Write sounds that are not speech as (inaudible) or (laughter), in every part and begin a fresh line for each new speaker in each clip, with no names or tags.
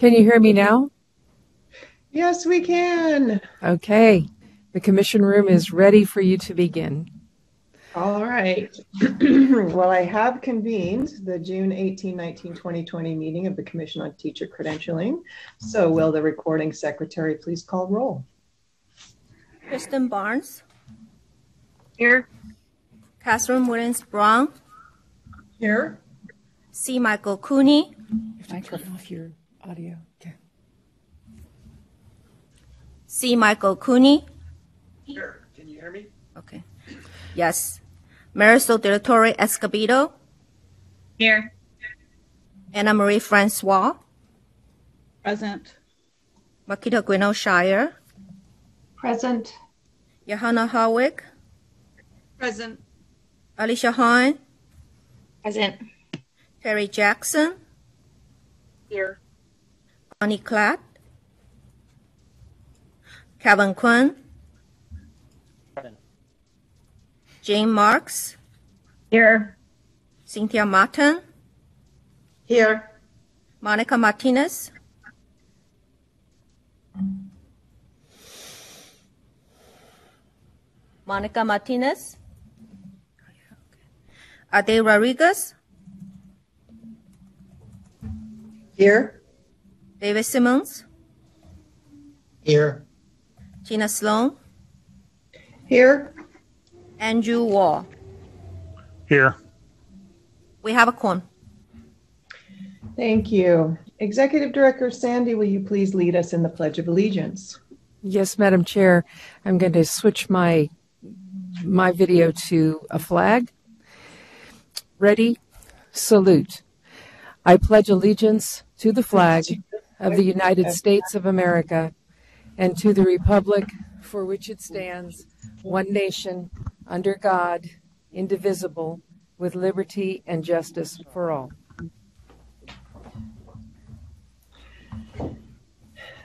Can you hear me now?
Yes, we can.
Okay. The commission room is ready for you to begin.
All right. (clears throat) well, I have convened the June 18, 19, 2020 meeting of the Commission on Teacher Credentialing. So will the recording secretary please call roll?
Kirsten Barnes,
Here.
Catherine Williams Brown,
Here.
C. Michael Cooney,
If I turn off your audio. Okay.
C. Michael Cooney.
Sure. Can you hear me?
Okay. Yes. Marisol Del Torre Escobedo,
Here.
Annamarie Francois,
Present.
Makita Gwino Shire,
Present.
Johanna Harwick,
Present.
Alicia Hahn,
Present.
Terry Jackson,
Here.
Bonnie Clatt, Kevin Quinn, Jane Marks,
Here.
Cynthia Martin,
Here.
Monica Martinez, Monica Martinez, Haydee Rodriguez,
Here.
David Simmons,
Here.
Tina Sloan,
Here.
Andrew Wall.
Here.
We have a quorum.
Thank you. Executive Director Sandy, will you please lead us in the Pledge of Allegiance?
Yes, Madam Chair. I'm going to switch my my video to a flag. Ready? Salute. I pledge allegiance to the flag of the United States of America and to the republic for which it stands, one nation, under God, indivisible, with liberty and justice for all.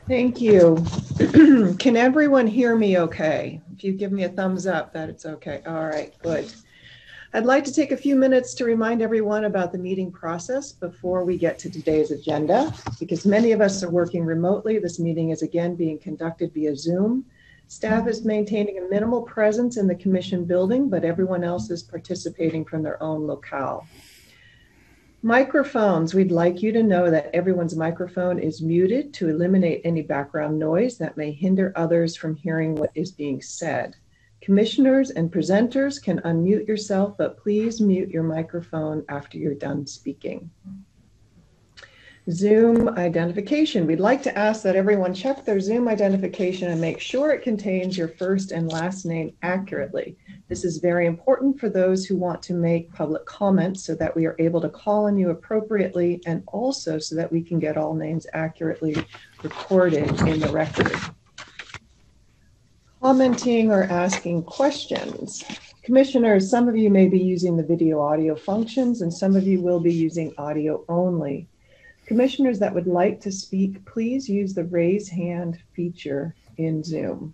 Thank you. (clears throat) Can everyone hear me okay? If you give me a thumbs up that it's okay. All right, good. I'd like to take a few minutes to remind everyone about the meeting process before we get to today's agenda. Because many of us are working remotely, this meeting is again being conducted via Zoom. Staff is maintaining a minimal presence in the commission building, but everyone else is participating from their own locale. Microphones, we'd like you to know that everyone's microphone is muted to eliminate any background noise that may hinder others from hearing what is being said. Commissioners and presenters can unmute yourself, but please mute your microphone after you're done speaking. Zoom identification. We'd like to ask that everyone check their Zoom identification and make sure it contains your first and last name accurately. This is very important for those who want to make public comments so that we are able to call on you appropriately and also so that we can get all names accurately recorded in the record. Commenting or asking questions. Commissioners, some of you may be using the video audio functions and some of you will be using audio only. Commissioners that would like to speak, please use the raise hand feature in Zoom.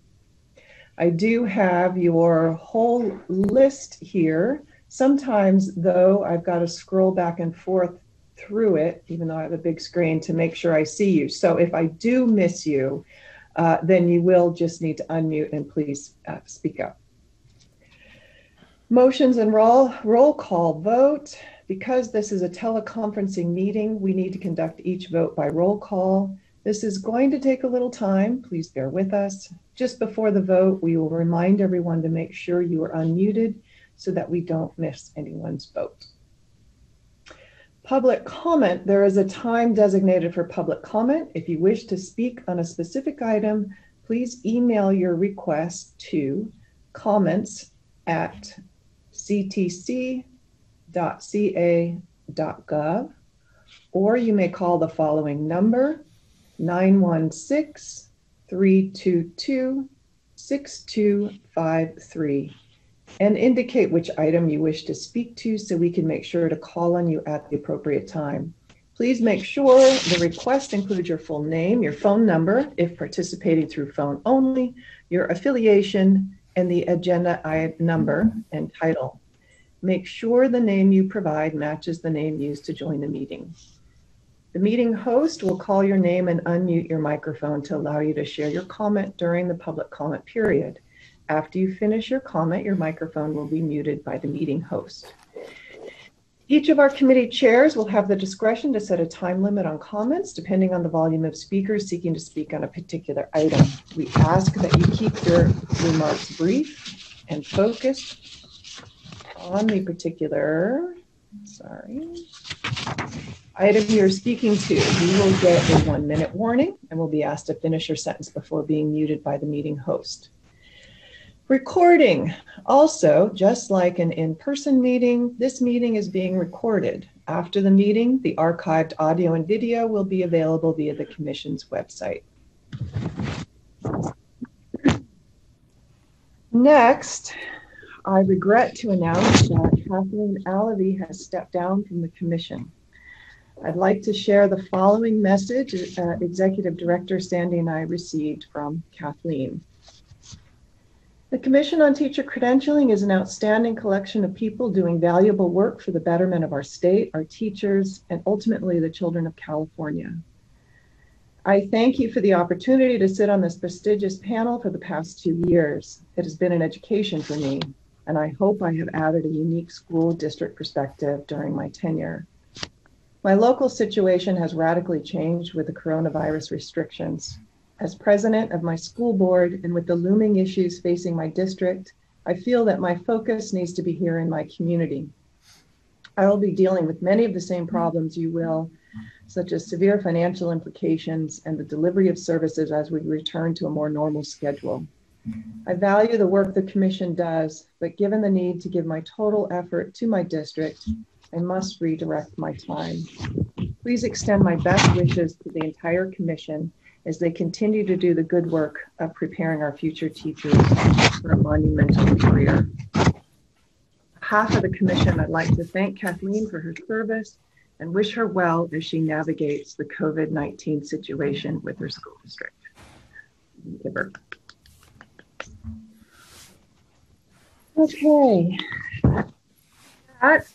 I do have your whole list here. Sometimes, though, I've got to scroll back and forth through it, even though I have a big screen, to make sure I see you. So if I do miss you, uh, then you will just need to unmute and please uh, speak up. Motions and roll, roll call vote. Because this is a teleconferencing meeting, we need to conduct each vote by roll call. This is going to take a little time. Please bear with us. Just before the vote, we will remind everyone to make sure you are unmuted so that we don't miss anyone's vote. Public comment, there is a time designated for public comment. If you wish to speak on a specific item, please email your request to comments at ctc.ca.gov, or you may call the following number 916 322 6253 and indicate which item you wish to speak to so we can make sure to call on you at the appropriate time. Please make sure the request includes your full name, your phone number, if participating through phone only, your affiliation, and the agenda number and title. Make sure the name you provide matches the name used to join the meeting. The meeting host will call your name and unmute your microphone to allow you to share your comment during the public comment period. After you finish your comment, your microphone will be muted by the meeting host. Each of our committee chairs will have the discretion to set a time limit on comments depending on the volume of speakers seeking to speak on a particular item. We ask that you keep your remarks brief and focused on the particular, sorry, item you're speaking to. You will get a one minute warning and will be asked to finish your sentence before being muted by the meeting host. Recording. Also, just like an in person meeting, this meeting is being recorded. After the meeting, the archived audio and video will be available via the Commission's website. Next, I regret to announce that Kathleen Allavie has stepped down from the Commission. I'd like to share the following message uh, Executive Director Sandy and I received from Kathleen. The Commission on Teacher Credentialing is an outstanding collection of people doing valuable work for the betterment of our state, our teachers, and ultimately the children of California. I thank you for the opportunity to sit on this prestigious panel for the past two years. It has been an education for me, and I hope I have added a unique school district perspective during my tenure. My local situation has radically changed with the coronavirus restrictions. As president of my school board and with the looming issues facing my district, I feel that my focus needs to be here in my community. I will be dealing with many of the same problems you will, such as severe financial implications and the delivery of services as we return to a more normal schedule. I value the work the Commission does, but given the need to give my total effort to my district, I must redirect my time. Please extend my best wishes to the entire Commission as they continue to do the good work of preparing our future teachers for a monumental career. Half of the Commission, I'd like to thank Kathleen for her service and wish her well as she navigates the COVID 19 situation with her school district. Give her. Okay. That,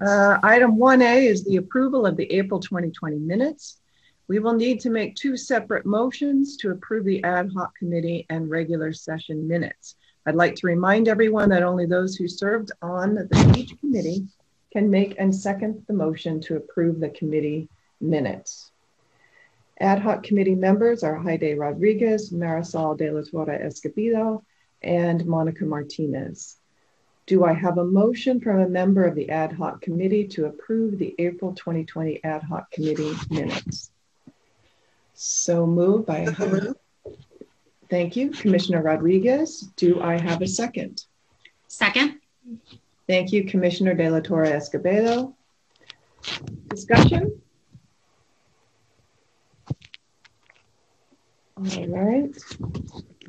uh, item 1A is the approval of the April 2020 minutes. We will need to make two separate motions to approve the ad hoc committee and regular session minutes. I'd like to remind everyone that only those who served on the each committee can make and second the motion to approve the committee minutes. Ad hoc committee members are Haydee Rodriguez, Marisol de la Torre Escobedo, and Monica Martinez. Do I have a motion from a member of the ad hoc committee to approve the April 2020 ad hoc committee minutes? So moved by. Thank you, Commissioner Rodriguez. Do I have a second?
Second.
Thank you, Commissioner De La Torre Escobedo. Discussion? All right.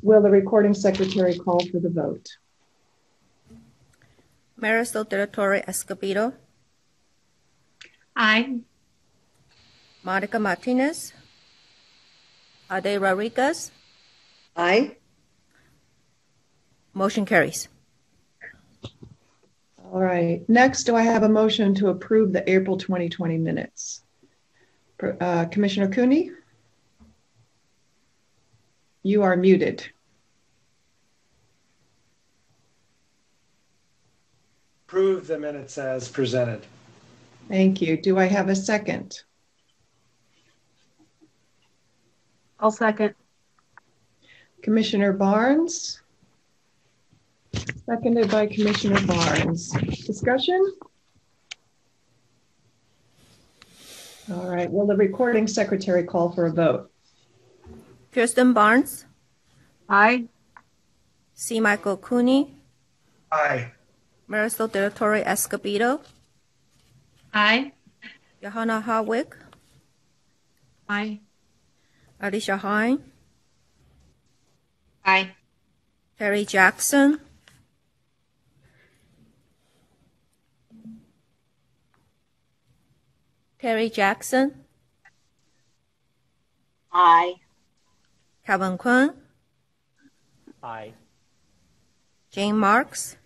Will the recording secretary call for the vote?
Marisol de la Torre Escobedo,
Aye.
Monica Martinez, Haydee Rodriguez,
Aye.
motion carries.
All right. Next, do I have a motion to approve the April 2020 minutes? Uh, Commissioner Cooney? You are muted.
Approve the minutes as presented.
Thank you. Do I have a second?
I'll second.
Commissioner Barnes? Seconded by Commissioner Barnes. Discussion? All right. Will the recording secretary call for a vote?
Kirsten Barnes,
Aye.
C. Michael Cooney,
Aye.
Marisol de la Torre Escobedo,
Aye.
Johanna Harwick,
Aye.
Alicia Hine,
Aye.
Terry Jackson, Terry Jackson,
Aye.
Calvin Quinn,
Aye.
Jane Marks,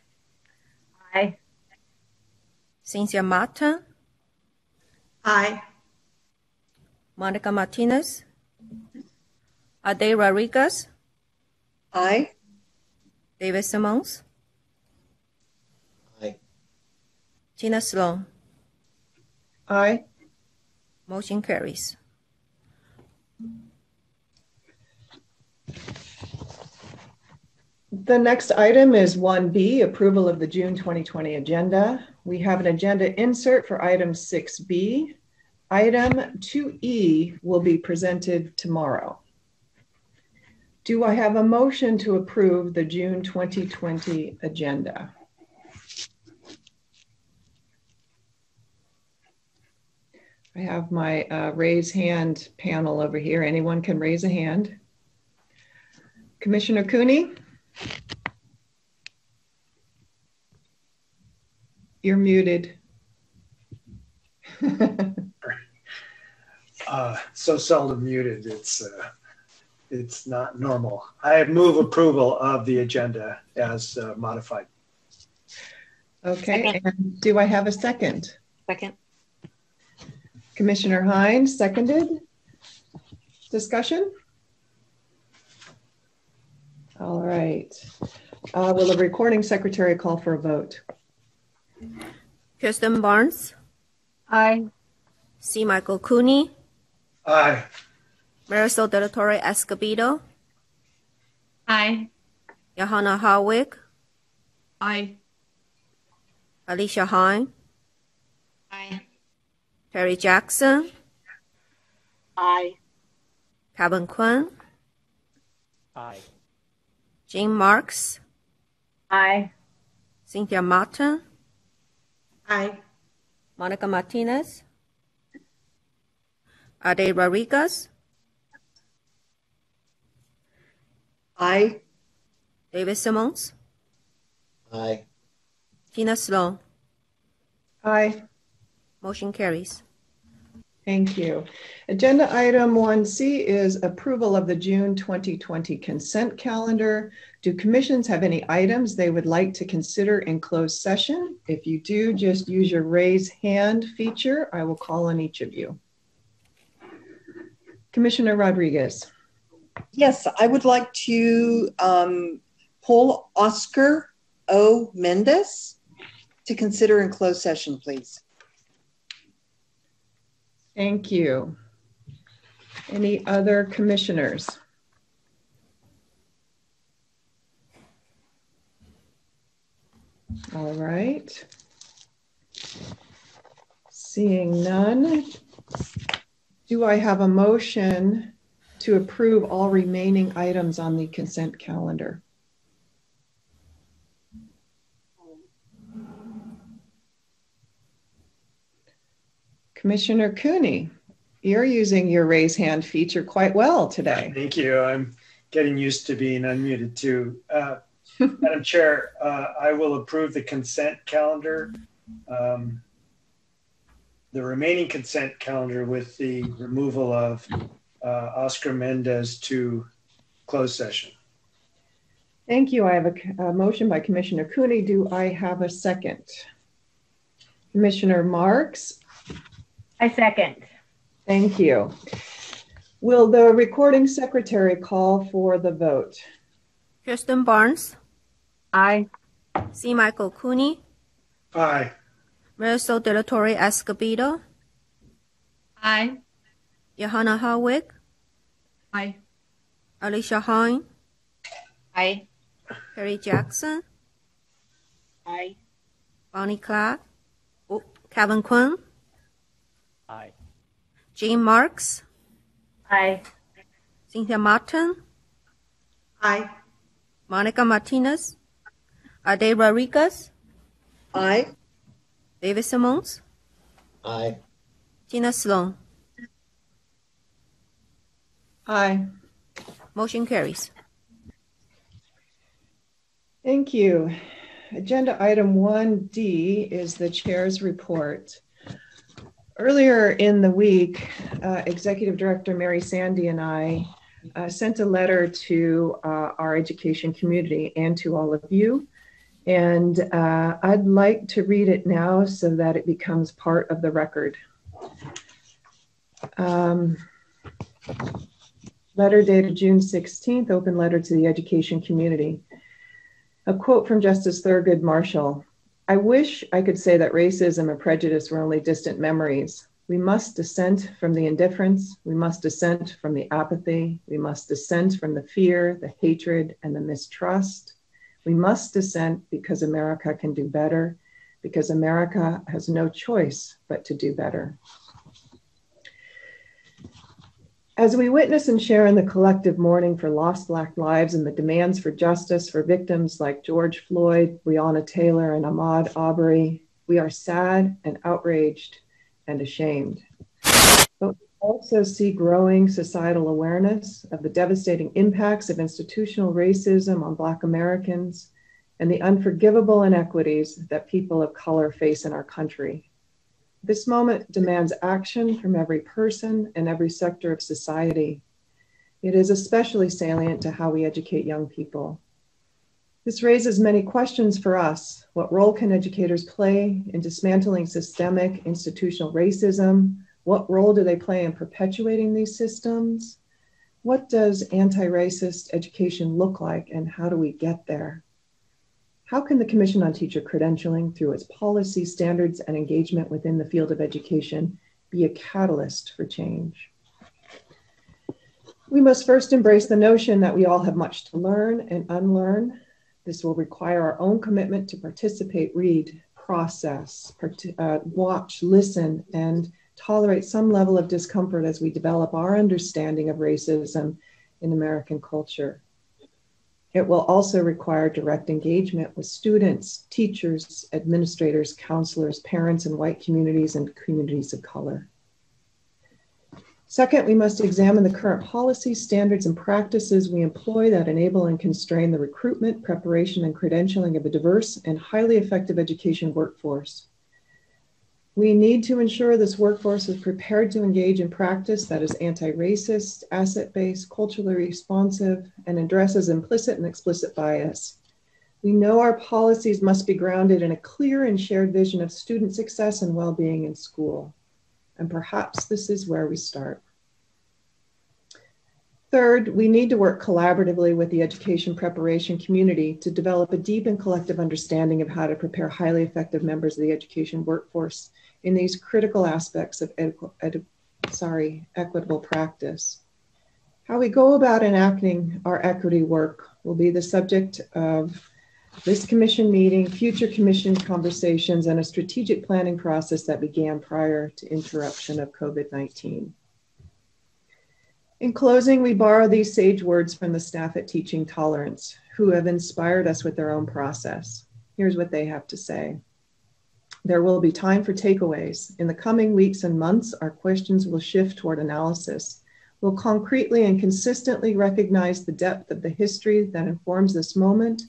Aye.
Cynthia Martin,
Aye.
Monica Martinez, Haydee Rodriguez,
Aye.
David Simmons,
Aye.
Tina Sloan.
Aye.
Motion carries.
The next item is 1B, approval of the June 2020 agenda. We have an agenda insert for item 6B. Item 2E will be presented tomorrow. Do I have a motion to approve the June 2020 agenda? I have my uh, raise hand panel over here. Anyone can raise a hand. Commissioner Cooney? You're muted. (laughs)
Uh, so seldom muted, it's, uh, it's not normal. I move approval of the agenda as uh, modified.
Okay, and do I have a second?
Second.
Commissioner Hines, seconded. Discussion? All right. Uh, Will the recording secretary call for a vote?
Kirsten Barnes,
Aye.
C. Michael Cooney,
Aye.
Marisol De La Torre Escobedo,
Aye.
Johanna Harwick,
Aye.
Alicia Hine,
Aye.
Terry Jackson,
Aye.
Kevin Quinn,
Aye.
Jane Marks,
Aye.
Cynthia Martin,
Aye.
Monica Martinez, Haydee Rodriguez,
Aye.
David Simmons,
Aye.
Tina Sloan.
Aye.
Motion carries.
Thank you. Agenda item 1C is approval of the June 2020 consent calendar. Do commissions have any items they would like to consider in closed session? If you do, just use your raise hand feature. I will call on each of you. Commissioner Rodriguez.
Yes, I would like to um, pull Oscar O. Mendez to consider in closed session, please.
Thank you. Any other commissioners? All right. Seeing none, do I have a motion to approve all remaining items on the consent calendar? Commissioner Cooney, you're using your raise hand feature quite well today.
Thank you. I'm getting used to being unmuted too. Uh, Madam Chair, uh, I will approve the consent calendar. um, The remaining consent calendar with the removal of Uh, Oscar Mendez to closed session.
Thank you. I have a, a motion by Commissioner Cooney. Do I have a second? Commissioner Marks,
I second.
thank you. Will the recording secretary call for the vote?
Kirsten Barnes,
Aye.
C. Michael Cooney,
Aye.
Marisol De La Torre Escobedo,
Aye.
Johanna Harwick,
Aye.
Alicia Hine,
Aye.
Terry Jackson,
Aye.
Bonnie Clark, oh, Kevin Quinn,
Aye.
Jean Marks,
Aye.
Cynthia Martin,
Aye.
Monica Martinez, Haydee Rodriguez,
Aye.
David Simmons,
Aye.
Tina Sloan.
Aye.
Motion carries.
Thank you. Agenda item 1D is the chair's report. Earlier in the week, uh, Executive Director Mary Sandy and I uh, sent a letter to uh, our education community and to all of you. And uh, I'd like to read it now so that it becomes part of the record. Um, letter dated June 16th, open letter to the education community. A quote from Justice Thurgood Marshall I wish I could say that racism and prejudice were only distant memories. We must dissent from the indifference. We must dissent from the apathy. We must dissent from the fear, the hatred, and the mistrust. We must dissent because America can do better, because America has no choice but to do better. As we witness and share in the collective mourning for lost Black lives and the demands for justice for victims like George Floyd, Breonna Taylor, and Ahmaud Arbery, we are sad and outraged and ashamed. But we also see growing societal awareness of the devastating impacts of institutional racism on Black Americans and the unforgivable inequities that people of color face in our country. This moment demands action from every person and every sector of society. It is especially salient to how we educate young people. This raises many questions for us. What role can educators play in dismantling systemic institutional racism? What role do they play in perpetuating these systems? What does anti racist education look like, and how do we get there? How can the Commission on Teacher Credentialing, through its policy, standards, and engagement within the field of education, be a catalyst for change? We must first embrace the notion that we all have much to learn and unlearn. This will require our own commitment to participate, read, process, part- uh, watch, listen, and tolerate some level of discomfort as we develop our understanding of racism in American culture. It will also require direct engagement with students, teachers, administrators, counselors, parents in white communities and communities of color. Second, we must examine the current policies, standards, and practices we employ that enable and constrain the recruitment, preparation, and credentialing of a diverse and highly effective education workforce. We need to ensure this workforce is prepared to engage in practice that is anti racist, asset based, culturally responsive, and addresses implicit and explicit bias. We know our policies must be grounded in a clear and shared vision of student success and well being in school. And perhaps this is where we start. Third, we need to work collaboratively with the education preparation community to develop a deep and collective understanding of how to prepare highly effective members of the education workforce in these critical aspects of sorry, equitable practice. How we go about enacting our equity work will be the subject of this commission meeting, future commission conversations, and a strategic planning process that began prior to interruption of COVID-19. In closing, we borrow these sage words from the staff at Teaching Tolerance, who have inspired us with their own process. Here's what they have to say. There will be time for takeaways. In the coming weeks and months, our questions will shift toward analysis. We'll concretely and consistently recognize the depth of the history that informs this moment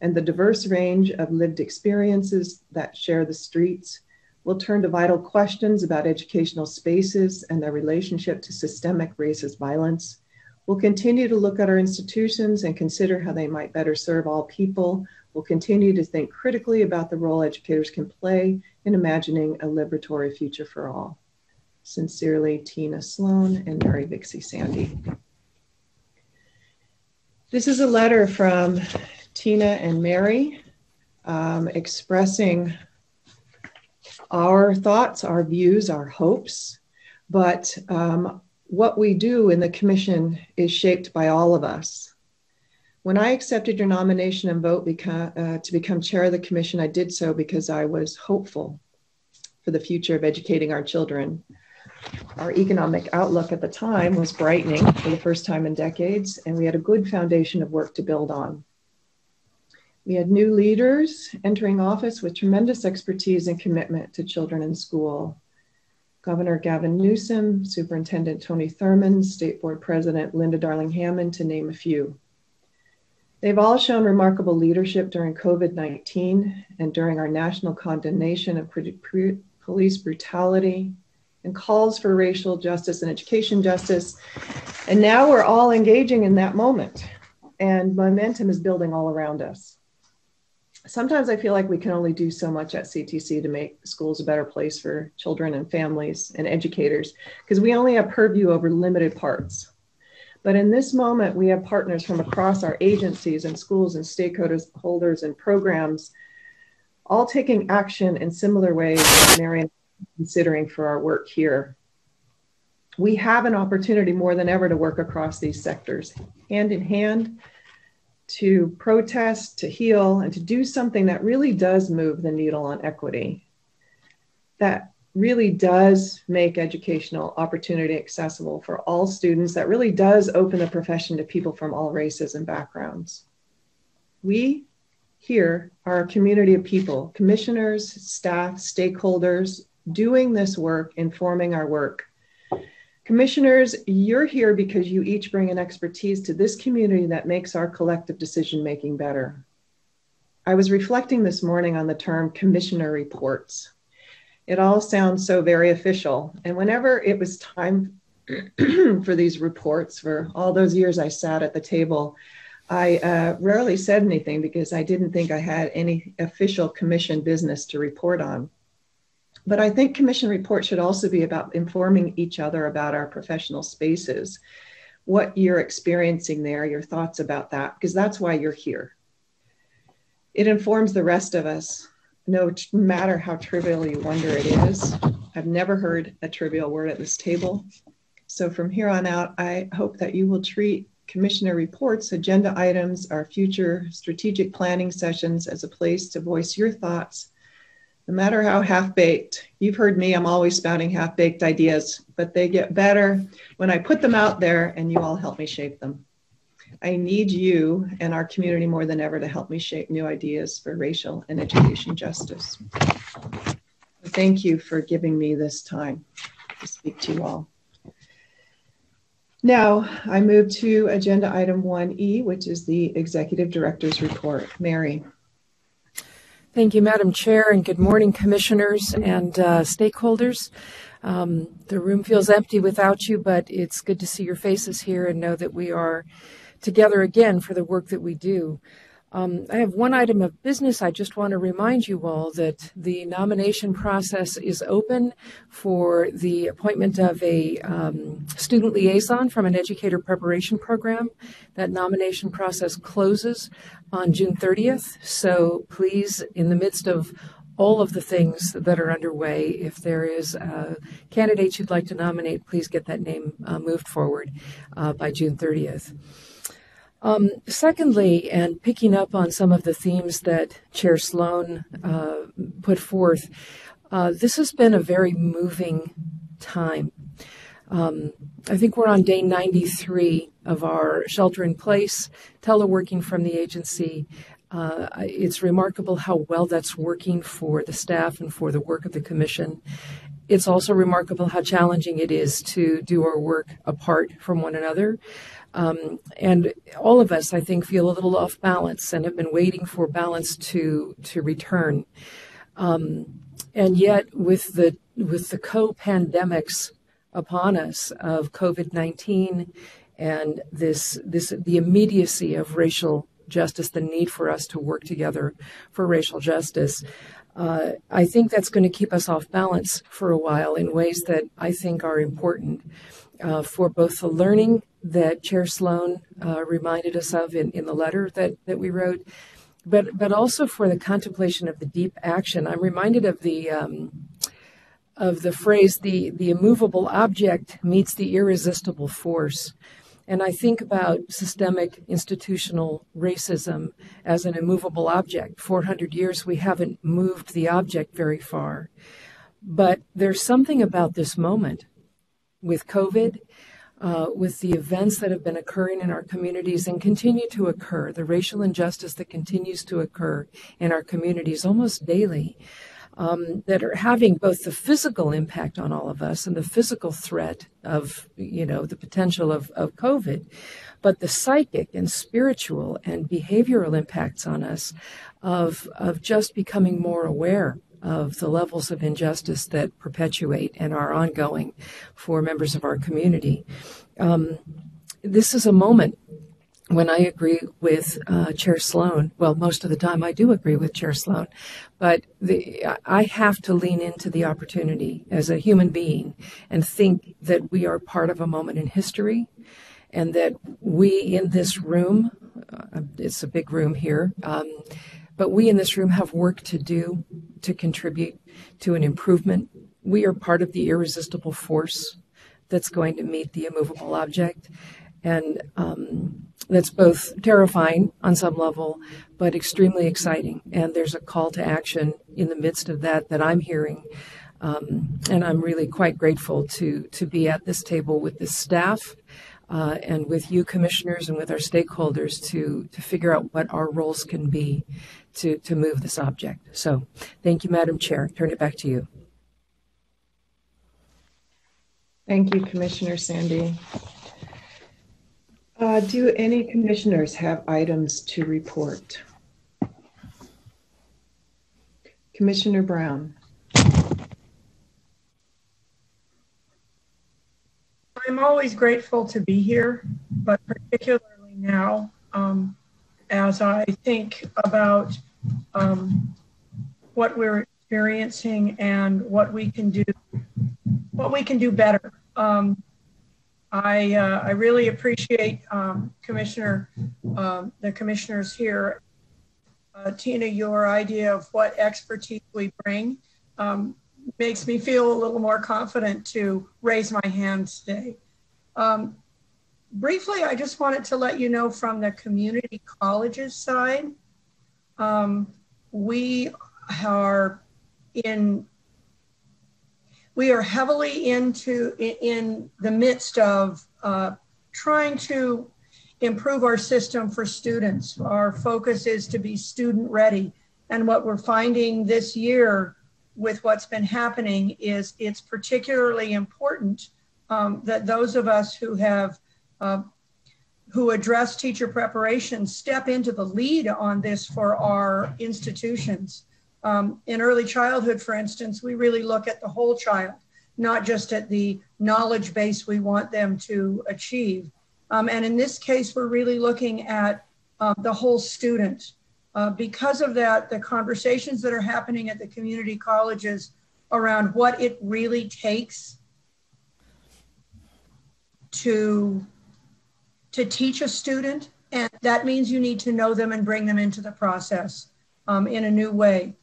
and the diverse range of lived experiences that share the streets. We'll turn to vital questions about educational spaces and their relationship to systemic racist violence. We'll continue to look at our institutions and consider how they might better serve all people We'll continue to think critically about the role educators can play in imagining a liberatory future for all. Sincerely, Tina Sloan and Mary Vixie Sandy. This is a letter from Tina and Mary um, expressing our thoughts, our views, our hopes, but um, what we do in the commission is shaped by all of us. When I accepted your nomination and vote uh, to become chair of the commission, I did so because I was hopeful for the future of educating our children. Our economic outlook at the time was brightening for the first time in decades, and we had a good foundation of work to build on. We had new leaders entering office with tremendous expertise and commitment to children in school. Governor Gavin Newsom, Superintendent Tony Thurmond, State Board President Linda Darling Hammond, to name a few. They've all shown remarkable leadership during COVID 19 and during our national condemnation of police brutality and calls for racial justice and education justice. And now we're all engaging in that moment, and momentum is building all around us. sometimes I feel like we can only do so much at CTC to make schools a better place for children and families and educators because we only have purview over limited parts. But in this moment, we have partners from across our agencies and schools and stakeholders holders and programs all taking action in similar ways that considering for our work here. We have an opportunity more than ever to work across these sectors, hand in hand, to protest, to heal, and to do something that really does move the needle on equity. That really does make educational opportunity accessible for all students, that really does open the profession to people from all races and backgrounds. We here are a community of people, commissioners, staff, stakeholders, doing this work, informing our work. Commissioners, you're here because you each bring an expertise to this community that makes our collective decision making better. I was reflecting this morning on the term commissioner reports. It all sounds so very official. And whenever it was time (clears throat) for these reports, for all those years I sat at the table, I uh, rarely said anything because I didn't think I had any official commission business to report on. But I think commission reports should also be about informing each other about our professional spaces, what you're experiencing there, your thoughts about that, because that's why you're here. It informs the rest of us no matter how trivial you wonder it is. I've never heard a trivial word at this table. So from here on out, I hope that you will treat commissioner reports, agenda items, our future strategic planning sessions as a place to voice your thoughts, no matter how half baked. You've heard me, I'm always spouting half baked ideas, but they get better when I put them out there and you all help me shape them. I need you and our community more than ever to help me shape new ideas for racial and education justice. Thank you for giving me this time to speak to you all. Now, I move to agenda item 1E, which is the executive director's report. Mary.
Thank you, Madam Chair, and good morning, commissioners and uh, stakeholders. Um, the room feels empty without you, but it's good to see your faces here and know that we are together again for the work that we do. Um, I have one item of business. I just want to remind you all that the nomination process is open for the appointment of a um, student liaison from an educator preparation program. That nomination process closes on June 30th. So please, in the midst of all of the things that are underway. If there is a candidate you'd like to nominate, please get that name uh, moved forward uh, by June 30th. Um, secondly, and picking up on some of the themes that Chair Sloan uh, put forth, uh, this has been a very moving time. Um, I think we're on day 93 of our shelter in place, teleworking from the agency. Uh, it's remarkable how well that's working for the staff and for the work of the commission. It's also remarkable how challenging it is to do our work apart from one another. Um, and all of us, I think, feel a little off balance and have been waiting for balance to to return. Um, and yet, with the with the co-pandemics upon us of COVID nineteen and this this the immediacy of racial justice, the need for us to work together for racial justice. Uh, I think that's going to keep us off balance for a while in ways that I think are important uh, for both the learning that Chair Sloan uh, reminded us of in, in the letter that, that we wrote, but but also for the contemplation of the deep action. I'm reminded of the um, of the phrase the the immovable object meets the irresistible force. And I think about systemic institutional racism as an immovable object. 400 years, we haven't moved the object very far. But there's something about this moment with COVID, uh, with the events that have been occurring in our communities and continue to occur, the racial injustice that continues to occur in our communities almost daily, um, that are having both the physical impact on all of us and the physical threat of, you know, the potential of, of COVID, but the psychic and spiritual and behavioral impacts on us of, of just becoming more aware of the levels of injustice that perpetuate and are ongoing for members of our community. Um, this is a moment when I agree with uh, Chair Sloan, well, most of the time I do agree with Chair Sloan, but the, I have to lean into the opportunity as a human being and think that we are part of a moment in history and that we in this room, uh, it's a big room here, um, but we in this room have work to do to contribute to an improvement. We are part of the irresistible force that's going to meet the immovable object. And um, that's both terrifying on some level, but extremely exciting. And there's a call to action in the midst of that that I'm hearing. Um, and I'm really quite grateful to, to be at this table with this staff uh, and with you commissioners and with our stakeholders to, to figure out what our roles can be to, to move this object. So thank you, Madam Chair. Turn it back to you.
Thank you, Commissioner Sandy. Uh, do any commissioners have items to report? Commissioner Brown.
I'm always grateful to be here, but particularly now, um, as I think about um, what we're experiencing and what we can do, what we can do better. Um, I uh, I really appreciate um, Commissioner um, the commissioners here. Uh, Tina, your idea of what expertise we bring um, makes me feel a little more confident to raise my hand today. Um, briefly, I just wanted to let you know from the community colleges side, um, we are in we are heavily into in the midst of uh, trying to improve our system for students. Our focus is to be student ready. And what we're finding this year with what's been happening is it's particularly important um, that those of us who have uh, who address teacher preparation step into the lead on this for our institutions. Um, in early childhood, for instance, we really look at the whole child, not just at the knowledge base we want them to achieve. Um, and in this case, we're really looking at uh, the whole student. Uh, because of that, the conversations that are happening at the community colleges around what it really takes to, to teach a student, and that means you need to know them and bring them into the process um, in a new way.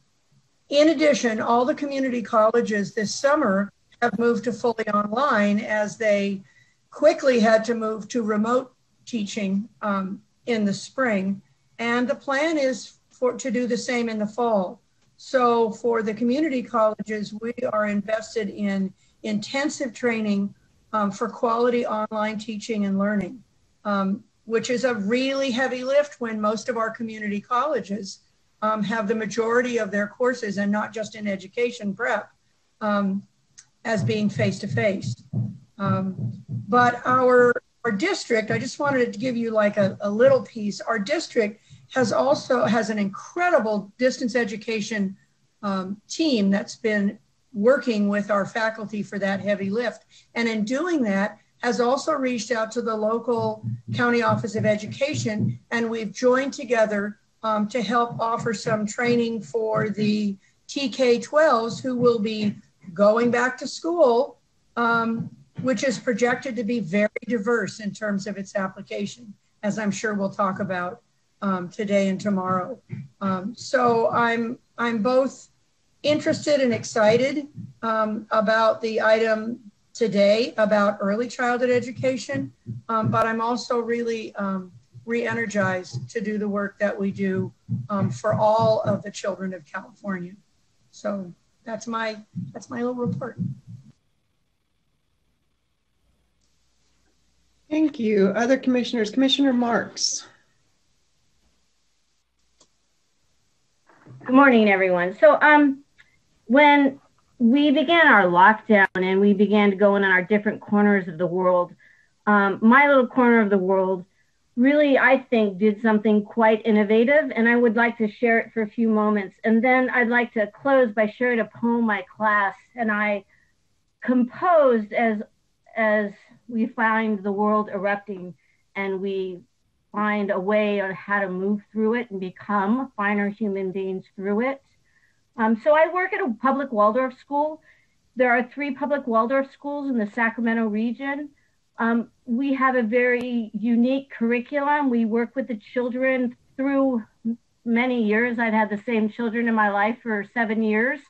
In addition, all the community colleges this summer have moved to fully online as they quickly had to move to remote teaching um, in the spring. And the plan is for to do the same in the fall. So for the community colleges, we are invested in intensive training um, for quality online teaching and learning, um, which is a really heavy lift when most of our community colleges um, have the majority of their courses and not just in education prep um, as being face to face. But our, our district, I just wanted to give you like a, a little piece. Our district has also has an incredible distance education um, team that's been working with our faculty for that heavy lift. And in doing that, has also reached out to the local county office of education and we've joined together um, to help offer some training for the TK-12s who will be going back to school, um, which is projected to be very diverse in terms of its application, as I'm sure we'll talk about um, today and tomorrow. Um, so I'm I'm both interested and excited um, about the item today about early childhood education, um, but I'm also really um, re-energized to do the work that we do um, for all of the children of California. So that's my that's my little report.
Thank you. Other commissioners, Commissioner Marks.
Good morning, everyone. So, um, when we began our lockdown and we began to go in our different corners of the world, um, my little corner of the world really, I think, did something quite innovative, and I would like to share it for a few moments. And then I'd like to close by sharing a poem my class and I composed as as we find the world erupting and we find a way on how to move through it and become finer human beings through it. Um, so I work at a public Waldorf school. There are three public Waldorf schools in the Sacramento region. Um, we have a very unique curriculum. We work with the children through many years. I've had the same children in my life for seven years.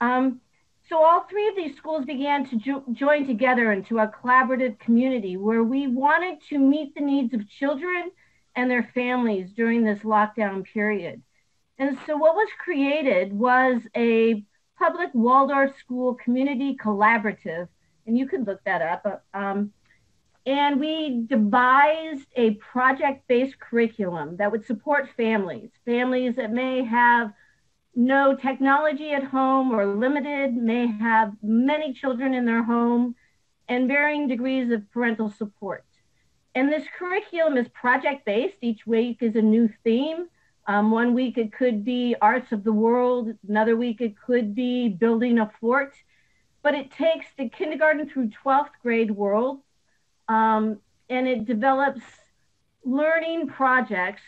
Um, so all three of these schools began to jo- join together into a collaborative community where we wanted to meet the needs of children and their families during this lockdown period. And so what was created was a public Waldorf school community collaborative, and you could look that up. Um, and we devised a project based curriculum that would support families, families that may have no technology at home or limited, may have many children in their home, and varying degrees of parental support. And this curriculum is project based. Each week is a new theme. Um, one week it could be arts of the world, another week it could be building a fort. But it takes the kindergarten through 12th grade world um, and it develops learning projects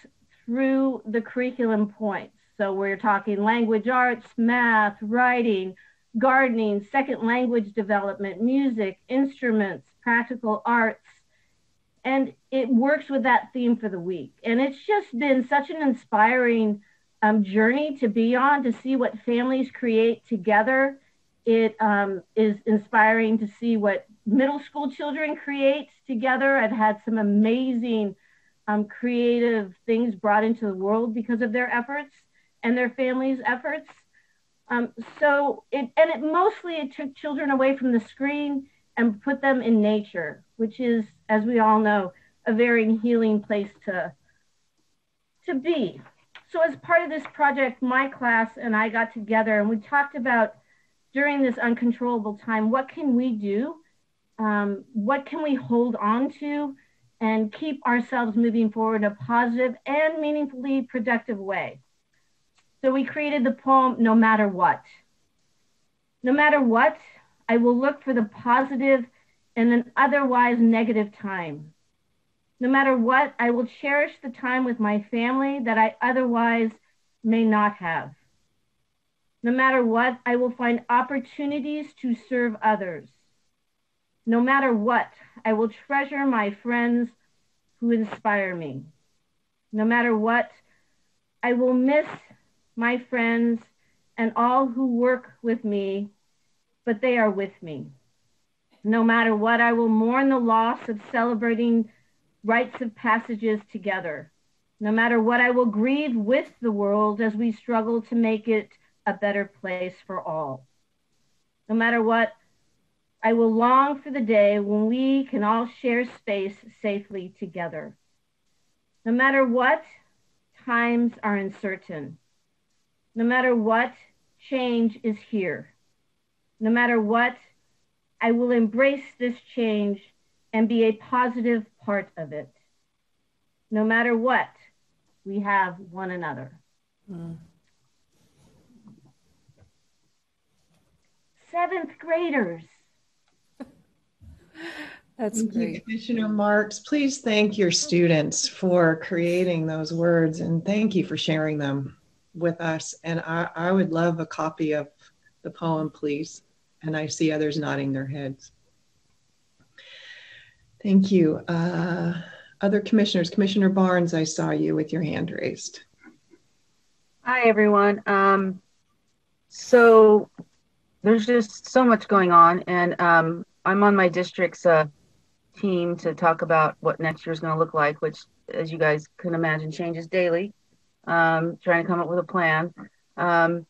through the curriculum points. So we're talking language arts, math, writing, gardening, second language development, music, instruments, practical arts. And it works with that theme for the week. And it's just been such an inspiring um, journey to be on to see what families create together. It um, is inspiring to see what middle school children create together. I've had some amazing um, creative things brought into the world because of their efforts and their families' efforts. Um, so it and it mostly it took children away from the screen and put them in nature, which is, as we all know, a very healing place to to be. So as part of this project, my class and I got together and we talked about during this uncontrollable time, what can we do? Um, what can we hold on to and keep ourselves moving forward in a positive and meaningfully productive way? So we created the poem, No Matter What. No matter what, I will look for the positive in an otherwise negative time. No matter what, I will cherish the time with my family that I otherwise may not have. No matter what, I will find opportunities to serve others. No matter what, I will treasure my friends who inspire me. No matter what, I will miss my friends, and all who work with me, but they are with me. No matter what, I will mourn the loss of celebrating rites of passages together. No matter what, I will grieve with the world as we struggle to make it a better place for all. No matter what, I will long for the day when we can all share space safely together. No matter what, times are uncertain. No matter what, change is here. No matter what, I will embrace this change and be a positive part of it. No matter what, we have one another. Mm. Seventh graders. (laughs)
That's thank great. You, Commissioner Marks. Please thank your students for creating those words and thank you for sharing them with us. And I, I would love a copy of the poem, please. And I see others nodding their heads. Thank you. Uh, other commissioners, Commissioner Barnes, I saw you with your hand raised.
Hi, everyone. Um, so there's just so much going on, and um, I'm on my district's uh, team to talk about what next year is going to look like, which, as you guys can imagine, changes daily um, trying to come up with a plan. Um,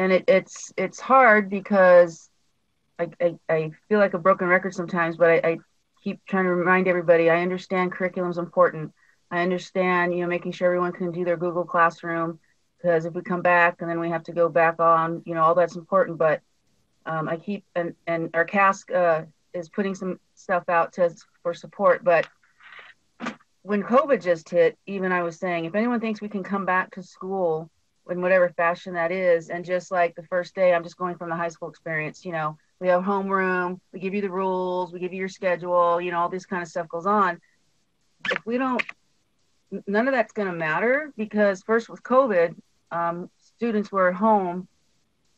and it, it's it's hard because I, I, I, feel like a broken record sometimes, but I, I keep trying to remind everybody I understand curriculum is important. I understand, you know, making sure everyone can do their Google Classroom because if we come back and then we have to go back on, you know, all that's important. But um, I keep and and our CASC uh, is putting some stuff out to for support, but when COVID just hit, even I was saying, if anyone thinks we can come back to school in whatever fashion that is, and just like the first day, I'm just going from the high school experience, you know, we have homeroom, we give you the rules, we give you your schedule, you know, all this kind of stuff goes on. If we don't none of that's going to matter because first with COVID, um, students were at home.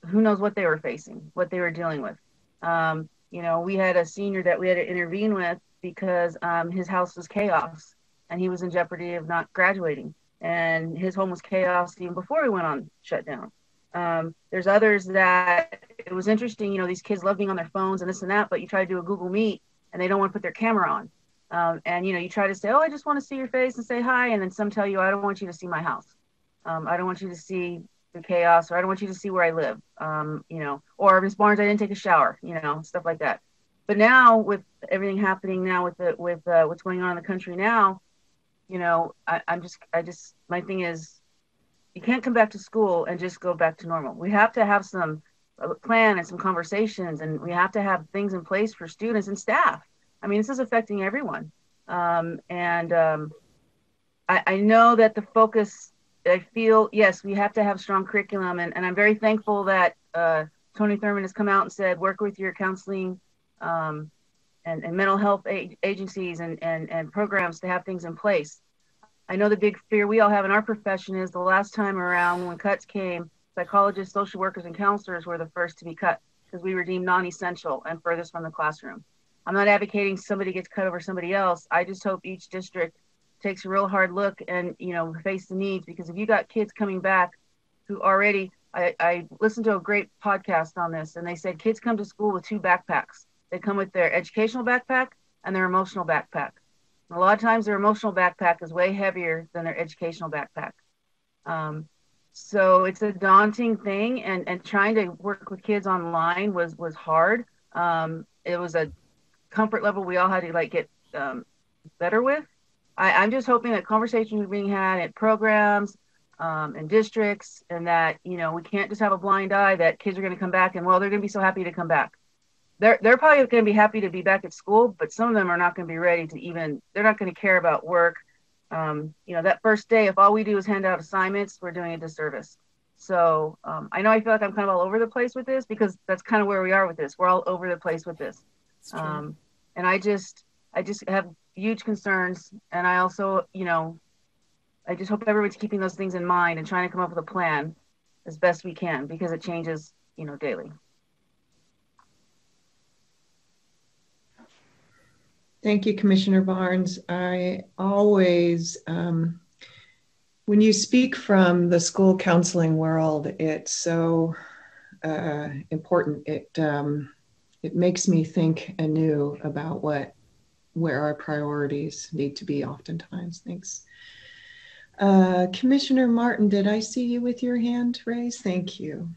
Who knows what they were facing, what they were dealing with. Um, you know, we had a senior that we had to intervene with because um, his house was chaos and he was in jeopardy of not graduating. And his home was chaos even before we went on shutdown. Um, there's others that it was interesting, you know, these kids love being on their phones and this and that, but you try to do a Google Meet and they don't want to put their camera on. Um, and, you know, you try to say, oh, I just want to see your face and say hi. And then some tell you, I don't want you to see my house. Um, I don't want you to see the chaos or I don't want you to see where I live. Um, you know, or Miss Barnes, I didn't take a shower, you know, stuff like that. But now with everything happening now with the, with uh, what's going on in the country now, you know, I, I'm just, I just, my thing is, you can't come back to school and just go back to normal. We have to have some uh, plan and some conversations, and we have to have things in place for students and staff. I mean, this is affecting everyone. Um, and um, I, I, know that the focus, I feel, yes, we have to have strong curriculum. And, and I'm very thankful that uh, Tony Thurmond has come out and said, work with your counseling um, and, and mental health agencies and, and, and programs to have things in place. I know the big fear we all have in our profession is the last time around when cuts came, psychologists, social workers, and counselors were the first to be cut because we were deemed non essential and furthest from the classroom. I'm not advocating somebody gets cut over somebody else. I just hope each district takes a real hard look and, you know, face the needs because if you got kids coming back who already, I, I listened to a great podcast on this and they said kids come to school with two backpacks they come with their educational backpack and their emotional backpack. A lot of times their emotional backpack is way heavier than their educational backpack. Um, so it's a daunting thing and, and trying to work with kids online was, was hard. Um, it was a comfort level we all had to like get um, better with. I, I'm just hoping that conversations are being had at programs, um, and districts and that you know we can't just have a blind eye that kids are going to come back and well they're going to be so happy to come back they're they're probably going to be happy to be back at school, but some of them are not going to be ready to even. They're not going to care about work. Um, you know, that first day, if all we do is hand out assignments, we're doing a disservice. So um, I know I feel like I'm kind of all over the place with this because that's kind of where we are with this. We're all over the place with this. Um, and I just I just have huge concerns, and I also you know I just hope everybody's keeping those things in mind and trying to come up with a plan as best we can because it changes you know daily.
Thank you, Commissioner Barnes. I always, um, when you speak from the school counseling world, it's so uh, important. It um, it makes me think anew about what where our priorities need to be. Oftentimes, thanks. Uh, Commissioner Marten, did I see you with your hand raised? Thank you.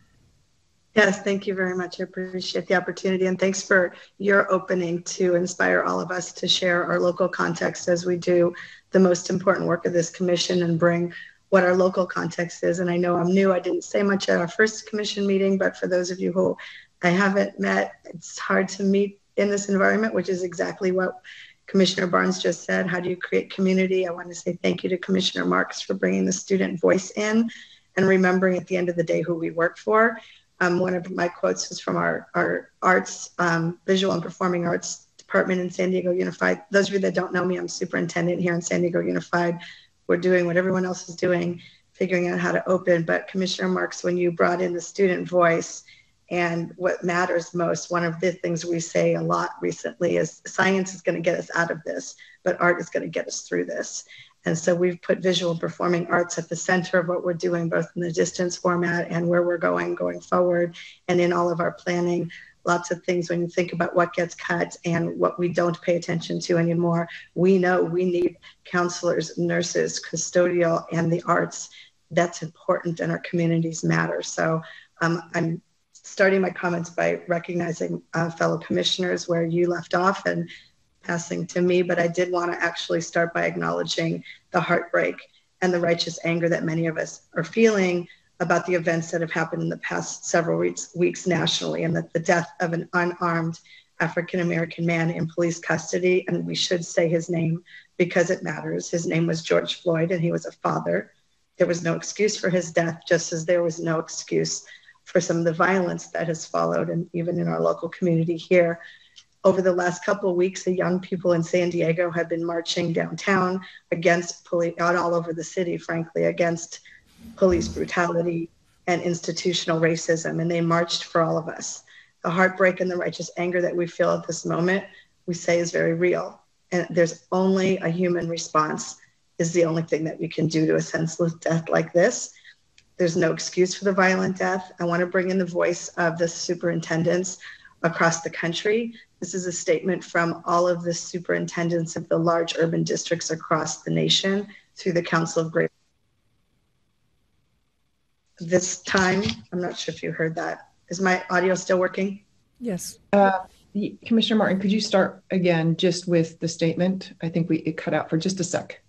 Yes, thank you very much. I appreciate the opportunity and thanks for your opening to inspire all of us to share our local context as we do the most important work of this commission and bring what our local context is. And I know I'm new, I didn't say much at our first commission meeting, but for those of you who I haven't met, it's hard to meet in this environment, which is exactly what Commissioner Barnes just said. How do you create community? I want to say thank you to Commissioner Marks for bringing the student voice in and remembering at the end of the day who we work for. Um, one of my quotes is from our, our arts, um, visual and performing arts department in San Diego Unified. Those of you that don't know me, I'm superintendent here in San Diego Unified. We're doing what everyone else is doing, figuring out how to open. But Commissioner Marks, when you brought in the student voice and what matters most, one of the things we say a lot recently is science is going to get us out of this, but art is going to get us through this. And so we've put visual performing arts at the center of what we're doing, both in the distance format and where we're going going forward, and in all of our planning. Lots of things when you think about what gets cut and what we don't pay attention to anymore. We know we need counselors, nurses, custodial, and the arts. That's important, and our communities matter. So um, I'm starting my comments by recognizing uh, fellow commissioners where you left off and passing to me, but I did want to actually start by acknowledging the heartbreak and the righteous anger that many of us are feeling about the events that have happened in the past several weeks, weeks nationally, and that the death of an unarmed African American man in police custody, and we should say his name because it matters. His name was George Floyd, and he was a father. There was no excuse for his death, just as there was no excuse for some of the violence that has followed, and even in our local community here Over the last couple of weeks, the young people in San Diego have been marching downtown against police, all over the city, frankly, against police brutality and institutional racism. And they marched for all of us. The heartbreak and the righteous anger that we feel at this moment, we say is very real. And there's only a human response, is the only thing that we can do to a senseless death like this. There's no excuse for the violent death. I want to bring in the voice of the superintendents across the country. This is a statement from all of the superintendents of the large urban districts across the nation through the Council of Great. This time, I'm not sure if you heard that. Is my audio still working?
Yes.
Uh, Commissioner Marten, could you start again just with the statement? I think we it cut out for just a sec.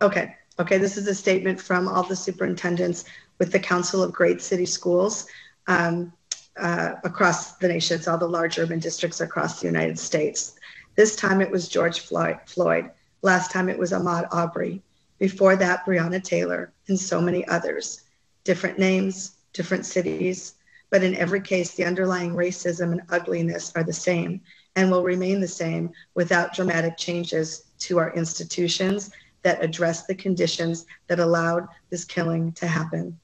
Okay. Okay. This is a statement from all the superintendents with the Council of Great City Schools. Um, uh, across the nation. It's all the large urban districts across the United States. This time it was George Floyd. Last time it was Ahmaud Arbery. Before that, Breonna Taylor and so many others. Different names, different cities, but in every case, the underlying racism and ugliness are the same and will remain the same without dramatic changes to our institutions that address the conditions that allowed this killing to happen.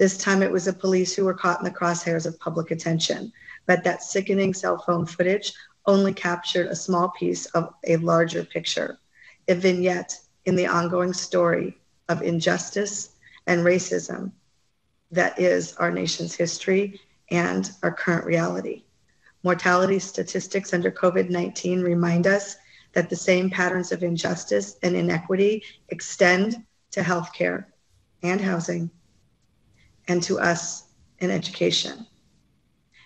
This time it was the police who were caught in the crosshairs of public attention. But that sickening cell phone footage only captured a small piece of a larger picture, a vignette in the ongoing story of injustice and racism that is our nation's history and our current reality. Mortality statistics under COVID 19 remind us that the same patterns of injustice and inequity extend to healthcare and housing and to us in education.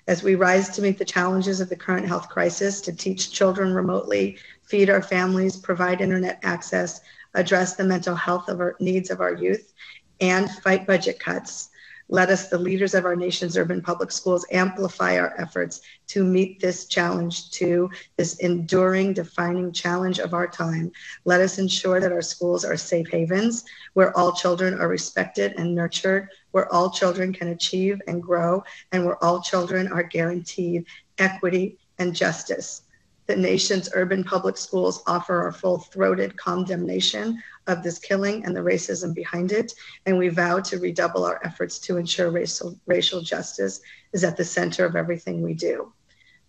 As we rise to meet the challenges of the current health crisis, to teach children remotely, feed our families, provide internet access, address the mental health of our needs of our youth, and fight budget cuts, let us, the leaders of our nation's urban public schools, amplify our efforts to meet this challenge, to this enduring, defining challenge of our time. Let us ensure that our schools are safe havens where all children are respected and nurtured, where all children can achieve and grow, and where all children are guaranteed equity and justice. The nation's urban public schools offer our full throated condemnation of this killing and the racism behind it. And we vow to redouble our efforts to ensure racial, racial justice is at the center of everything we do.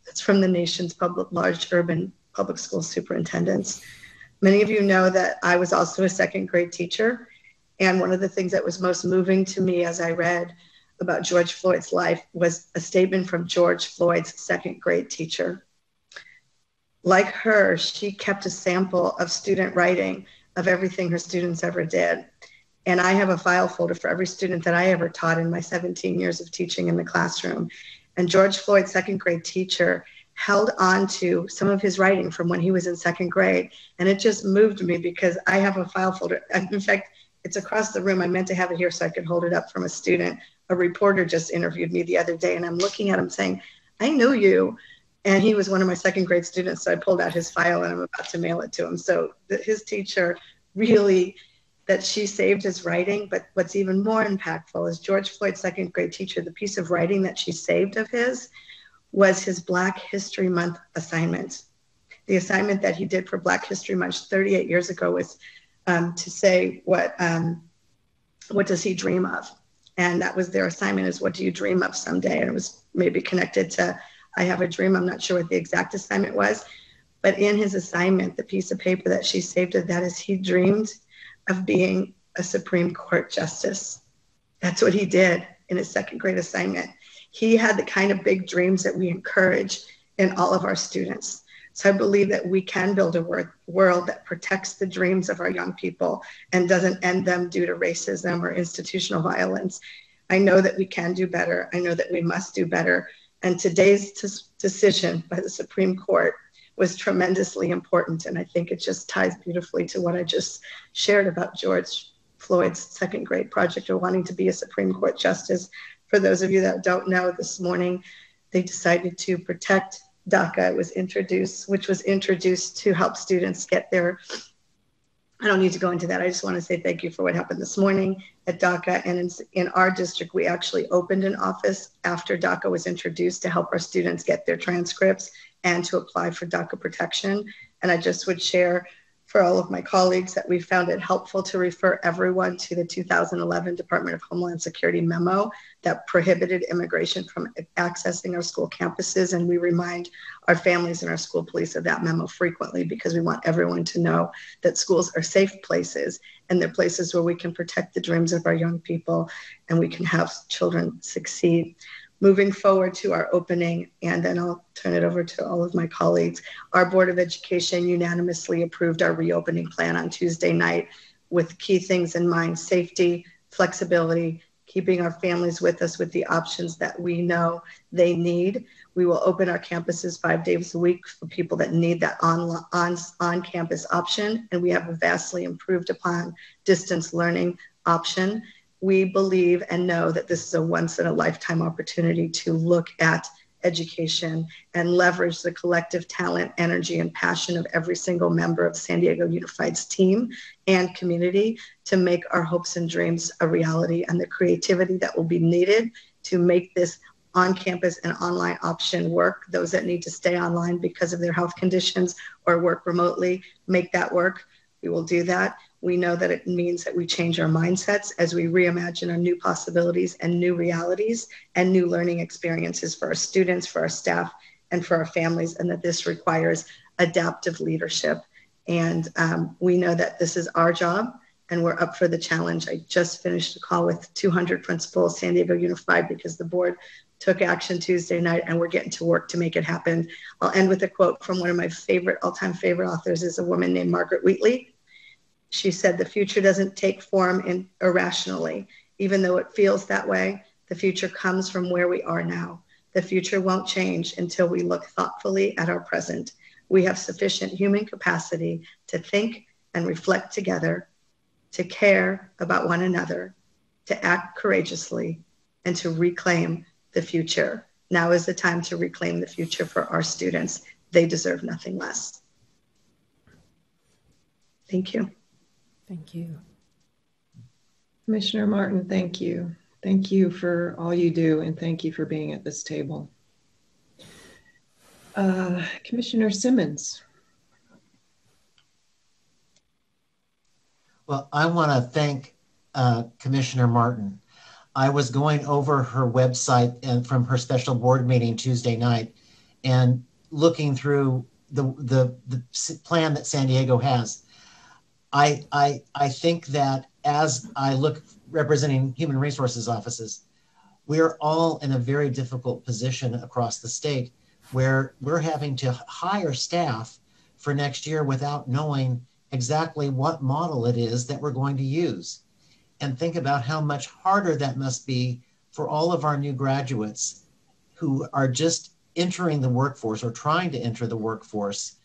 That's from the nation's public, large urban public school superintendents. Many of you know that I was also a second grade teacher. And one of the things that was most moving to me as I read about George Floyd's life was a statement from George Floyd's second grade teacher. Like her, she kept a sample of student writing of everything her students ever did. And I have a file folder for every student that I ever taught in my 17 years of teaching in the classroom. And George Floyd's second grade teacher held on to some of his writing from when he was in second grade. And it just moved me because I have a file folder. (laughs) In fact, it's across the room. I meant to have it here so I could hold it up from a student. A reporter just interviewed me the other day, and I'm looking at him saying, I knew you. And he was one of my second grade students. So I pulled out his file and I'm about to mail it to him. So his teacher really, that she saved his writing. But what's even more impactful is George Floyd's second grade teacher, the piece of writing that she saved of his was his Black History Month assignment. The assignment that he did for Black History Month 38 years ago was um, to say what um, what does he dream of, and that was their assignment is what do you dream of someday, and it was maybe connected to I have a dream. I'm not sure what the exact assignment was, but in his assignment, the piece of paper that she saved of that is he dreamed of being a Supreme Court justice. That's what he did in his second grade assignment. He had the kind of big dreams that we encourage in all of our students. So I believe that we can build a world that protects the dreams of our young people and doesn't end them due to racism or institutional violence. I know that we can do better. I know that we must do better. And today's t- decision by the Supreme Court was tremendously important. And I think it just ties beautifully to what I just shared about George Floyd's second grade project of wanting to be a Supreme Court justice. For those of you that don't know, this morning they decided to protect DACA. Was introduced, which was introduced to help students get their I don't need to go into that. I just want to say thank you for what happened this morning at DACA. And in, in, our district, we actually opened an office after DACA was introduced to help our students get their transcripts and to apply for DACA protection. And I just would share for all of my colleagues that we found it helpful to refer everyone to the 2011 Department of Homeland Security memo that prohibited immigration from accessing our school campuses. And we remind our families and our school police of that memo frequently because we want everyone to know that schools are safe places and they're places where we can protect the dreams of our young people and we can have children succeed moving forward to our opening, and then I'll turn it over to all of my colleagues. Our Board of Education unanimously approved our reopening plan on Tuesday night with key things in mind safety, flexibility, keeping our families with us with the options that we know they need. We will open our campuses five days a week for people that need that on, on, on campus option. And we have a vastly improved upon distance learning option we believe and know that this is a once in a lifetime opportunity to look at education and leverage the collective talent, energy, and passion of every single member of San Diego Unified's team and community to make our hopes and dreams a reality and the creativity that will be needed to make this on campus and online option work. Those that need to stay online because of their health conditions or work remotely, make that work. We will do that. We know that it means that we change our mindsets as we reimagine our new possibilities and new realities and new learning experiences for our students, for our staff, and for our families, and that this requires adaptive leadership. And um, we know that this is our job and we're up for the challenge. I just finished a call with 200 principals, San Diego Unified, because the board took action Tuesday night and we're getting to work to make it happen. I'll end with a quote from one of my favorite, all time favorite authors is a woman named Margaret Wheatley. She said, The future doesn't take form in, irrationally. Even though it feels that way, the future comes from where we are now. The future won't change until we look thoughtfully at our present. We have sufficient human capacity to think and reflect together, to care about one another, to act courageously, and to reclaim the future. Now is the time to reclaim the future for our students. They deserve nothing less. Thank you.
Thank you.
Commissioner Marten, thank you. Thank you for all you do, and thank you for being at this table. Uh, Commissioner Simmons.
Well, I want to thank uh, Commissioner Marten. I was going over her website and from her special board meeting Tuesday night and looking through the, the, the plan that San Diego has. I, I, I think that as I look representing human resources offices, we're all in a very difficult position across the state where we're having to hire staff for next year without knowing exactly what model it is that we're going to use. And think about how much harder that must be for all of our new graduates who are just entering the workforce or trying to enter the workforce.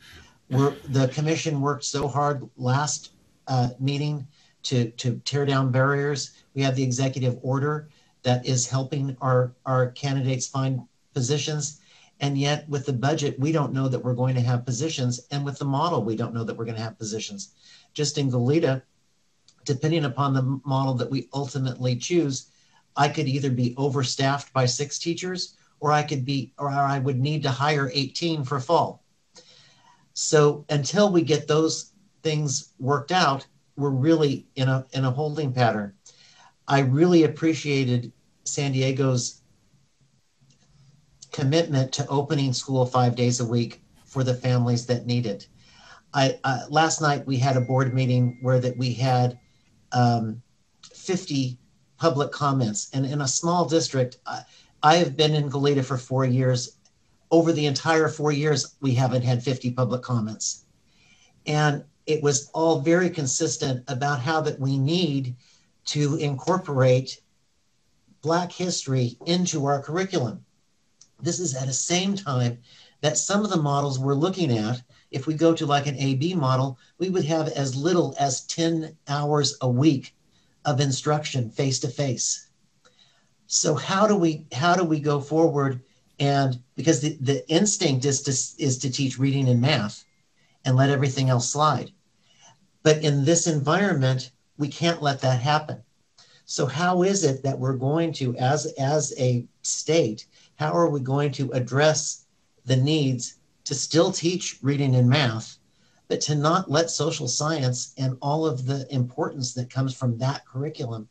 We're, the commission worked so hard last uh, meeting to, to tear down barriers. We have the executive order that is helping our, our candidates find positions. And yet, with the budget, we don't know that we're going to have positions. And with the model, we don't know that we're going to have positions. Just in Goleta, depending upon the model that we ultimately choose, I could either be overstaffed by six teachers or I could be, or I would need to hire 18 for fall. So until we get those things worked out, we're really in a in a holding pattern. I really appreciated San Diego's commitment to opening school five days a week for the families that need it. I uh, last night we had a board meeting where that we had um, 50 public comments, and in a small district, I, I have been in Goleta for four years. Over the entire four years, we haven't had 50 public comments, and it was all very consistent about how that we need to incorporate Black history into our curriculum. This is at the same time that some of the models we're looking at, if we go to like an AB model, we would have as little as 10 hours a week of instruction face to face. So how do we how do we go forward and because the, the instinct is to is to teach reading and math and let everything else slide. But in this environment, we can't let that happen. So how is it that we're going to, as, as a state, how are we going to address the needs to still teach reading and math, but to not let social science and all of the importance that comes from that curriculum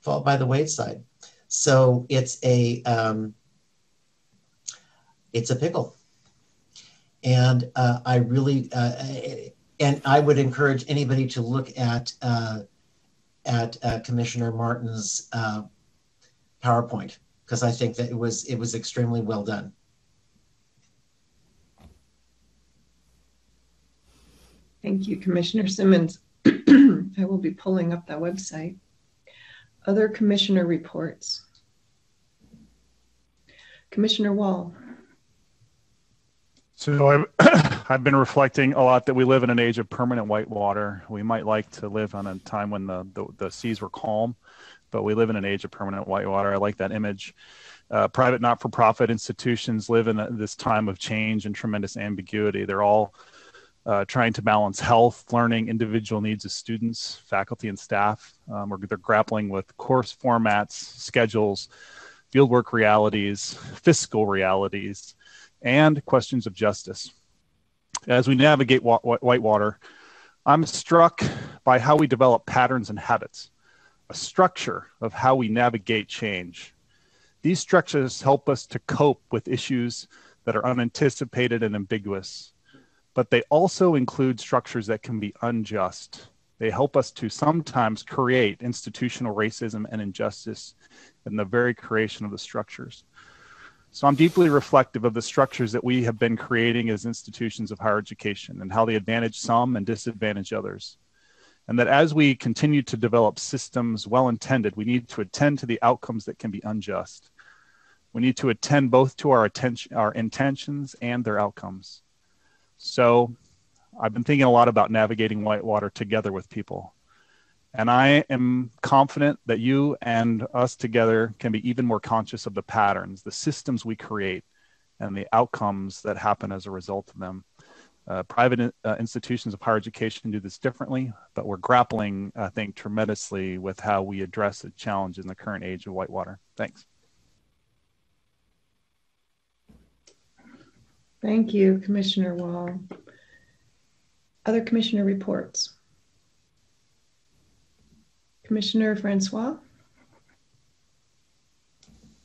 fall by the wayside. So it's a um, it's a pickle, and uh, I really uh, and I would encourage anybody to look at uh, at uh, Commissioner Marten's uh, PowerPoint because I think that it was it was extremely well done.
Thank you, Commissioner Simmons. (clears throat) I will be pulling up that website. Other commissioner reports. Commissioner Wall.
So I've, (clears throat) I've been reflecting a lot that we live in an age of permanent whitewater. We might like to live on a time when the, the, the seas were calm, but we live in an age of permanent whitewater. I like that image. Uh, private not-for-profit institutions live in this time of change and tremendous ambiguity. They're all uh, trying to balance health, learning, individual needs of students, faculty, and staff. Um, or they're grappling with course formats, schedules, fieldwork realities, fiscal realities, and questions of justice. As we navigate wa- Whitewater, I'm struck by how we develop patterns and habits, a structure of how we navigate change. These structures help us to cope with issues that are unanticipated and ambiguous but they also include structures that can be unjust. They help us to sometimes create institutional racism and injustice in the very creation of the structures. So I'm deeply reflective of the structures that we have been creating as institutions of higher education and how they advantage some and disadvantage others. And that as we continue to develop systems well intended, we need to attend to the outcomes that can be unjust. We need to attend both to our attention, our intentions and their outcomes. So I've been thinking a lot about navigating whitewater together with people. And I am confident that you and us together can be even more conscious of the patterns, the systems we create, and the outcomes that happen as a result of them. Uh, private uh, institutions of higher education do this differently, but we're grappling, I think, tremendously with how we address the challenge in the current age of whitewater. Thanks.
Thank you, Commissioner Wall. Other commissioner reports. Commissioner Francois.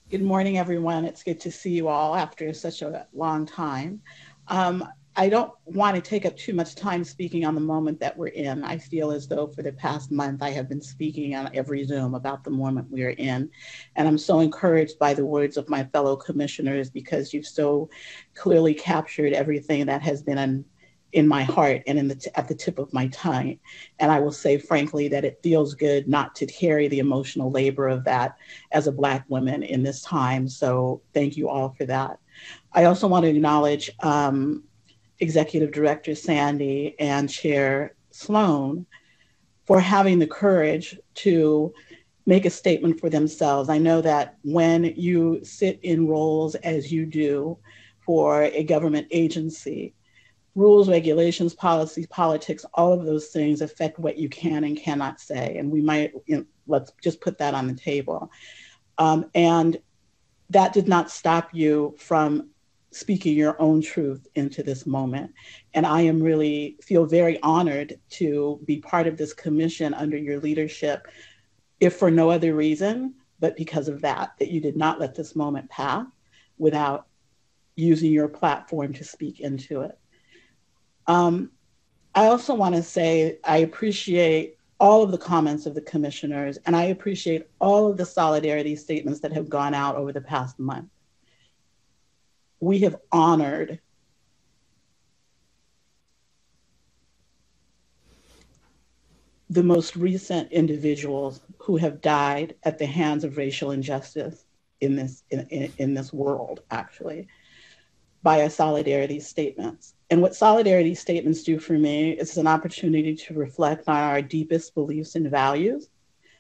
Good morning, everyone. It's good to see you all after such a long time. Um, I don't want to take up too much time speaking on the moment that we're in. I feel as though for the past month I have been speaking on every Zoom about the moment we are in. And I'm so encouraged by the words of my fellow commissioners because you've so clearly captured everything that has been in, my heart and in the t- at the tip of my tongue. And I will say frankly that it feels good not to carry the emotional labor of that as a Black woman in this time. So thank you all for that. I also want to acknowledge um, Executive Director Sandy and Chair Sloan for having the courage to make a statement for themselves. I know that when you sit in roles as you do for a government agency, rules, regulations, policies, politics, all of those things affect what you can and cannot say. And we might, you know, let's just put that on the table. Um, and that did not stop you from speaking your own truth into this moment. And I am really feel very honored to be part of this commission under your leadership, if for no other reason, but because of that, that you did not let this moment pass without using your platform to speak into it. Um, I also want to say I appreciate all of the comments of the commissioners, and I appreciate all of the solidarity statements that have gone out over the past month. We have honored the most recent individuals who have died at the hands of racial injustice in this in, in, in this world actually by our solidarity statements and what solidarity statements do for me is an opportunity to reflect on our deepest beliefs and values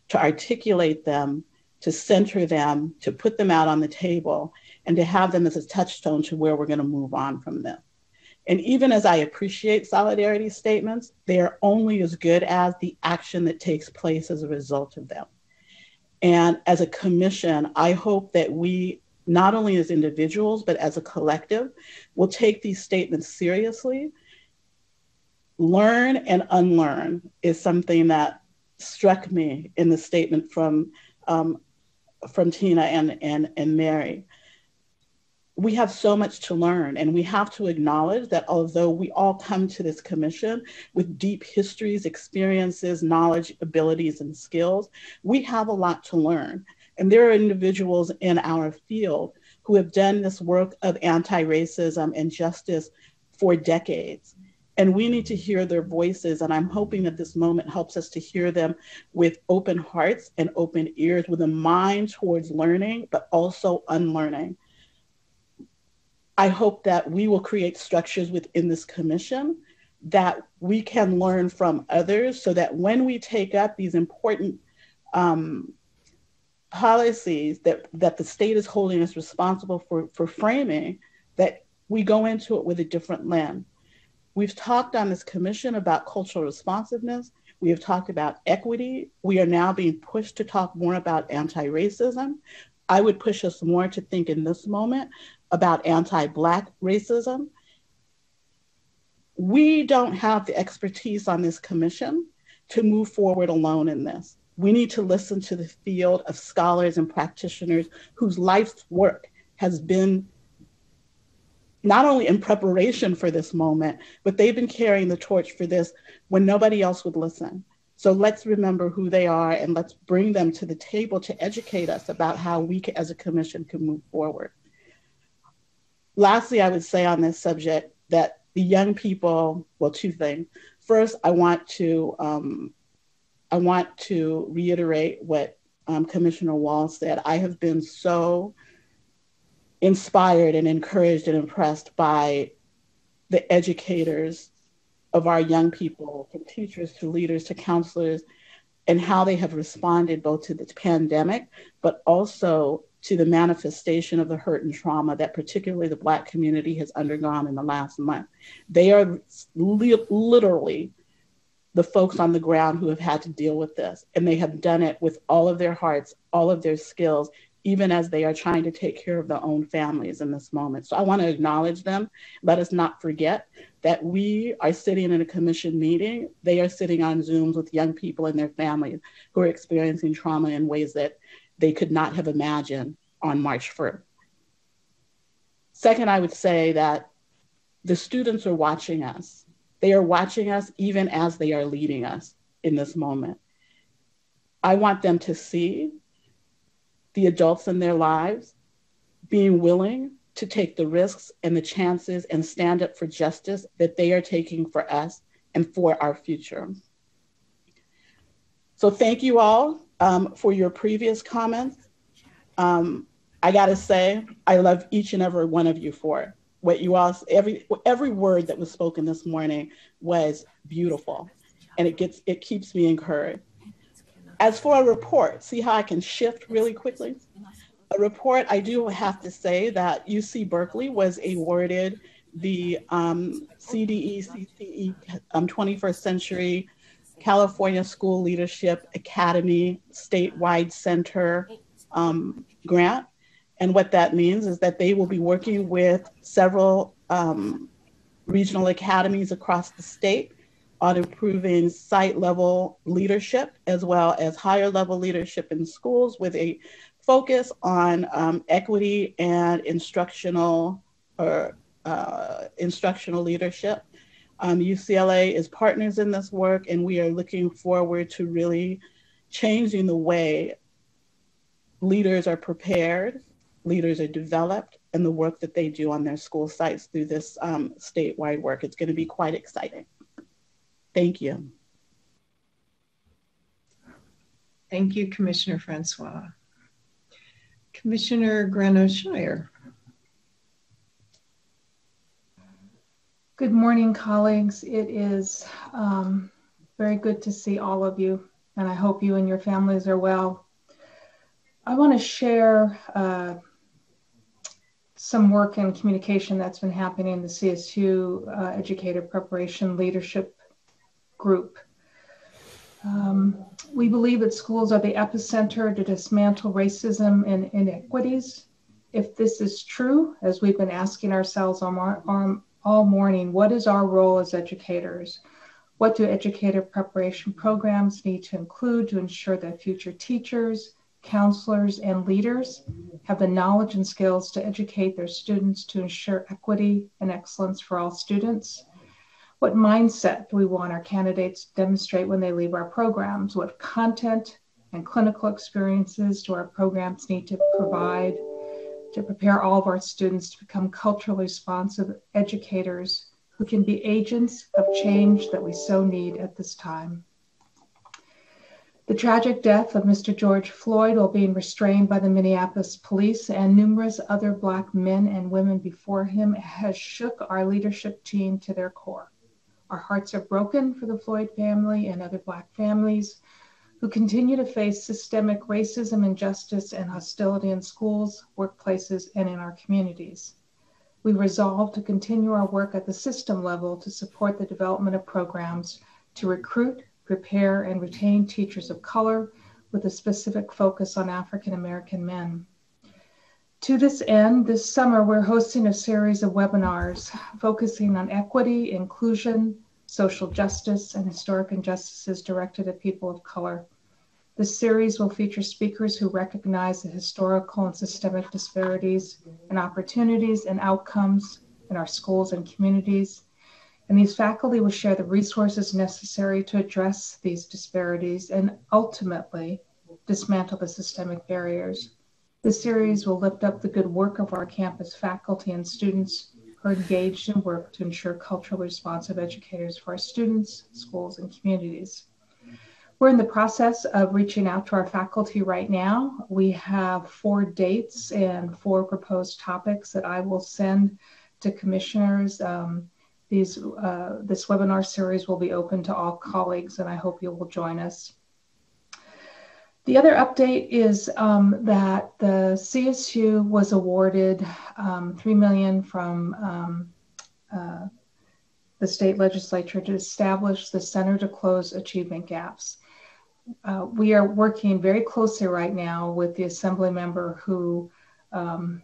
to articulate them to center them to put them out on the table and to have them as a touchstone to where we're going to move on from them. And even as I appreciate solidarity statements, they are only as good as the action that takes place as a result of them. And as a commission, I hope that we not only as individuals, but as a collective, will take these statements seriously. Learn and unlearn is something that struck me in the statement from, um, from Tina and, and, and Mary we have so much to learn and we have to acknowledge that although we all come to this commission with deep histories experiences knowledge abilities and skills we have a lot to learn and there are individuals in our field who have done this work of anti-racism and justice for decades. And we need to hear their voices and i'm hoping that this moment helps us to hear them with open hearts and open ears with a mind towards learning but also unlearning. I hope that we will create structures within this commission that we can learn from others so that when we take up these important um, policies that, that the state is holding us responsible for, for framing, that we go into it with a different lens. We've talked on this commission about cultural responsiveness. We have talked about equity. We are now being pushed to talk more about anti racism. I would push us more to think in this moment about anti Black racism. We don't have the expertise on this commission to move forward alone in this. We need to listen to the field of scholars and practitioners whose life's work has been not only in preparation for this moment, but they've been carrying the torch for this when nobody else would listen. So let's remember who they are and let's bring them to the table to educate us about how we as a commission can move forward lastly, I would say on this subject that the young people, well, two things. First, I want to um, I want to reiterate what um, Commissioner Wall said. I have been so inspired and encouraged and impressed by the educators of our young people, from teachers to leaders to counselors, and how they have responded both to the pandemic, but also to the manifestation of the hurt and trauma that particularly the Black community has undergone in the last month. They are li- literally the folks on the ground who have had to deal with this, and they have done it with all of their hearts, all of their skills, even as they are trying to take care of their own families in this moment. So I want to acknowledge them. Let us not forget that we are sitting in a commission meeting. They are sitting on Zooms with young people and their families who are experiencing trauma in ways that they could not have imagined on March 1st. Second, I would say that the students are watching us. They are watching us even as they are leading us in this moment. I want them to see the adults in their lives being willing to take the risks and the chances and stand up for justice that they are taking for us and for our future. So, thank you all um, for your previous comments. Um, I gotta say, I love each and every one of you for it. What you all, every every word that was spoken this morning was beautiful, and it gets it keeps me encouraged. As for a report, see how I can shift really quickly. A report, I do have to say that UC Berkeley was awarded the um, CDE CCE um, 21st Century California School Leadership Academy statewide center um, grant. And what that means is that they will be working with several um, regional academies across the state on improving site level leadership as well as higher level leadership in schools with a focus on um, equity and instructional or uh, instructional leadership. Um, UCLA is partners in this work, and we are looking forward to really changing the way leaders are prepared, leaders are developed, and the work that they do on their school sites through this um, statewide work. It's going to be quite exciting. Thank you.
Thank you, Commissioner Francois. Commissioner Grenot-Scheyer.
Good morning, colleagues. It is um, very good to see all of you, and I hope you and your families are well. I want to share uh, some work and communication that's been happening in the CSU uh, Educator Preparation Leadership Group. Um, we believe that schools are the epicenter to dismantle racism and inequities If this is true, as we've been asking ourselves all, all morning, what is our role as educators? What do educator preparation programs need to include to ensure that future teachers, counselors, and leaders have the knowledge and skills to educate their students to ensure equity and excellence for all students? What mindset do we want our candidates to demonstrate when they leave our programs? What content and clinical experiences do our programs need to provide to prepare all of our students to become culturally responsive educators who can be agents of change that we so need at this time. The tragic death of Mr. George Floyd while being restrained by the Minneapolis police and numerous other Black men and women before him has shook our leadership team to their core. Our hearts are broken for the Floyd family and other Black families who continue to face systemic racism, injustice, and hostility in schools, workplaces, and in our communities we resolve to continue our work at the system level to support the development of programs to recruit, prepare, and retain teachers of color with a specific focus on African American men. To this end, this summer we're hosting a series of webinars focusing on equity, inclusion, social justice, and historic injustices directed at people of color. This series will feature speakers who recognize the historical and systemic disparities and opportunities and outcomes in our schools and communities. And these faculty will share the resources necessary to address these disparities and ultimately dismantle the systemic barriers. This series will lift up the good work of our campus faculty and students who are engaged in work to ensure culturally responsive educators for our students, schools, and communities. We're in the process of reaching out to our faculty right now. We have four dates and four proposed topics that I will send to commissioners. Um, these, uh, this webinar series will be open to all colleagues, and I hope you will join us. The other update is um, that the CSU was awarded um, 3 million from um, uh, the state legislature to establish the Center to Close Achievement Gaps uh, we are working very closely right now with the assembly member who um,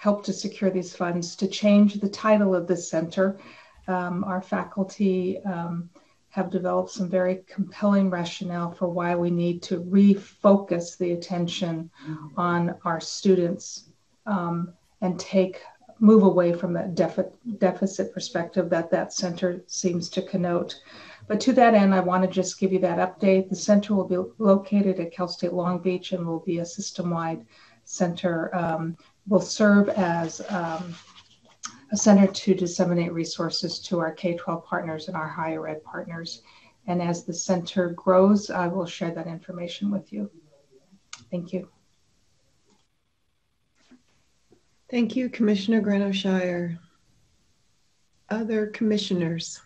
helped to secure these funds to change the title of the center. Um, our faculty um, have developed some very compelling rationale for why we need to refocus the attention on our students um, and take move away from that defi- deficit perspective that that center seems to connote. But to that end, I want to just give you that update. The center will be located at Cal State Long Beach and will be a system-wide center. Will serve as um, a center to disseminate resources to our K-12 partners and our higher ed partners. And as the center grows, I will share that information with you. Thank you.
Thank you, Commissioner Grenot-Scheyer. Other commissioners?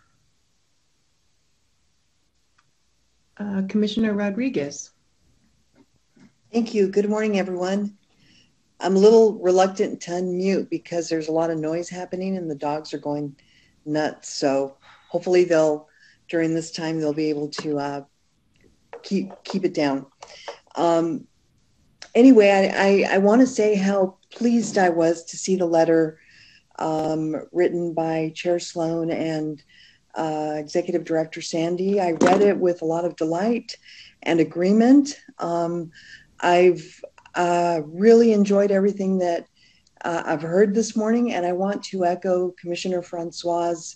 Uh, Commissioner Rodriguez.
Thank you. Good morning, everyone. I'm a little reluctant to unmute because there's a lot of noise happening and the dogs are going nuts. So hopefully they'll, during this time, they'll be able to uh, keep keep it down. Um, anyway, I, I, I want to say how pleased I was to see the letter um, written by Chair Sloan and uh, Executive Director Sandy. I read it with a lot of delight and agreement. Um, I've uh, really enjoyed everything that uh, I've heard this morning, and I want to echo Commissioner Francois'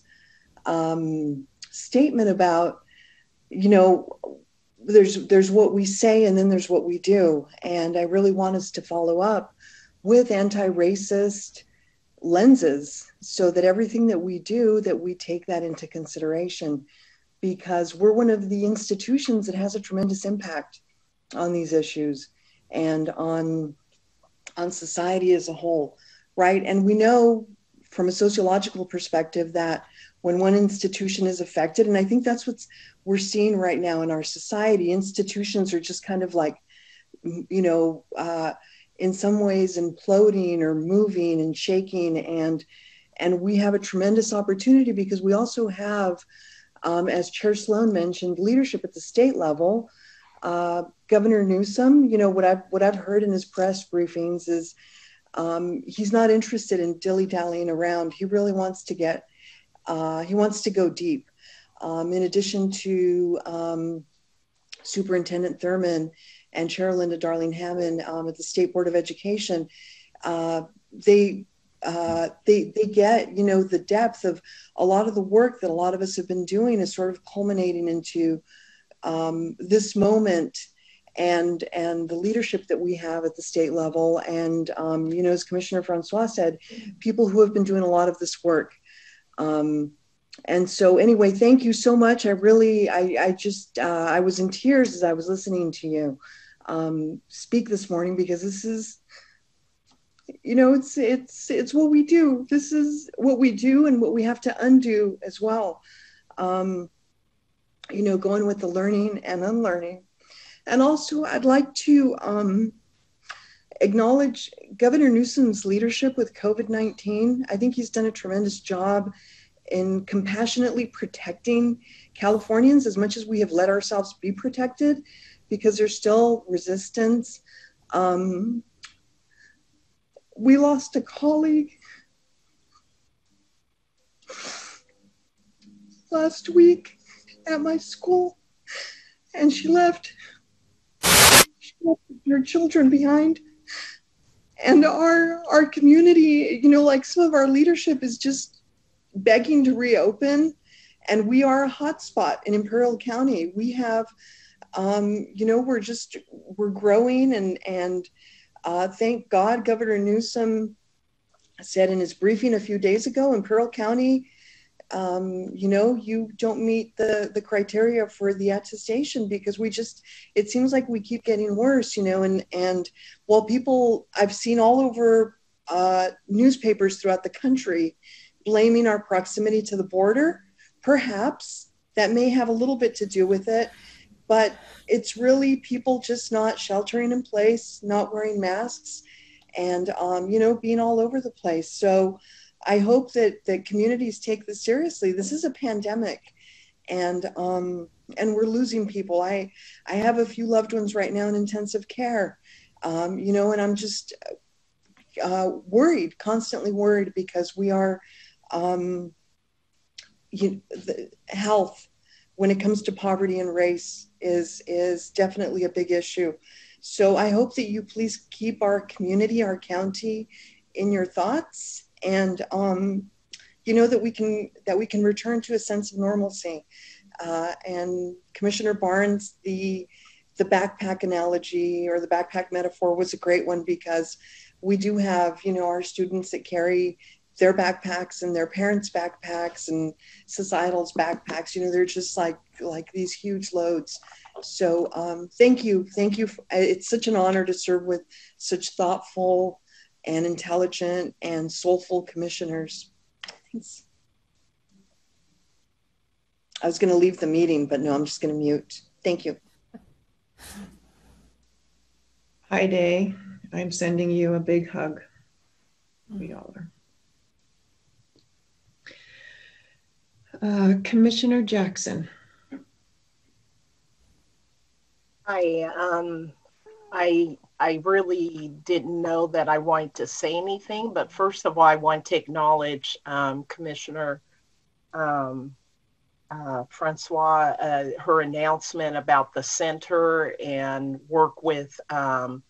um, statement about, you know, there's there's what we say and then there's what we do, and I really want us to follow up with anti-racist lenses so that everything that we do that we take that into consideration because we're one of the institutions that has a tremendous impact on these issues and on on society as a whole right? And we know from a sociological perspective that when one institution is affected and i think that's what we're seeing right now in our society institutions are just kind of like you know uh, in some ways imploding or moving and shaking. And and we have a tremendous opportunity because we also have um, as chair sloan mentioned leadership at the state level uh, governor newsom you know what i've what i've heard in his press briefings is um, he's not interested in dilly dallying around. He really wants to get, uh, he wants to go deep. Um, in addition to um, Superintendent Thurmond and Chair Linda Darling Hammond um, at the State Board of Education, uh, they uh, they they get you know the depth of a lot of the work that a lot of us have been doing is sort of culminating into um, this moment and and the leadership that we have at the state level. And um, you know as commissioner francois said people who have been doing a lot of this work. Um, and so anyway thank you so much. I really i, I just uh, i was in tears as i was listening to you um, speak this morning because this is you know it's it's it's what we do. This is what we do and what we have to undo as well. Um, you know going with the learning and unlearning and also, I'd like to um, acknowledge Governor Newsom's leadership with COVID 19. I think he's done a tremendous job in compassionately protecting Californians as much as we have let ourselves be protected because there's still resistance. Um, we lost a colleague last week at my school, and she left. Her children behind. And our our community you know like some of our leadership is just begging to reopen and we are a hotspot in imperial county. We have um, you know we're just we're growing and and uh, thank god governor newsom said in his briefing a few days ago in imperial county um, you know, you don't meet the the criteria for the attestation because we just it seems like we keep getting worse, you know, and and while people I've seen all over uh, newspapers throughout the country blaming our proximity to the border, perhaps that may have a little bit to do with it, but it's really people just not sheltering in place, not wearing masks, and um, you know, being all over the place. So I hope that that communities take this seriously. This is a pandemic, and um, and we're losing people. I I have a few loved ones right now in intensive care, um, you know, and I'm just uh, worried, constantly worried because we are, um, you, the health when it comes to poverty and race is is definitely a big issue. So I hope that you please keep our community, our county, in your thoughts and um, you know that we can that we can return to a sense of normalcy. Uh, and Commissioner Barnes, the the backpack analogy or the backpack metaphor was a great one because we do have you know our students that carry their backpacks and their parents' backpacks and societal's backpacks. You know, they're just like like these huge loads. So um, thank you, thank you. It's such an honor to serve with such thoughtful and intelligent and soulful commissioners. Thanks. I was going to leave the meeting, but no, I'm just going to mute. Thank you.
Haydee. I'm sending you a big hug. We all are. Uh, Commissioner Jackson.
Hi, um, I I really didn't know that I wanted to say anything, but first of all, I want to acknowledge um, Commissioner um, uh, Francois, uh, her announcement about the center and work with um,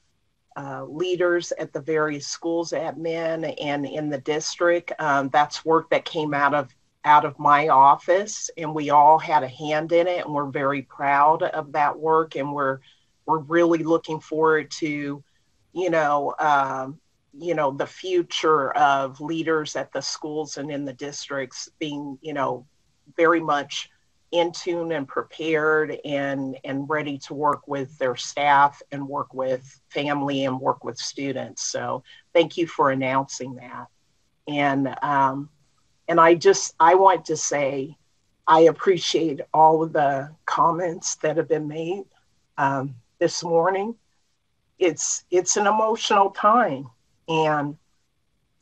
uh, leaders at the various schools admin and in the district. Um, that's work that came out of out of my office, and we all had a hand in it, and we're very proud of that work, and we're we're really looking forward to, you know, um, you know, the future of leaders at the schools and in the districts being, you know, very much in tune and prepared and and ready to work with their staff and work with family and work with students. So thank you for announcing that. And um, and I just I want to say I appreciate all of the comments that have been made. Um, this morning. It's it's an emotional time, and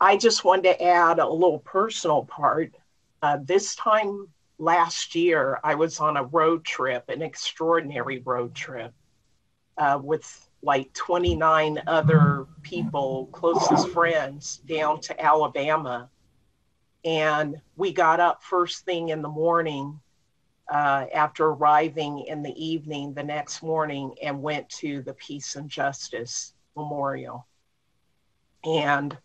I just wanted to add a little personal part. Uh, this time last year, I was on a road trip, an extraordinary road trip, uh, with like 29 other people, closest friends, down to Alabama. And we got up first thing in the morning uh, after arriving in the evening the next morning and went to the Peace and Justice Memorial. And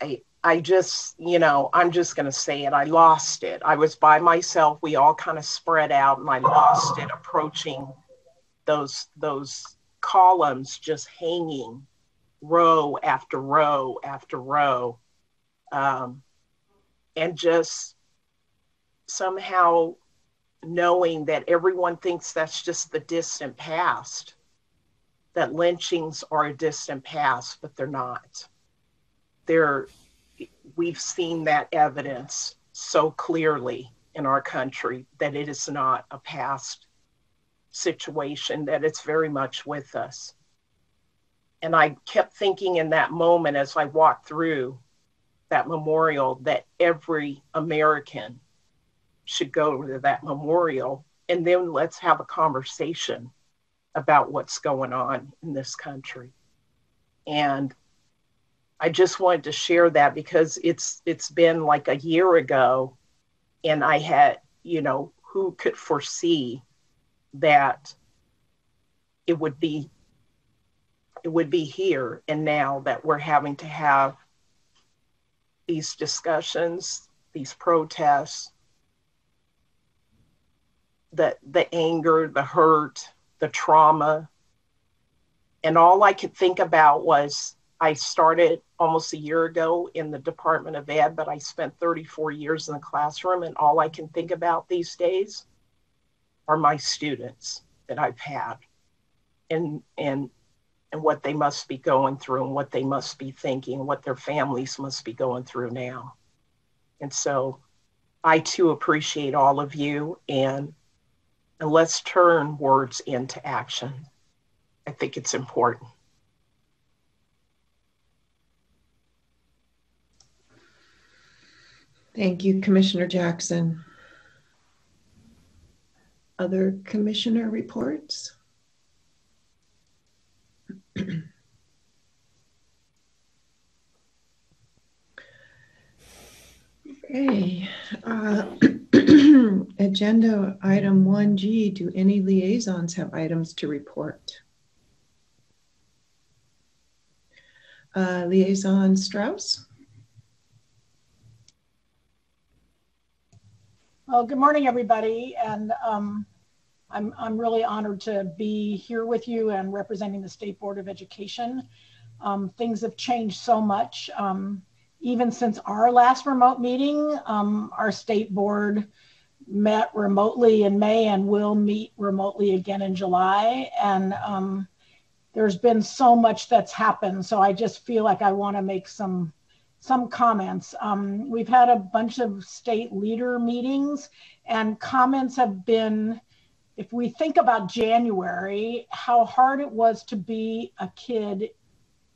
I, I just, you know, I'm just going to say it. I lost it. I was by myself. We all kind of spread out and I lost it approaching those those columns just hanging row after row after row um, and just somehow knowing that everyone thinks that's just the distant past that lynchings are a distant past but they're not they're we've seen that evidence so clearly in our country that it is not a past situation, that it's very much with us. And I kept thinking in that moment as I walked through that memorial that every American should go to that memorial and then let's have a conversation about what's going on in this country. And I just wanted to share that because it's it's been like a year ago and I had, you know, who could foresee that it would be it would be here and now that we're having to have these discussions, these protests, the the anger, the hurt, the trauma. And all I could think about was I started almost a year ago in the Department of Ed, but I spent 34 years in the classroom, and all I can think about these days are my students that I've had and and and what they must be going through and what they must be thinking, what their families must be going through now. And so I too appreciate all of you and and let's turn words into action. I think it's important.
Thank you, Commissioner Jackson. Other commissioner reports? (clears throat) Okay. Uh, (clears throat) agenda item 1G Do any liaisons have items to report? Uh, liaison Straus?
Well, good morning, everybody. And um, I'm, I'm really honored to be here with you and representing the State Board of Education. Um, things have changed so much. Um, even since our last remote meeting, um, our state board met remotely in May and will meet remotely again in July. And um, there's been so much that's happened. So I just feel like I want to make some some comments. Um, we've had a bunch of state leader meetings, and comments have been if we think about January, how hard it was to be a kid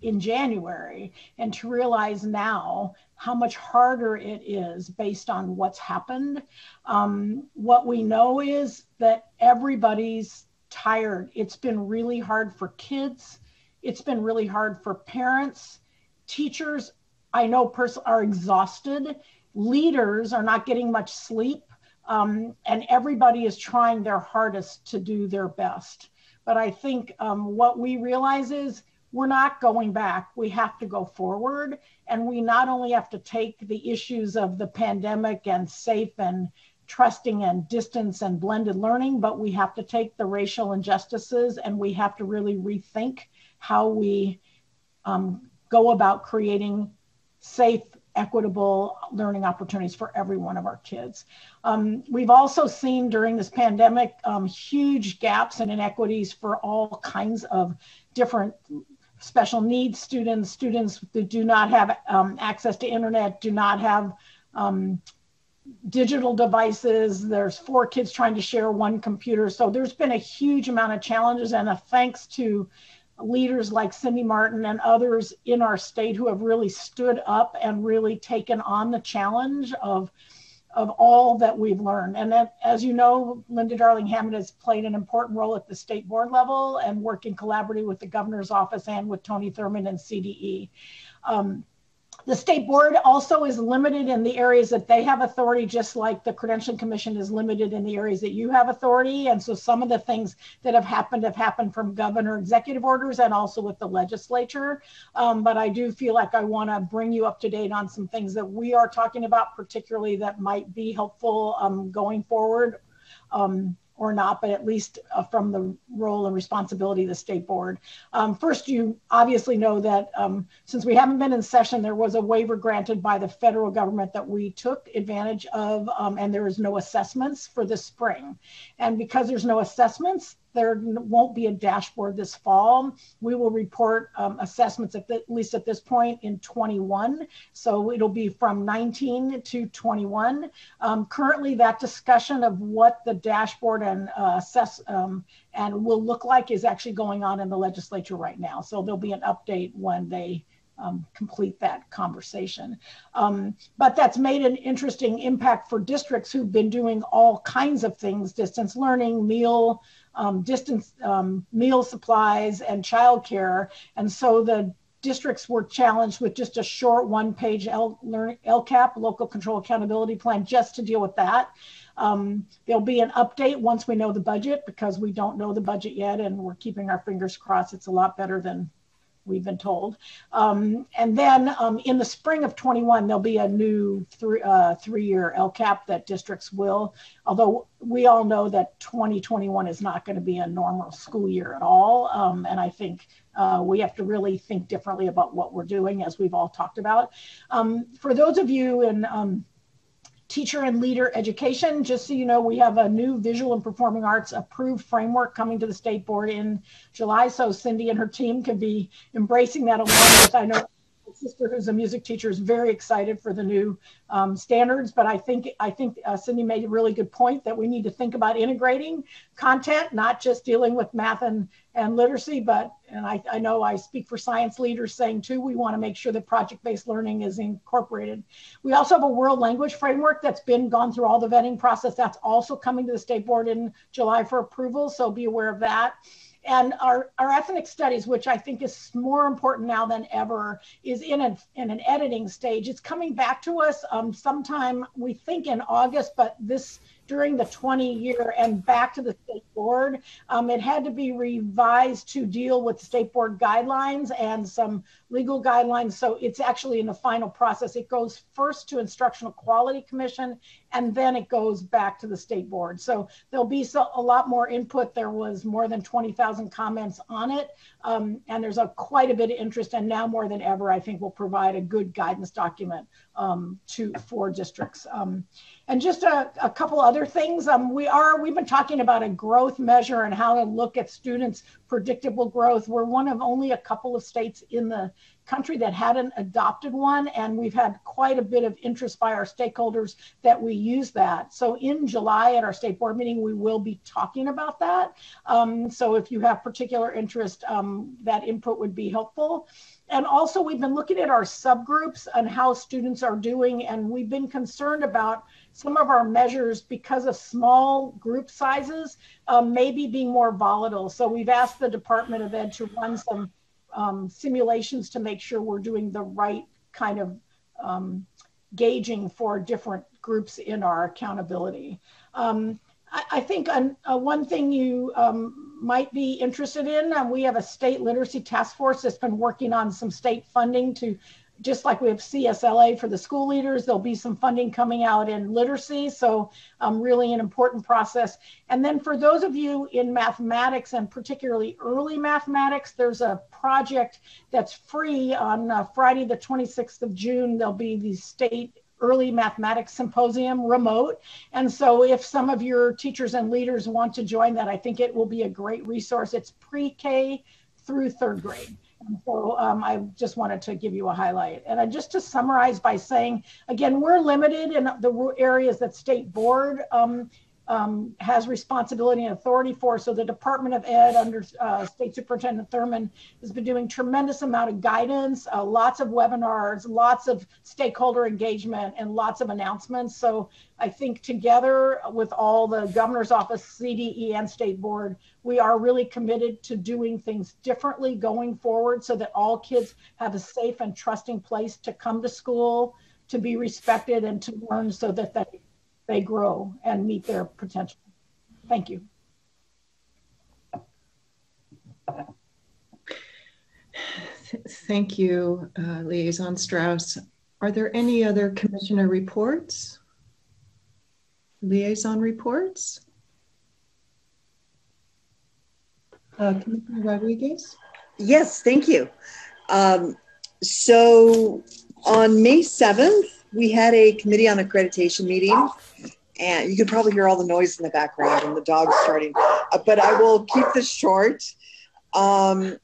in January, and to realize now how much harder it is based on what's happened. Um, what we know is that everybody's tired. It's been really hard for kids, it's been really hard for parents, teachers I know pers- are exhausted. Leaders are not getting much sleep, um, and everybody is trying their hardest to do their best. But I think um, what we realize is we're not going back. We have to go forward. And we not only have to take the issues of the pandemic and safe and trusting and distance and blended learning, but we have to take the racial injustices and we have to really rethink how we um, go about creating safe, equitable learning opportunities for every one of our kids. Um, we've also seen during this pandemic um, huge gaps and inequities for all kinds of different special needs students, students that do not have um, access to internet, do not have um, digital devices. There's four kids trying to share one computer. So there's been a huge amount of challenges and a thanks to leaders like Cindy Marten and others in our state who have really stood up and really taken on the challenge of of all that we've learned. And that, as you know, Linda Darling Hammond has played an important role at the state board level and working collaboratively with the governor's office and with Tony Thurmond and CDE. Um, the state board also is limited in the areas that they have authority, just like the credentialing commission is limited in the areas that you have authority. And so some of the things that have happened have happened from governor executive orders and also with the legislature. Um, but I do feel like I want to bring you up to date on some things that we are talking about, particularly that might be helpful um, going forward. Um, or not, but at least uh, from the role and responsibility of the state board. Um, first, you obviously know that um, since we haven't been in session, there was a waiver granted by the federal government that we took advantage of, um, and there is no assessments for this spring. And because there's no assessments, there won't be a dashboard this fall. We will report um, assessments at, the, at, least at this point in 21. So it'll be from 19 to 21. Um, currently, that discussion of what the dashboard and uh, assess um, and will look like is actually going on in the legislature right now. So there'll be an update when they um, complete that conversation. Um, but that's made an interesting impact for districts who've been doing all kinds of things, distance learning, meal, um, distance um, meal supplies and childcare. And so the districts were challenged with just a short one page L, LCAP, local control accountability plan, just to deal with that. Um, there'll be an update once we know the budget because we don't know the budget yet and we're keeping our fingers crossed. It's a lot better than we've been told. Um, and then um, in the spring of 21, there'll be a new three, uh, three-year LCAP that districts will, although we all know that 2021 is not going to be a normal school year at all. Um, and I think uh, we have to really think differently about what we're doing, as we've all talked about. Um, for those of you in um, teacher and leader education. Just so you know, we have a new visual and performing arts approved framework coming to the state board in July. So Cindy and her team can be embracing that along with, I know my sister who's a music teacher is very excited for the new um, standards but i think i think uh, cindy made a really good point that we need to think about integrating content not just dealing with math and and literacy, but, and I, I know I speak for science leaders saying too, we want to make sure that project-based learning is incorporated. We also have a world language framework that's been gone through all the vetting process. That's also coming to the state board in July for approval, so be aware of that. And our, our ethnic studies, which I think is more important now than ever, is in, a, in an editing stage. It's coming back to us um, sometime, we think in August, but this during the 20 year and back to the state board. Um, it had to be revised to deal with state board guidelines and some legal guidelines. So it's actually in the final process. It goes first to Instructional Quality Commission and then it goes back to the state board. So there'll be so, a lot more input. There was more than 20,000 comments on it. Um, and there's a quite a bit of interest and now more than ever, I think will provide a good guidance document um, to for districts. Um, and just a, a, couple other things. Um, we are we've been talking about a growth measure and how to look at students' predictable growth. We're one of only a couple of states in the country that hadn't adopted one, and we've had quite a bit of interest by our stakeholders that we use that. So in July at our state board meeting, we will be talking about that. Um, so if you have particular interest, um, that input would be helpful. And also, we've been looking at our subgroups and how students are doing, and we've been concerned about some of our measures because of small group sizes um, maybe being more volatile. So we've asked the Department of Ed to run some um, simulations to make sure we're doing the right kind of um, gauging for different groups in our accountability. Um, I, I, think uh, one thing you um, might be interested in. Um, we have a state literacy task force that's been working on some state funding to, just like we have CSLA for the school leaders, there'll be some funding coming out in literacy. So um, really an important process. And then for those of you in mathematics and particularly early mathematics, there's a project that's free on uh, Friday, the 26th of June. There'll be the state early mathematics symposium remote. And so if some of your teachers and leaders want to join that, I think it will be a great resource. It's pre-K through third grade. So um, I just wanted to give you a highlight. And I, just to summarize by saying, again, we're limited in the areas that state board um, um, has responsibility and authority for. So the Department of Ed under uh, State Superintendent Thurmond has been doing tremendous amount of guidance, uh, lots of webinars, lots of stakeholder engagement, and lots of announcements. So I think together with all the governor's office, CDE, and state board, we are really committed to doing things differently going forward so that all kids have a safe and trusting place to come to school, to be respected, and to learn so that they they grow and meet their potential. Thank you.
Thank you, uh, Liaison Straus. Are there any other commissioner reports? Liaison reports? Uh, Commissioner Rodriguez?
Yes, thank you. Um, so on May 7th, we had a committee on accreditation meeting and you can probably hear all the noise in the background and the dogs starting, uh, but I will keep this short. Um,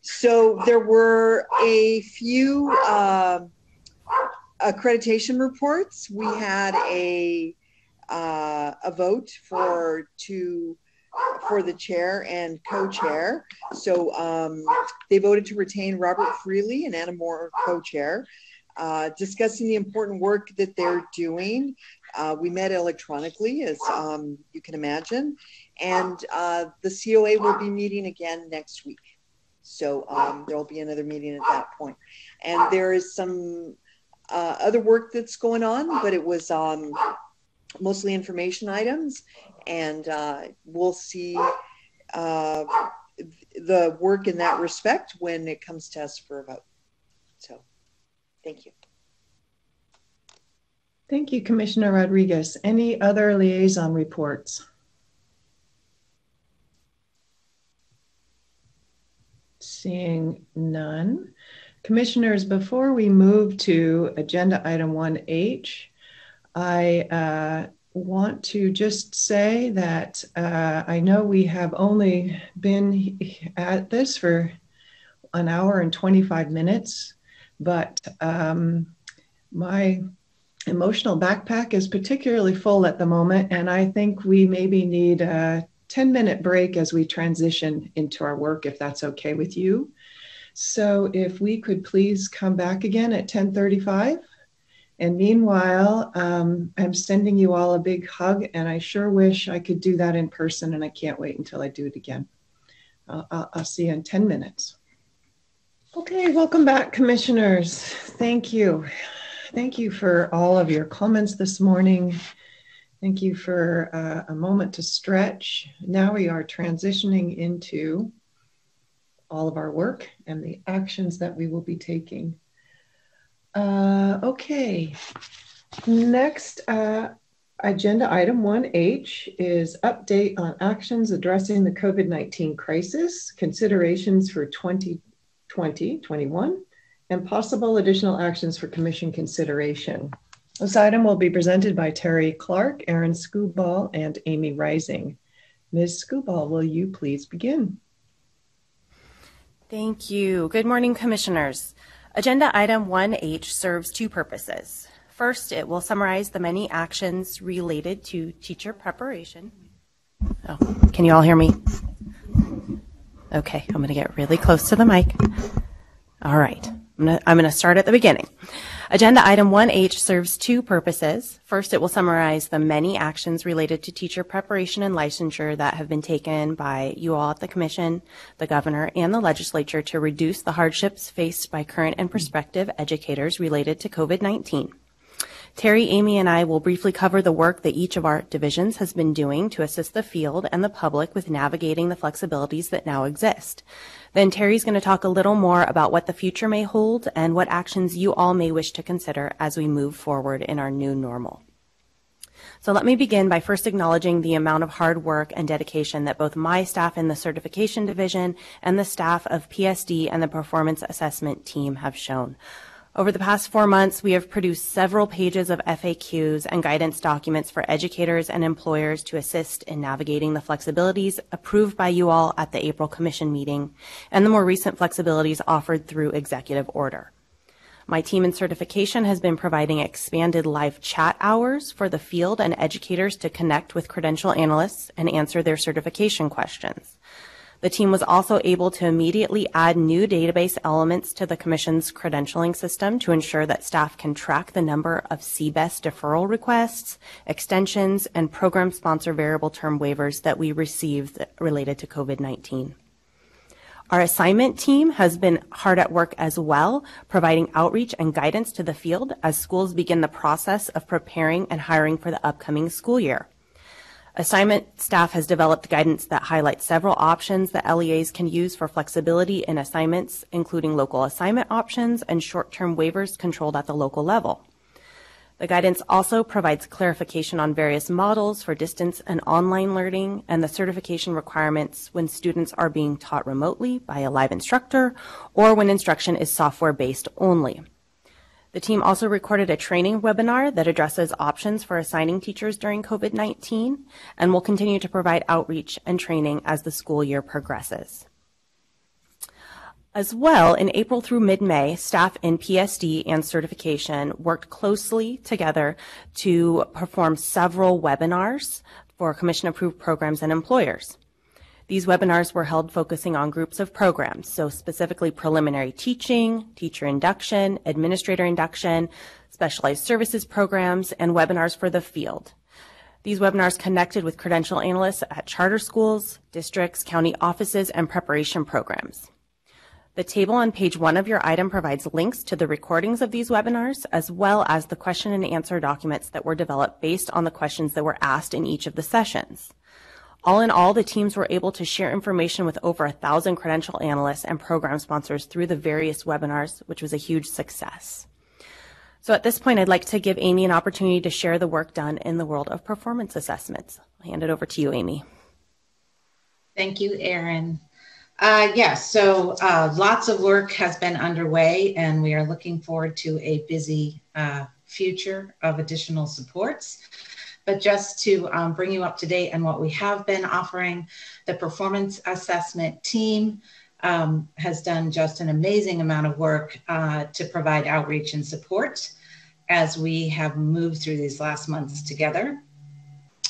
so there were a few uh, accreditation reports. We had a uh, a vote for to for the chair and co-chair. So um, they voted to retain Robert Freely and Anna Moore co-chair, uh, discussing the important work that they're doing uh, we met electronically, as um, you can imagine, and uh, the COA will be meeting again next week. So um, there will be another meeting at that point. And there is some uh, other work that's going on, but it was um, mostly information items, and uh, we'll see the work in that respect when it comes to us for a vote. So, thank you.
Thank you, Commissioner Rodriguez. Any other liaison reports? Seeing none. Commissioners, before we move to agenda item 1H, I uh, want to just say that uh, I know we have only been at this for an hour and 25 minutes, but um, my emotional backpack is particularly full at the moment, and I think we maybe need a 10 minute break as we transition into our work, if that's okay with you. So if we could please come back again at 1035. And meanwhile, um, I'm sending you all a big hug, and I sure wish I could do that in person, and I can't wait until I do it again. I'll, I'll see you in 10 minutes. Okay, welcome back, commissioners. Thank you. Thank you for all of your comments this morning. Thank you for uh, a moment to stretch. Now we are transitioning into all of our work and the actions that we will be taking. Uh, okay, next uh, agenda item 1H is update on actions addressing the COVID 19 crisis, considerations for 2020 21 and possible additional actions for commission consideration. This item will be presented by Terry Clark, Erin Skubal, and Amy Reising. Ms. Skubal, will you please begin?
Thank you. Good morning, commissioners. Agenda item 1H serves two purposes. First, it will summarize the many actions related to teacher preparation. Oh, can you all hear me? Okay, I'm going to get really close to the mic. All right. I'm going to start at the beginning. Agenda item 1H serves two purposes. First, it will summarize the many actions related to teacher preparation and licensure that have been taken by you all at the Commission, the Governor, and the Legislature to reduce the hardships faced by current and prospective educators related to COVID 19. Terry, Amy, and I will briefly cover the work that each of our divisions has been doing to assist the field and the public with navigating the flexibilities that now exist. Then Terry's going to talk a little more about what the future may hold and what actions you all may wish to consider as we move forward in our new normal. So let me begin by first acknowledging the amount of hard work and dedication that both my staff in the certification division and the staff of PSD and the performance assessment team have shown. Over the past four months, we have produced several pages of FAQs and guidance documents for educators and employers to assist in navigating the flexibilities approved by you all at the April Commission meeting and the more recent flexibilities offered through executive order. My team in certification has been providing expanded live chat hours for the field and educators to connect with credential analysts and answer their certification questions. The team was also able to immediately add new database elements to the Commission's credentialing system to ensure that staff can track the number of CBEST deferral requests, extensions, and program sponsor variable term waivers that we received related to COVID 19. Our assignment team has been hard at work as well, providing outreach and guidance to the field as schools begin the process of preparing and hiring for the upcoming school year. Assignment staff has developed guidance that highlights several options that LEAs can use for flexibility in assignments, including local assignment options and short-term waivers controlled at the local level. The guidance also provides clarification on various models for distance and online learning and the certification requirements when students are being taught remotely by a live instructor or when instruction is software based only. The team also recorded a training webinar that addresses options for assigning teachers during COVID 19 and will continue to provide outreach and training as the school year progresses. As well, in April through mid May, staff in PSD and certification worked closely together to perform several webinars for commission approved programs and employers. These webinars were held focusing on groups of programs, so specifically preliminary teaching, teacher induction, administrator induction, specialized services programs, and webinars for the field. These webinars connected with credential analysts at charter schools, districts, county offices, and preparation programs. The table on page one of your item provides links to the recordings of these webinars, as well as the question and answer documents that were developed based on the questions that were asked in each of the sessions. All in all, the teams were able to share information with over a thousand credential analysts and program sponsors through the various webinars, which was a huge success. So at this point, I'd like to give Amy an opportunity to share the work done in the world of performance assessments. I'll hand it over to you, Amy.
Thank you, Erin. Uh, yes, so uh, lots of work has been underway, and we are looking forward to a busy uh, future of additional supports. But just to um, bring you up to date on what we have been offering, the performance assessment team um, has done just an amazing amount of work uh, to provide outreach and support as we have moved through these last months together.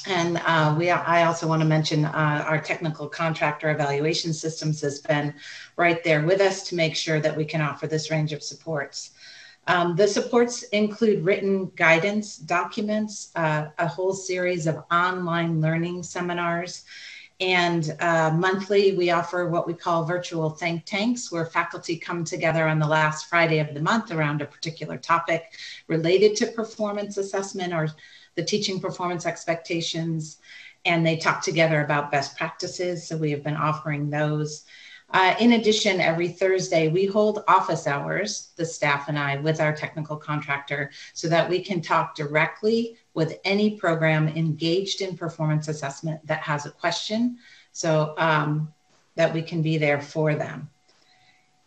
And uh, we, I also want to mention uh, our technical contractor evaluation systems has been right there with us to make sure that we can offer this range of supports. Um, the supports include written guidance documents, uh, a whole series of online learning seminars, and uh, monthly we offer what we call virtual think tanks, where faculty come together on the last Friday of the month around a particular topic related to performance assessment or the teaching performance expectations, and they talk together about best practices. So we have been offering those. Uh, in addition, every Thursday, we hold office hours, the staff and I, with our technical contractor, so that we can talk directly with any program engaged in performance assessment that has a question, so um, that we can be there for them.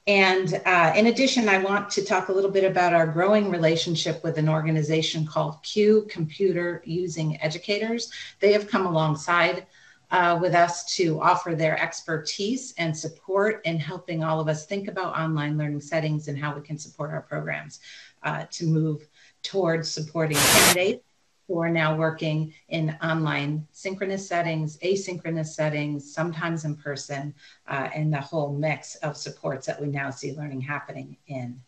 And uh, in addition, I want to talk a little bit about our growing relationship with an organization called CUE Computer Using Educators. They have come alongside uh, with us to offer their expertise and support in helping all of us think about online learning settings and how we can support our programs uh, to move towards supporting candidates who are now working in online synchronous settings, asynchronous settings, sometimes in person, uh, and the whole mix of supports that we now see learning happening in.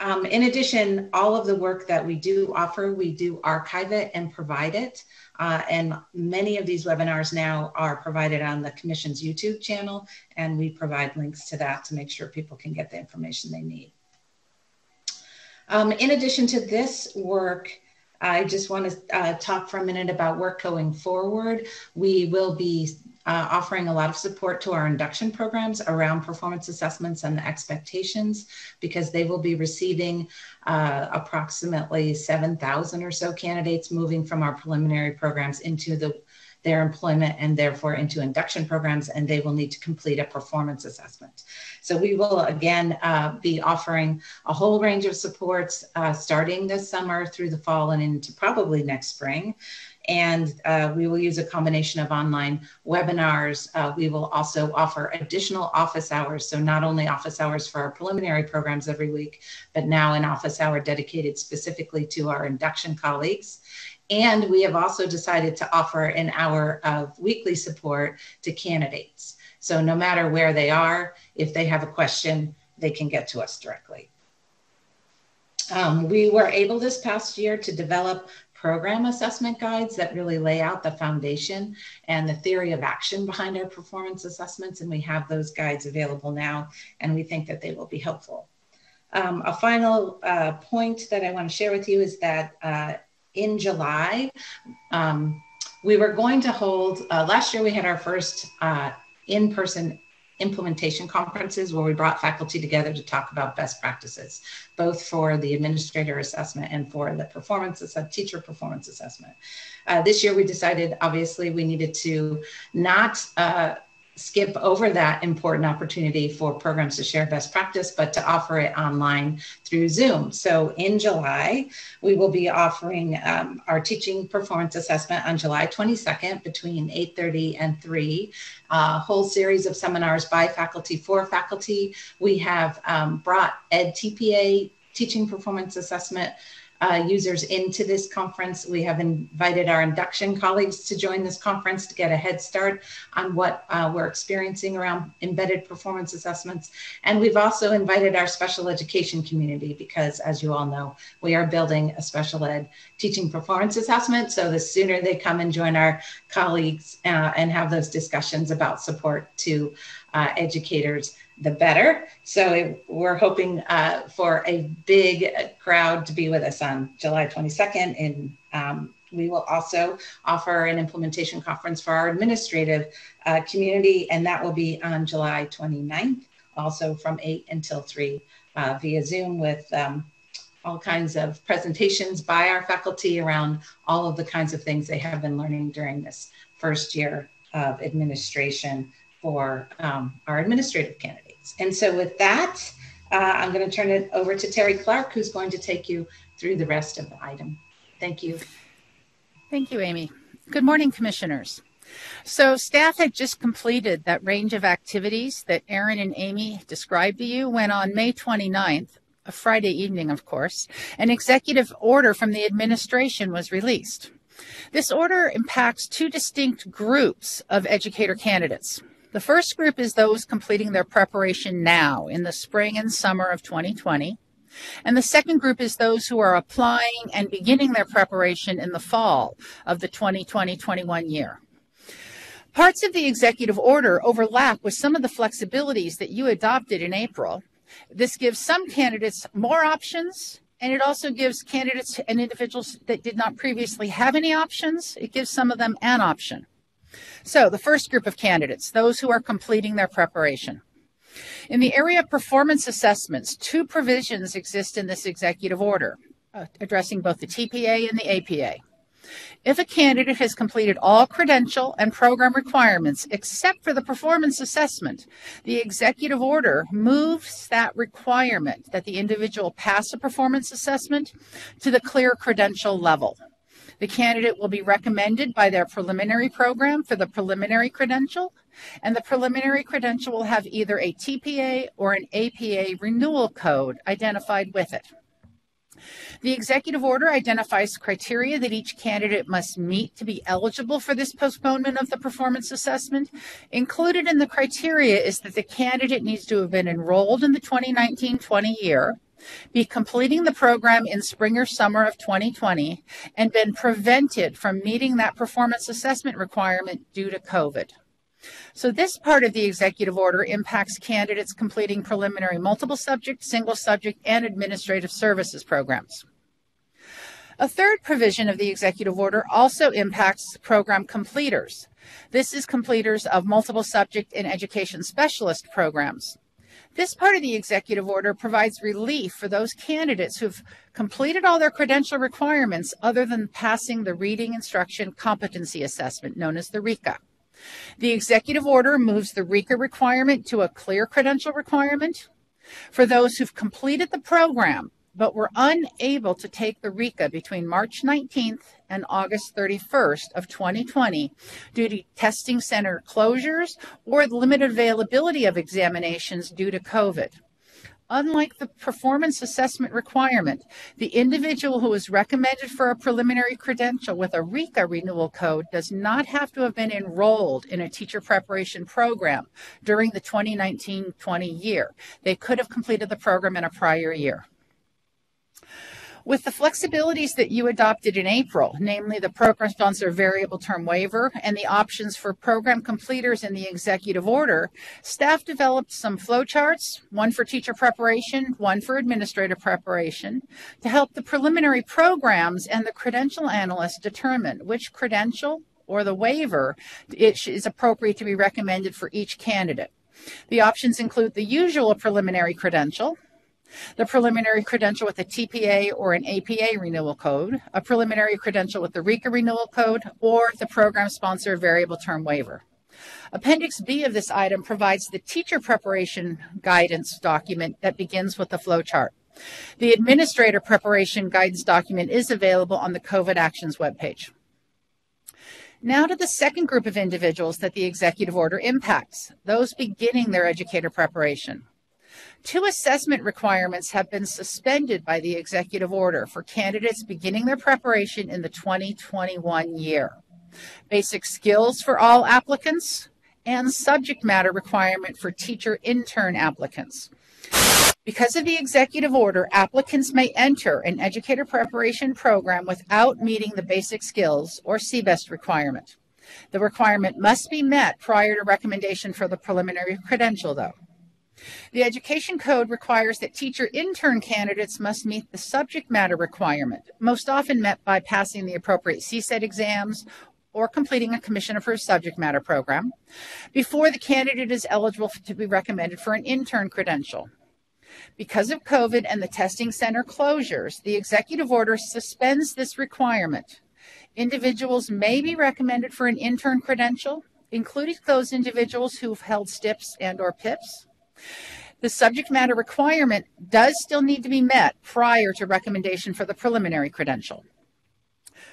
Um, in addition, all of the work that we do offer, we do archive it and provide it. Uh, and many of these webinars now are provided on the Commission's YouTube channel, and we provide links to that to make sure people can get the information they need. Um, in addition to this work, I just want to uh, talk for a minute about work going forward. We will be uh, offering a lot of support to our induction programs around performance assessments and the expectations because they will be receiving uh, approximately 7,000 or so candidates moving from our preliminary programs into the their employment and therefore into induction programs, and they will need to complete a performance assessment. So we will again uh, be offering a whole range of supports uh, starting this summer through the fall and into probably next spring and uh, we will use a combination of online webinars. Uh, we will also offer additional office hours. So not only office hours for our preliminary programs every week, but now an office hour dedicated specifically to our induction colleagues. And we have also decided to offer an hour of weekly support to candidates. So no matter where they are, if they have a question, they can get to us directly. Um, we were able this past year to develop program assessment guides that really lay out the foundation and the theory of action behind our performance assessments. And we have those guides available now, and we think that they will be helpful. Um, a final uh, point that I want to share with you is that uh, in July, um, we were going to hold, uh, last year we had our first uh, in person implementation conferences where we brought faculty together to talk about best practices, both for the administrator assessment and for the performance, teacher performance assessment. Uh, this year we decided, obviously, we needed to not uh, skip over that important opportunity for programs to share best practice, but to offer it online through Zoom. So in July, we will be offering um, our teaching performance assessment on July 22nd between 8.30 and 3, a whole series of seminars by faculty for faculty. We have um, brought EdTPA teaching performance assessment uh, users into this conference. We have invited our induction colleagues to join this conference to get a head start on what uh, we're experiencing around embedded performance assessments. And we've also invited our special education community because, as you all know, we are building a special ed teaching performance assessment. So the sooner they come and join our colleagues uh, and have those discussions about support to uh, educators, the better. So we're hoping uh, for a big crowd to be with us on July 22nd. And um, we will also offer an implementation conference for our administrative uh, community, and that will be on July 29th, also from 8 until 3 uh, via Zoom with um, all kinds of presentations by our faculty around all of the kinds of things they have been learning during this first year of administration for um, our administrative candidates. And so with that, uh, I'm going to turn it over to Terry Clark, who's going to take you through the rest of the item. Thank you.
Thank you, Amy. Good morning, commissioners. So staff had just completed that range of activities that Erin and Amy described to you when on May 29th, a Friday evening, of course, an executive order from the administration was released. This order impacts two distinct groups of educator candidates. The first group is those completing their preparation now in the spring and summer of 2020. And the second group is those who are applying and beginning their preparation in the fall of the 2020 21 year. Parts of the executive order overlap with some of the flexibilities that you adopted in April. This gives some candidates more options, and it also gives candidates and individuals that did not previously have any options, it gives some of them an option. So, the first group of candidates, those who are completing their preparation. In the area of performance assessments, two provisions exist in this executive order, uh, addressing both the TPA and the APA. If a candidate has completed all credential and program requirements except for the performance assessment, the executive order moves that requirement that the individual pass a performance assessment to the clear credential level. The candidate will be recommended by their preliminary program for the preliminary credential, and the preliminary credential will have either a TPA or an APA renewal code identified with it. The executive order identifies criteria that each candidate must meet to be eligible for this postponement of the performance assessment. Included in the criteria is that the candidate needs to have been enrolled in the 2019 20 year, be completing the program in spring or summer of 2020 and been prevented from meeting that performance assessment requirement due to COVID. So this part of the executive order impacts candidates completing preliminary multiple subject, single subject, and administrative services programs. A third provision of the executive order also impacts program completers. This is completers of multiple subject and education specialist programs. This part of the executive order provides relief for those candidates who've completed all their credential requirements other than passing the reading instruction competency assessment known as the RICA. The executive order moves the RICA requirement to a clear credential requirement. For those who've completed the program, but were unable to take the RICA between March 19th and August 31st of 2020 due to testing center closures or the limited availability of examinations due to COVID. Unlike the performance assessment requirement, the individual who is recommended for a preliminary credential with a RICA renewal code does not have to have been enrolled in a teacher preparation program during the 2019 20 year. They could have completed the program in a prior year. With the flexibilities that you adopted in April, namely the program sponsor variable term waiver and the options for program completers in the executive order, staff developed some flowcharts, one for teacher preparation, one for administrative preparation, to help the preliminary programs and the credential analyst determine which credential or the waiver is appropriate to be recommended for each candidate. The options include the usual preliminary credential, the preliminary credential with a TPA or an APA renewal code, a preliminary credential with the RICA renewal code, or the program sponsor variable term waiver. Appendix B of this item provides the teacher preparation guidance document that begins with the flowchart. The administrator preparation guidance document is available on the COVID Actions webpage. Now to the second group of individuals that the executive order impacts, those beginning their educator preparation. Two assessment requirements have been suspended by the executive order for candidates beginning their preparation in the 2021 year. Basic skills for all applicants and subject matter requirement for teacher intern applicants. Because of the executive order, applicants may enter an educator preparation program without meeting the basic skills or CBEST requirement. The requirement must be met prior to recommendation for the preliminary credential, though. The Education Code requires that teacher intern candidates must meet the subject matter requirement, most often met by passing the appropriate CSET exams or completing a commission approved subject matter program, before the candidate is eligible to be recommended for an intern credential. Because of COVID and the testing center closures, the executive order suspends this requirement. Individuals may be recommended for an intern credential, including those individuals who've held STIPs and or PIPs, the subject matter requirement does still need to be met prior to recommendation for the preliminary credential.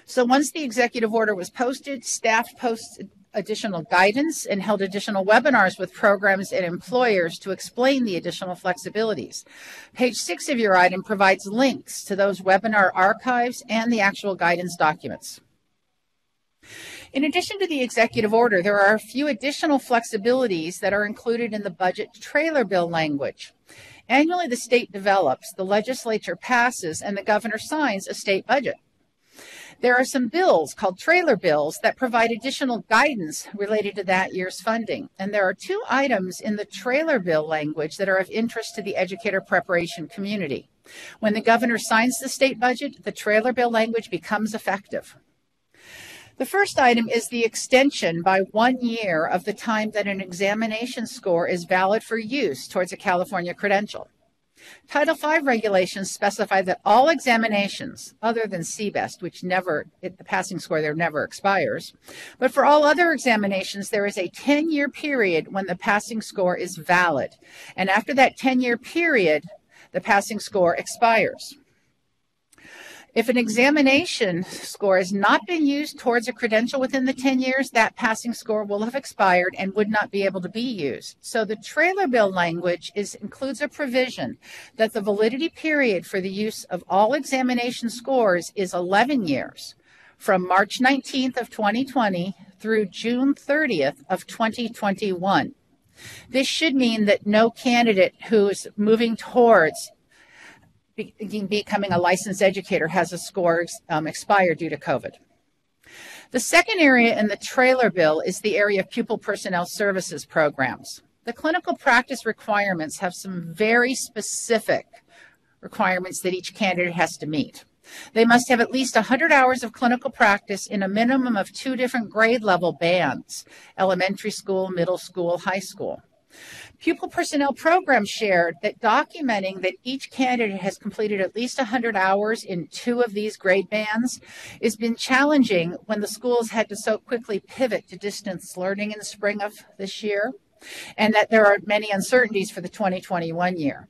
So once the executive order was posted, staff posted additional guidance and held additional webinars with programs and employers to explain the additional flexibilities. Page six of your item provides links to those webinar archives and the actual guidance documents. In addition to the executive order, there are a few additional flexibilities that are included in the budget trailer bill language. Annually, the state develops, the legislature passes, and the governor signs a state budget. There are some bills called trailer bills that provide additional guidance related to that year's funding. And there are two items in the trailer bill language that are of interest to the educator preparation community. When the governor signs the state budget, the trailer bill language becomes effective. The first item is the extension by one year of the time that an examination score is valid for use towards a California credential. Title V regulations specify that all examinations, other than CBEST, which never, the passing score there never expires, but for all other examinations, there is a 10 year period when the passing score is valid. And after that 10 year period, the passing score expires. If an examination score has not been used towards a credential within the 10 years, that passing score will have expired and would not be able to be used. So the trailer bill language is, includes a provision that the validity period for the use of all examination scores is 11 years from March 19th of 2020 through June 30th of 2021. This should mean that no candidate who is moving towards becoming a licensed educator has a score um, expired due to COVID. The second area in the trailer bill is the area of pupil personnel services programs. The clinical practice requirements have some very specific requirements that each candidate has to meet. They must have at least 100 hours of clinical practice in a minimum of two different grade level bands elementary school, middle school, high school. Pupil Personnel Program shared that documenting that each candidate has completed at least 100 hours in two of these grade bands has been challenging when the schools had to so quickly pivot to distance learning in the spring of this year, and that there are many uncertainties for the 2021 year.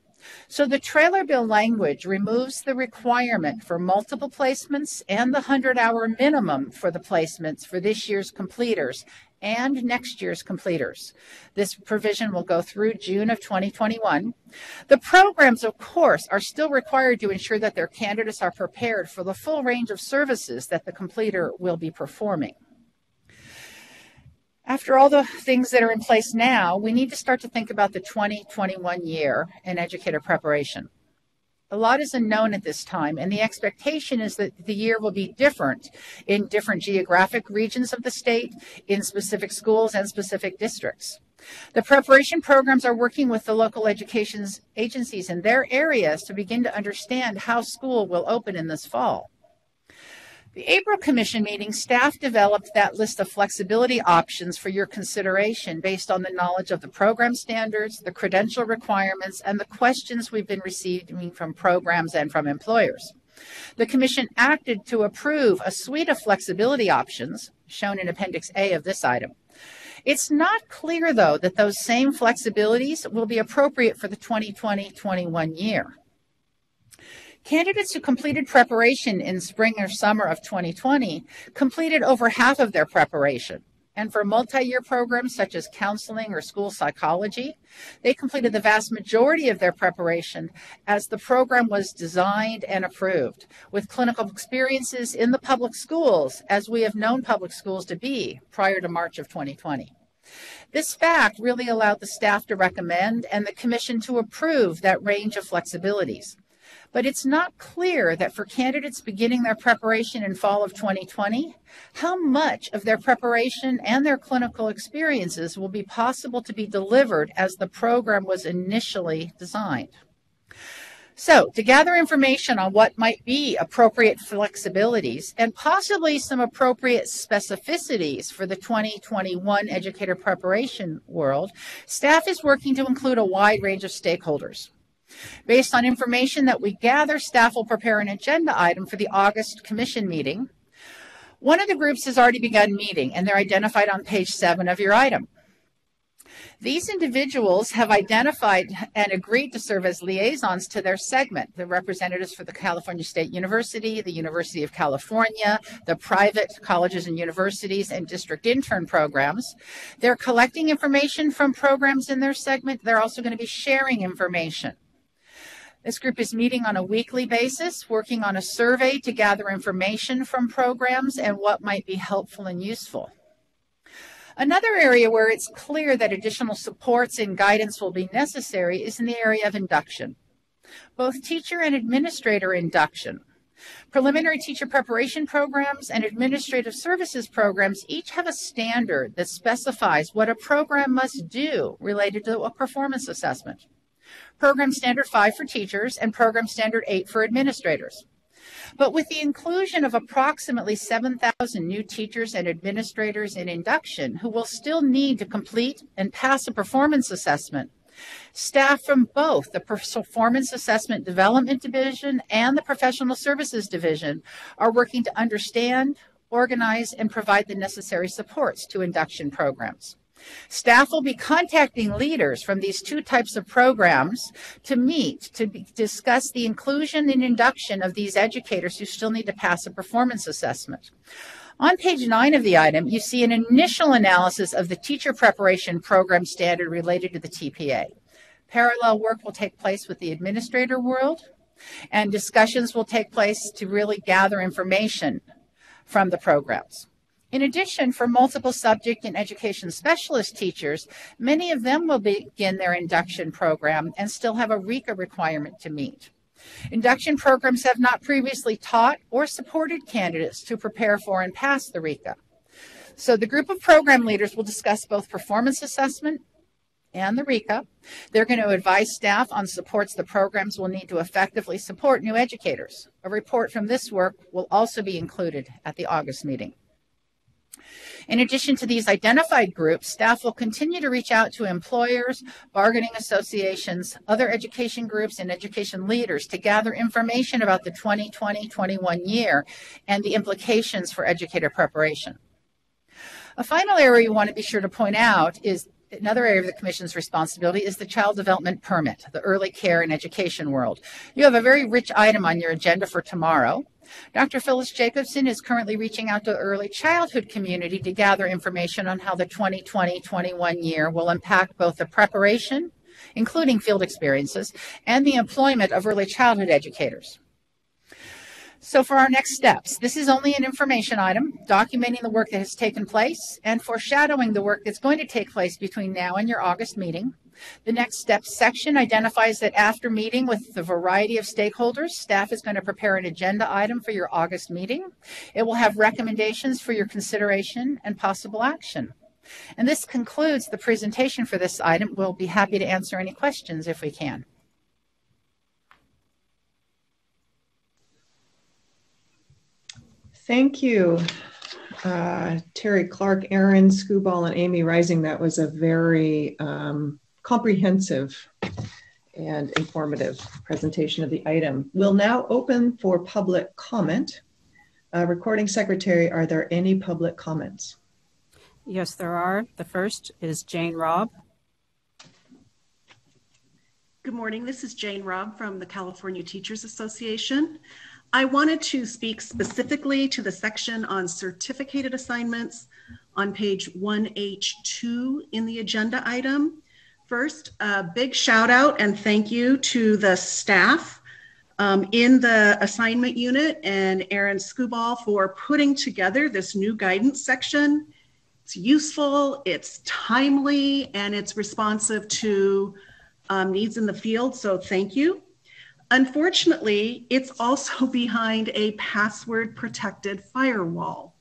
So the trailer bill language removes the requirement for multiple placements and the 100 hour minimum for the placements for this year's completers and next year's completers. This provision will go through June of 2021. The programs, of course, are still required to ensure that their candidates are prepared for the full range of services that the completer will be performing. After all the things that are in place now, we need to start to think about the 2021 year in educator preparation. A lot is unknown at this time, and the expectation is that the year will be different in different geographic regions of the state, in specific schools and specific districts. The preparation programs are working with the local education agencies in their areas to begin to understand how school will open in this fall. The April Commission meeting, staff developed that list of flexibility options for your consideration based on the knowledge of the program standards, the credential requirements, and the questions we've been receiving from programs and from employers. The Commission acted to approve a suite of flexibility options, shown in Appendix A of this item. It's not clear, though, that those same flexibilities will be appropriate for the 2020 21 year. Candidates who completed preparation in spring or summer of 2020 completed over half of their preparation. And for multi-year programs such as counseling or school psychology, they completed the vast majority of their preparation as the program was designed and approved, with clinical experiences in the public schools as we have known public schools to be prior to March of 2020. This fact really allowed the staff to recommend and the commission to approve that range of flexibilities. But it's not clear that for candidates beginning their preparation in fall of 2020, how much of their preparation and their clinical experiences will be possible to be delivered as the program was initially designed. So, to gather information on what might be appropriate flexibilities and possibly some appropriate specificities for the 2021 educator preparation world, staff is working to include a wide range of stakeholders. Based on information that we gather, staff will prepare an agenda item for the August commission meeting. One of the groups has already begun meeting, and they're identified on page seven of your item. These individuals have identified and agreed to serve as liaisons to their segment, the representatives for the California State University, the University of California, the private colleges and universities, and district intern programs. They're collecting information from programs in their segment. They're also going to be sharing information. This group is meeting on a weekly basis, working on a survey to gather information from programs and what might be helpful and useful. Another area where it's clear that additional supports and guidance will be necessary is in the area of induction. Both teacher and administrator induction. Preliminary teacher preparation programs and administrative services programs each have a standard that specifies what a program must do related to a performance assessment. Program Standard 5 for teachers, and Program Standard 8 for administrators. But with the inclusion of approximately 7,000 new teachers and administrators in induction who will still need to complete and pass a performance assessment, staff from both the Performance Assessment Development Division and the Professional Services Division are working to understand, organize, and provide the necessary supports to induction programs. Staff will be contacting leaders from these two types of programs to meet to be, discuss the inclusion and induction of these educators who still need to pass a performance assessment. On page nine of the item, you see an initial analysis of the teacher preparation program standard related to the TPA. Parallel work will take place with the administrator world, and discussions will take place to really gather information from the programs. In addition, for multiple subject and education specialist teachers, many of them will begin their induction program and still have a RICA requirement to meet. Induction programs have not previously taught or supported candidates to prepare for and pass the RICA. So the group of program leaders will discuss both performance assessment and the RICA. They're going to advise staff on supports the programs will need to effectively support new educators. A report from this work will also be included at the August meeting. In addition to these identified groups, staff will continue to reach out to employers, bargaining associations, other education groups, and education leaders to gather information about the 2020-21 year and the implications for educator preparation. A final area we want to be sure to point out is another area of the Commission's responsibility is the child development permit, the early care and education world. You have a very rich item on your agenda for tomorrow. Dr. Phyllis Jacobson is currently reaching out to the early childhood community to gather information on how the 2020 21 year will impact both the preparation, including field experiences, and the employment of early childhood educators. So for our next steps, this is only an information item documenting the work that has taken place and foreshadowing the work that's going to take place between now and your August meeting. The next steps section identifies that after meeting with the variety of stakeholders, staff is going to prepare an agenda item for your August meeting. It will have recommendations for your consideration and possible action. And this concludes the presentation for this item. We'll be happy to answer any questions if we can.
Thank you, uh, Terry Clark, Erin Skubal, and Amy Reising. That was a very um, comprehensive and informative presentation of the item. We'll now open for public comment. Uh, recording Secretary, are there any public comments?
Yes, there are. The first is Jane Robb.
Good morning. This is Jane Robb from the California Teachers Association. I wanted to speak specifically to the section on certificated assignments on page 1H2 in the agenda item. First, a big shout out and thank you to the staff um, in the assignment unit and Erin Skubal for putting together this new guidance section. It's useful, it's timely, and it's responsive to um, needs in the field. So thank you. Unfortunately, it's also (laughs) behind a password protected firewall.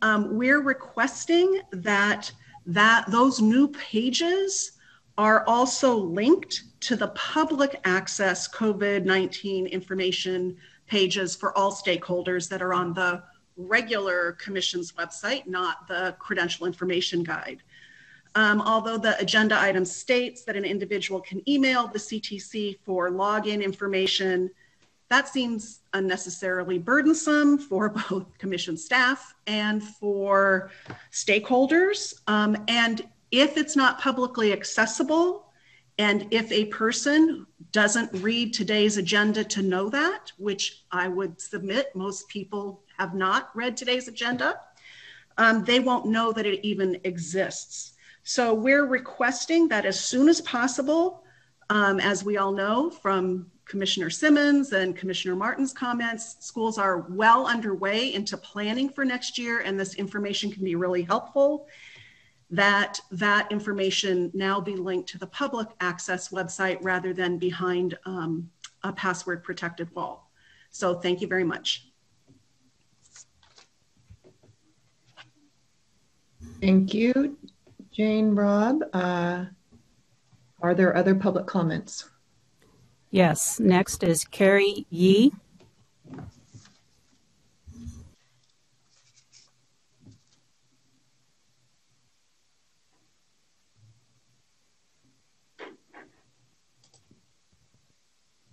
Um, we're requesting that, that those new pages are also linked to the public access COVID 19 information pages for all stakeholders that are on the regular commission's website, not the credential information guide. Um, although the agenda item states that an individual can email the CTC for login information, that seems unnecessarily burdensome for (laughs) both commission staff and for stakeholders. Um, and if it's not publicly accessible, and if a person doesn't read today's agenda to know that, which I would submit most people have not read today's agenda, um, they won't know that it even exists. So we're requesting that as soon as possible, um, as we all know from Commissioner Simmons and Commissioner Marten's comments, schools are well underway into planning for next year, and this information can be really helpful. That that information now be linked to the public access website rather than behind um, a password protected wall. So thank you very much.
Thank you. Jane Robb. Uh, are there other public comments?
Yes. Next is Carrie Yee.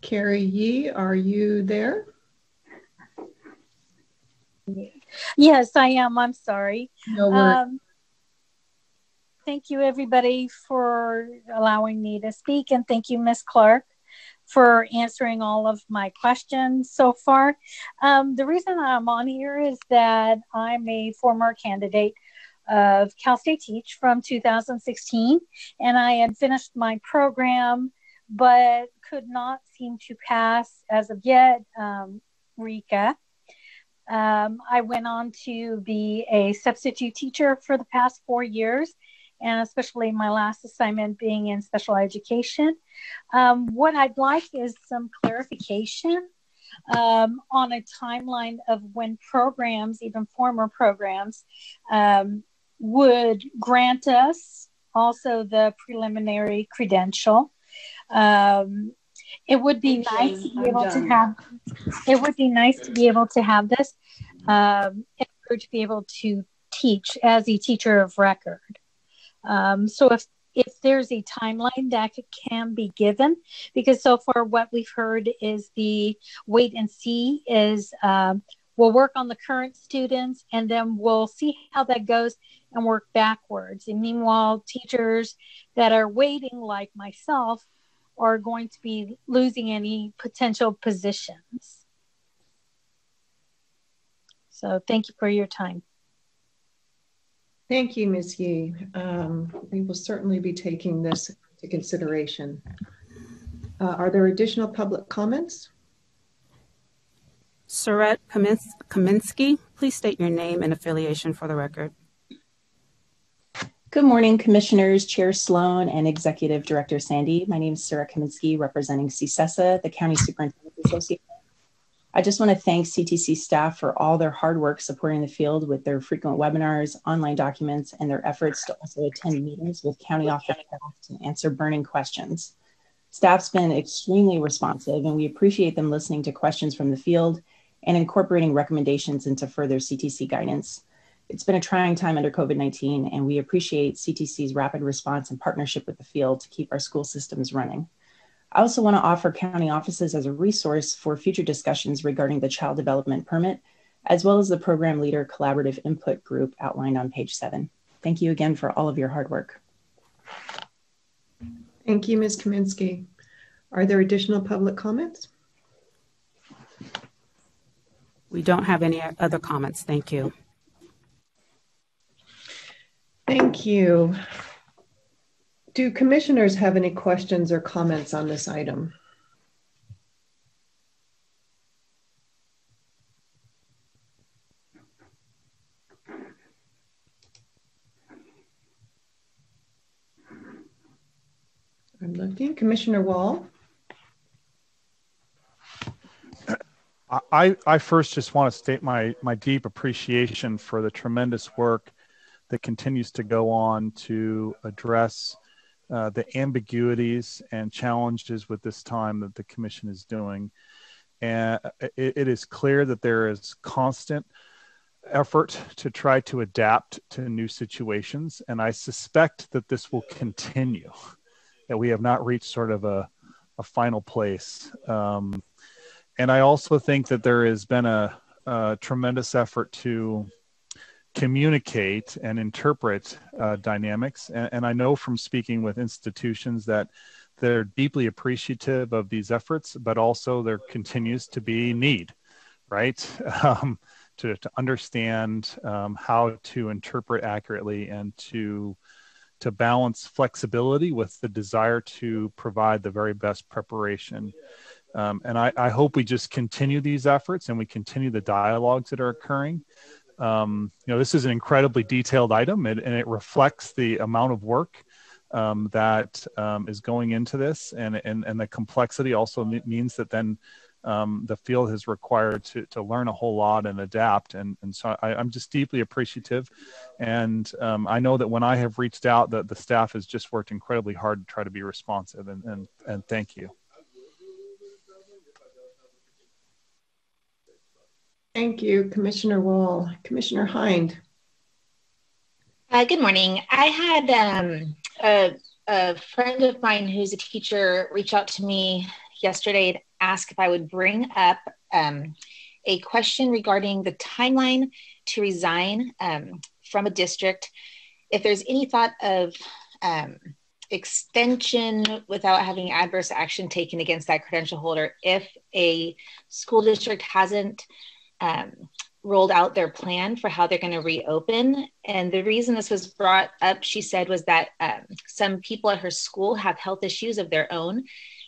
Carrie Yee, are you there?
Yes, I am. I'm sorry.
No. Um,
thank you, everybody, for allowing me to speak. And thank you, Ms. Clark, for answering all of my questions so far. Um, the reason I'm on here is that I'm a former candidate of Cal State Teach from 2016, and I had finished my program but could not seem to pass as of yet um, RICA. Um, I went on to be a substitute teacher for the past four years and especially my last assignment being in special education. Um, what I'd like is some clarification um, on a timeline of when programs, even former programs, um, would grant us also the preliminary credential. Um, it would be nice to be able to have. It would be nice to be able to have this, um, in order to be able to teach as a teacher of record. Um, so if if there's a timeline that can be given, because so far what we've heard is the wait and see is um, we'll work on the current students and then we'll see how that goes and work backwards. And meanwhile, teachers that are waiting, like myself, are going to be losing any potential positions. So thank you for your time.
Thank you, Ms. Yee. Um, we will certainly be taking this into consideration. Uh, are there additional public comments?
Saret Kaminsky, please state your name and affiliation for the record.
Good morning, Commissioners, Chair Sloan, and Executive Director Sandy. My name is Sarah Kaminsky, representing CSESA, the County Superintendent Association. I just want to thank CTC staff for all their hard work supporting the field with their frequent webinars, online documents, and their efforts to also attend meetings with county officials to answer burning questions. Staff's been extremely responsive, and we appreciate them listening to questions from the field and incorporating recommendations into further CTC guidance. It's been a trying time under COVID 19, and we appreciate CTC's rapid response and partnership with the field to keep our school systems running. I also want to offer county offices as a resource for future discussions regarding the child development permit, as well as the program leader collaborative input group outlined on page seven. Thank you again for all of your hard work.
Thank you, Ms. Kaminsky. Are there additional public comments?
We don't have any other comments. Thank you.
Thank you. Do commissioners have any questions or comments on this item? I'm looking. Commissioner Wall?
I, I first just want to state my, my deep appreciation for the tremendous work that continues to go on to address uh, the ambiguities and challenges with this time that the commission is doing. And it, it is clear that there is constant effort to try to adapt to new situations. And I suspect that this will continue, that we have not reached sort of a, a final place. Um, and I also think that there has been a, a tremendous effort to communicate and interpret uh, dynamics. And, and, I know from speaking with institutions that they're deeply appreciative of these efforts, but also there continues to be need, right? (laughs) Um, to, to understand um, how to interpret accurately and to to balance flexibility with the desire to provide the very best preparation. Um, and I, I, hope we just continue these efforts and we continue the dialogues that are occurring um, you know, this is an incredibly detailed item and, and it reflects the amount of work um, that um, is going into this. And, and, and the complexity also means that then um, the field is required to, to learn a whole lot and adapt. And, and so I, am just deeply appreciative. And um, I know that when I have reached out, that the staff has just worked incredibly hard to try to be responsive. And, and, and thank you.
Thank you, Commissioner Wall. Commissioner Hind.
Uh, good morning. I had um, a, a, friend of mine who's a teacher reach out to me yesterday to ask if I would bring up um, a question regarding the timeline to resign um, from a district. If there's any thought of um, extension without having adverse action taken against that credential holder if a school district hasn't um, rolled out their plan for how they're going to reopen. And the reason this was brought up, she said, was that um, some people at her school have health issues of their own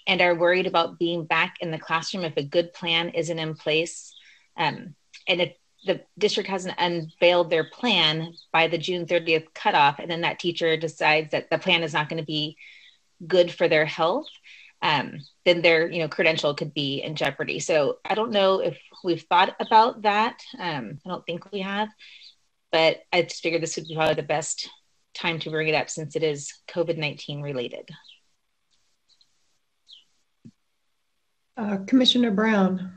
and are worried about being back in the classroom if a good plan isn't in place. Um, and if the district hasn't unveiled their plan by the June 30th cutoff, and then that teacher decides that the plan is not going to be good for their health, um, then their you know credential could be in jeopardy. So I don't know if we've thought about that. Um, I don't think we have, but I just figured this would be probably the best time to bring it up since it is COVID nineteen related.
Uh, Commissioner Brown.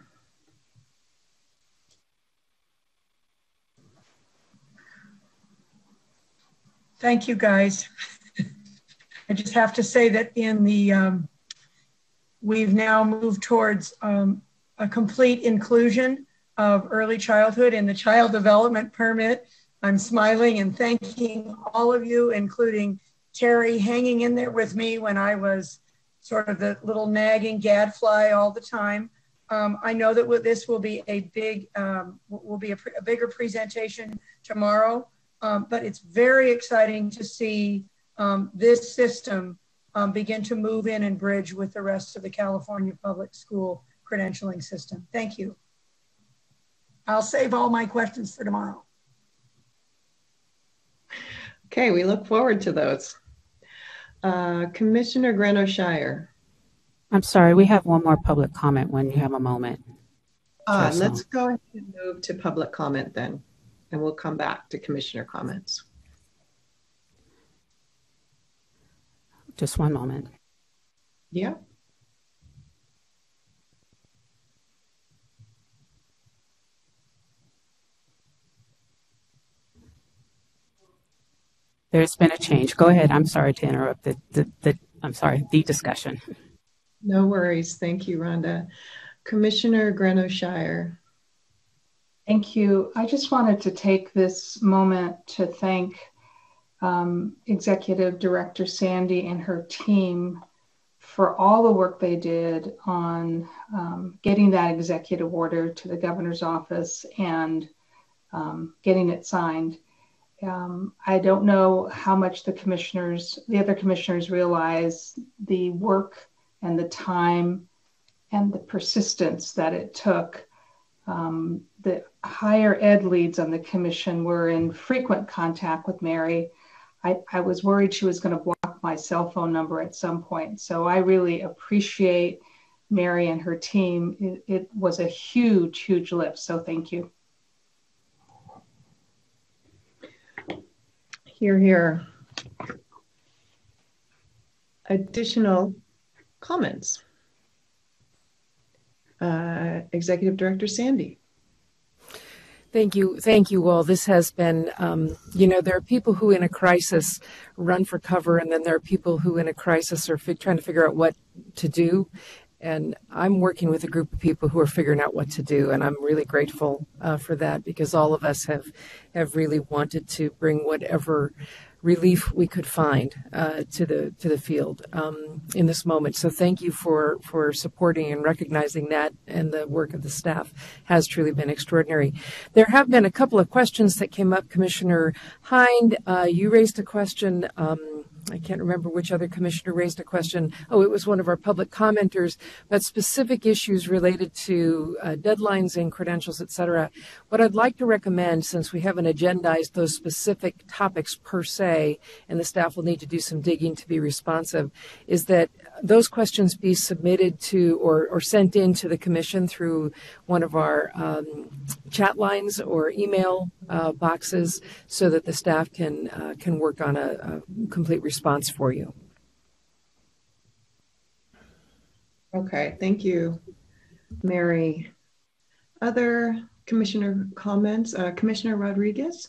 Thank you, guys. (laughs) I just have to say that in the um, we've now moved towards um, a complete inclusion of early childhood in the child development permit. I'm smiling and thanking all of you, including Terry hanging in there with me when I was sort of the little nagging gadfly all the time. Um, I know that this will be a big, um, will be a, a, bigger presentation tomorrow, um, but it's very exciting to see um, this system um, begin to move in and bridge with the rest of the California public school credentialing system. Thank you. I'll save all my questions for tomorrow.
Okay, we look forward to those. Uh, Commissioner Grenot-Scheyer.
I'm sorry, we have one more public comment when you have a moment.
Uh, let's go ahead and move to public comment then, and we'll come back to commissioner comments.
Just one moment.
Yeah.
There's been a change. Go ahead. I'm sorry to interrupt the, the, the I'm sorry, the discussion.
No worries. Thank you, Rhonda. Commissioner Grenot-Scheyer.
Thank you. I just wanted to take this moment to thank um, Executive Director Sandy and her team for all the work they did on um, getting that executive order to the governor's office and um, getting it signed. Um, I don't know how much the commissioners, the other commissioners realize the work and the time and the persistence that it took. Um, the higher ed leads on the commission were in frequent contact with Mary. I, I was worried she was going to block my cell phone number at some point. So I really appreciate Mary and her team. It, it was a huge, huge lift. So thank you.
Here, here. Additional comments? Uh, Executive Director Sandy.
Thank you. Thank you all. This has been, um, you know, there are people who in a crisis run for cover, and then there are people who in a crisis are trying to figure out what to do. And I'm working with a group of people who are figuring out what to do, and I'm really grateful uh, for that because all of us have have really wanted to bring whatever relief we could find uh, to the to the field um, in this moment. So thank you for for supporting and recognizing that, and the work of the staff has truly been extraordinary. There have been a couple of questions that came up, Commissioner Hind. Uh, you raised a question. Um, I can't remember which other commissioner raised a question. Oh, it was one of our public commenters, but specific issues related to uh, deadlines and credentials, et cetera. What I'd like to recommend, since we haven't agendized those specific topics per se, and the staff will need to do some digging to be responsive, is that those questions be submitted to or, or sent in to the commission through one of our um, chat lines or email uh, boxes so that the staff can uh, can work on a, a complete response for you.
Okay, thank you, Mary. Other commissioner comments? Uh, commissioner Rodriguez?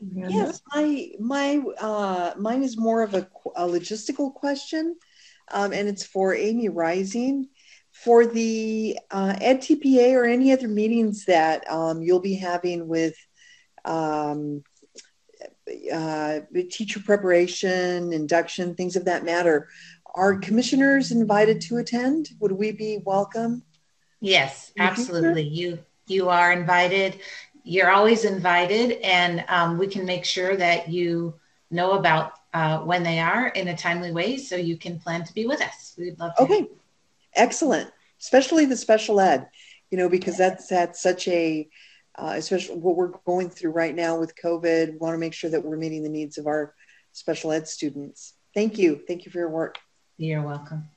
Yes, my my uh, mine is more of a, a logistical question, um, and it's for Amy Reising for the uh, EdTPA or any other meetings that um, you'll be having with um, uh, teacher preparation, induction, things of that matter. Are commissioners invited to attend? Would we be welcome?
Yes, absolutely. You you are invited. You're always invited, and um, we can make sure that you know about uh, when they are in a timely way, so you can plan to be with us. We'd love to.
Okay, excellent. Especially the special ed, you know, because that's that's such a uh, especially what we're going through right now with COVID. We want to make sure that we're meeting the needs of our special ed students. Thank you. Thank you for your work.
You're welcome.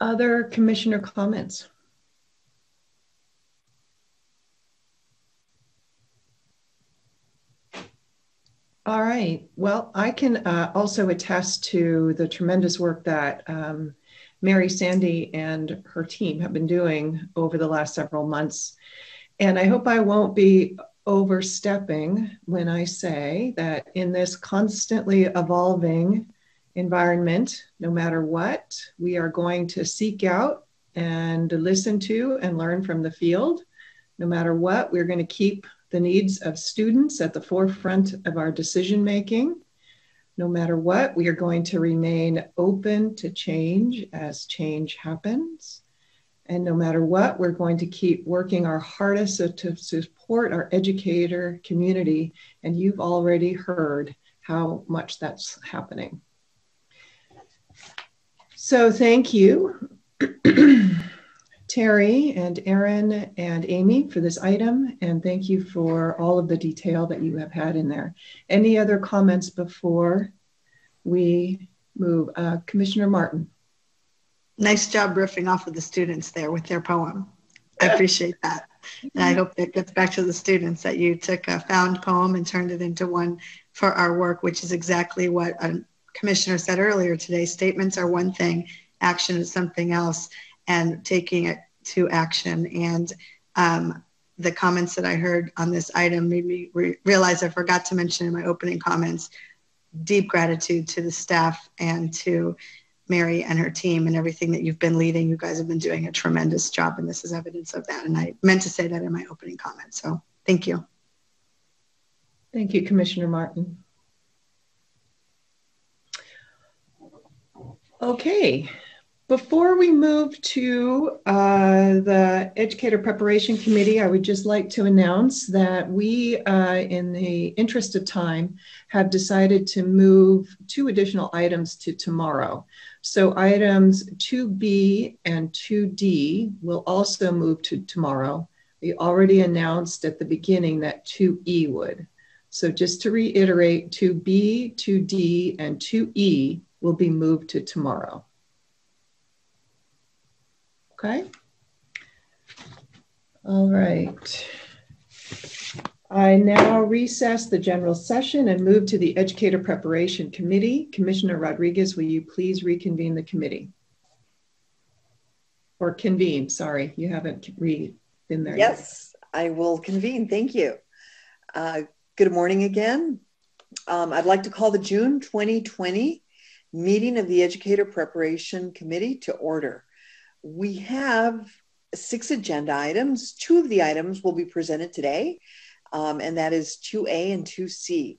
Other commissioner comments? All right. Well, I can uh, also attest to the tremendous work that um, Mary Sandy and her team have been doing over the last several months. And I hope I won't be overstepping when I say that in this constantly evolving environment, no matter what, we are going to seek out and listen to and learn from the field. No matter what, we're going to keep the needs of students at the forefront of our decision making. No matter what, we are going to remain open to change as change happens. And no matter what, we're going to keep working our hardest to support our educator community. And you've already heard how much that's happening. So thank you, (clears throat) Terry and Erin and Amy for this item. And thank you for all of the detail that you have had in there. Any other comments before we move? Uh, Commissioner Marten.
Nice job riffing off of the students there with their poem. I appreciate that. And I hope that gets back to the students that you took a found poem and turned it into one for our work, which is exactly what a commissioner said earlier today. Statements are one thing, action is something else, and taking it to action. And um, the comments that I heard on this item made me re- realize I forgot to mention in my opening comments deep gratitude to the staff and to Mary and her team and everything that you've been leading. You guys have been doing a tremendous job, and this is evidence of that. And I meant to say that in my opening comments. So thank you.
Thank you, Commissioner Marten. Okay, before we move to uh, the Educator Preparation Committee, I would just like to announce that we, uh, in the interest of time, have decided to move two additional items to tomorrow. So items 2B and 2D will also move to tomorrow. We already announced at the beginning that 2E would. So just to reiterate, 2B, 2D, and 2E will be moved to tomorrow. Okay. All right. I now recess the general session and move to the Educator Preparation Committee. Commissioner Rodriguez, will you please reconvene the committee? Or convene, sorry, you haven't re been there.
Yes, yet. I will convene. Thank you. Uh, good morning again. Um, I'd like to call the June 2020 meeting of the Educator Preparation Committee to order. We have six agenda items. Two of the items will be presented today um, and that is 2A and 2C.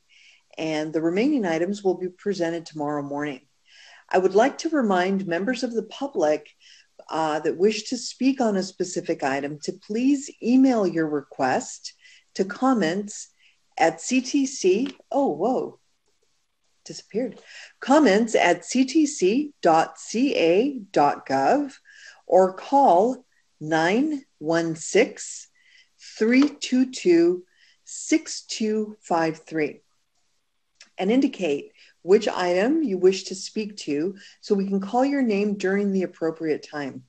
And the remaining items will be presented tomorrow morning. I would like to remind members of the public uh, that wish to speak on a specific item to please email your request to comments at CTC. Oh, whoa, disappeared. Comments at ctc.ca.gov or call 916 322 6253 and indicate which item you wish to speak to so we can call your name during the appropriate time.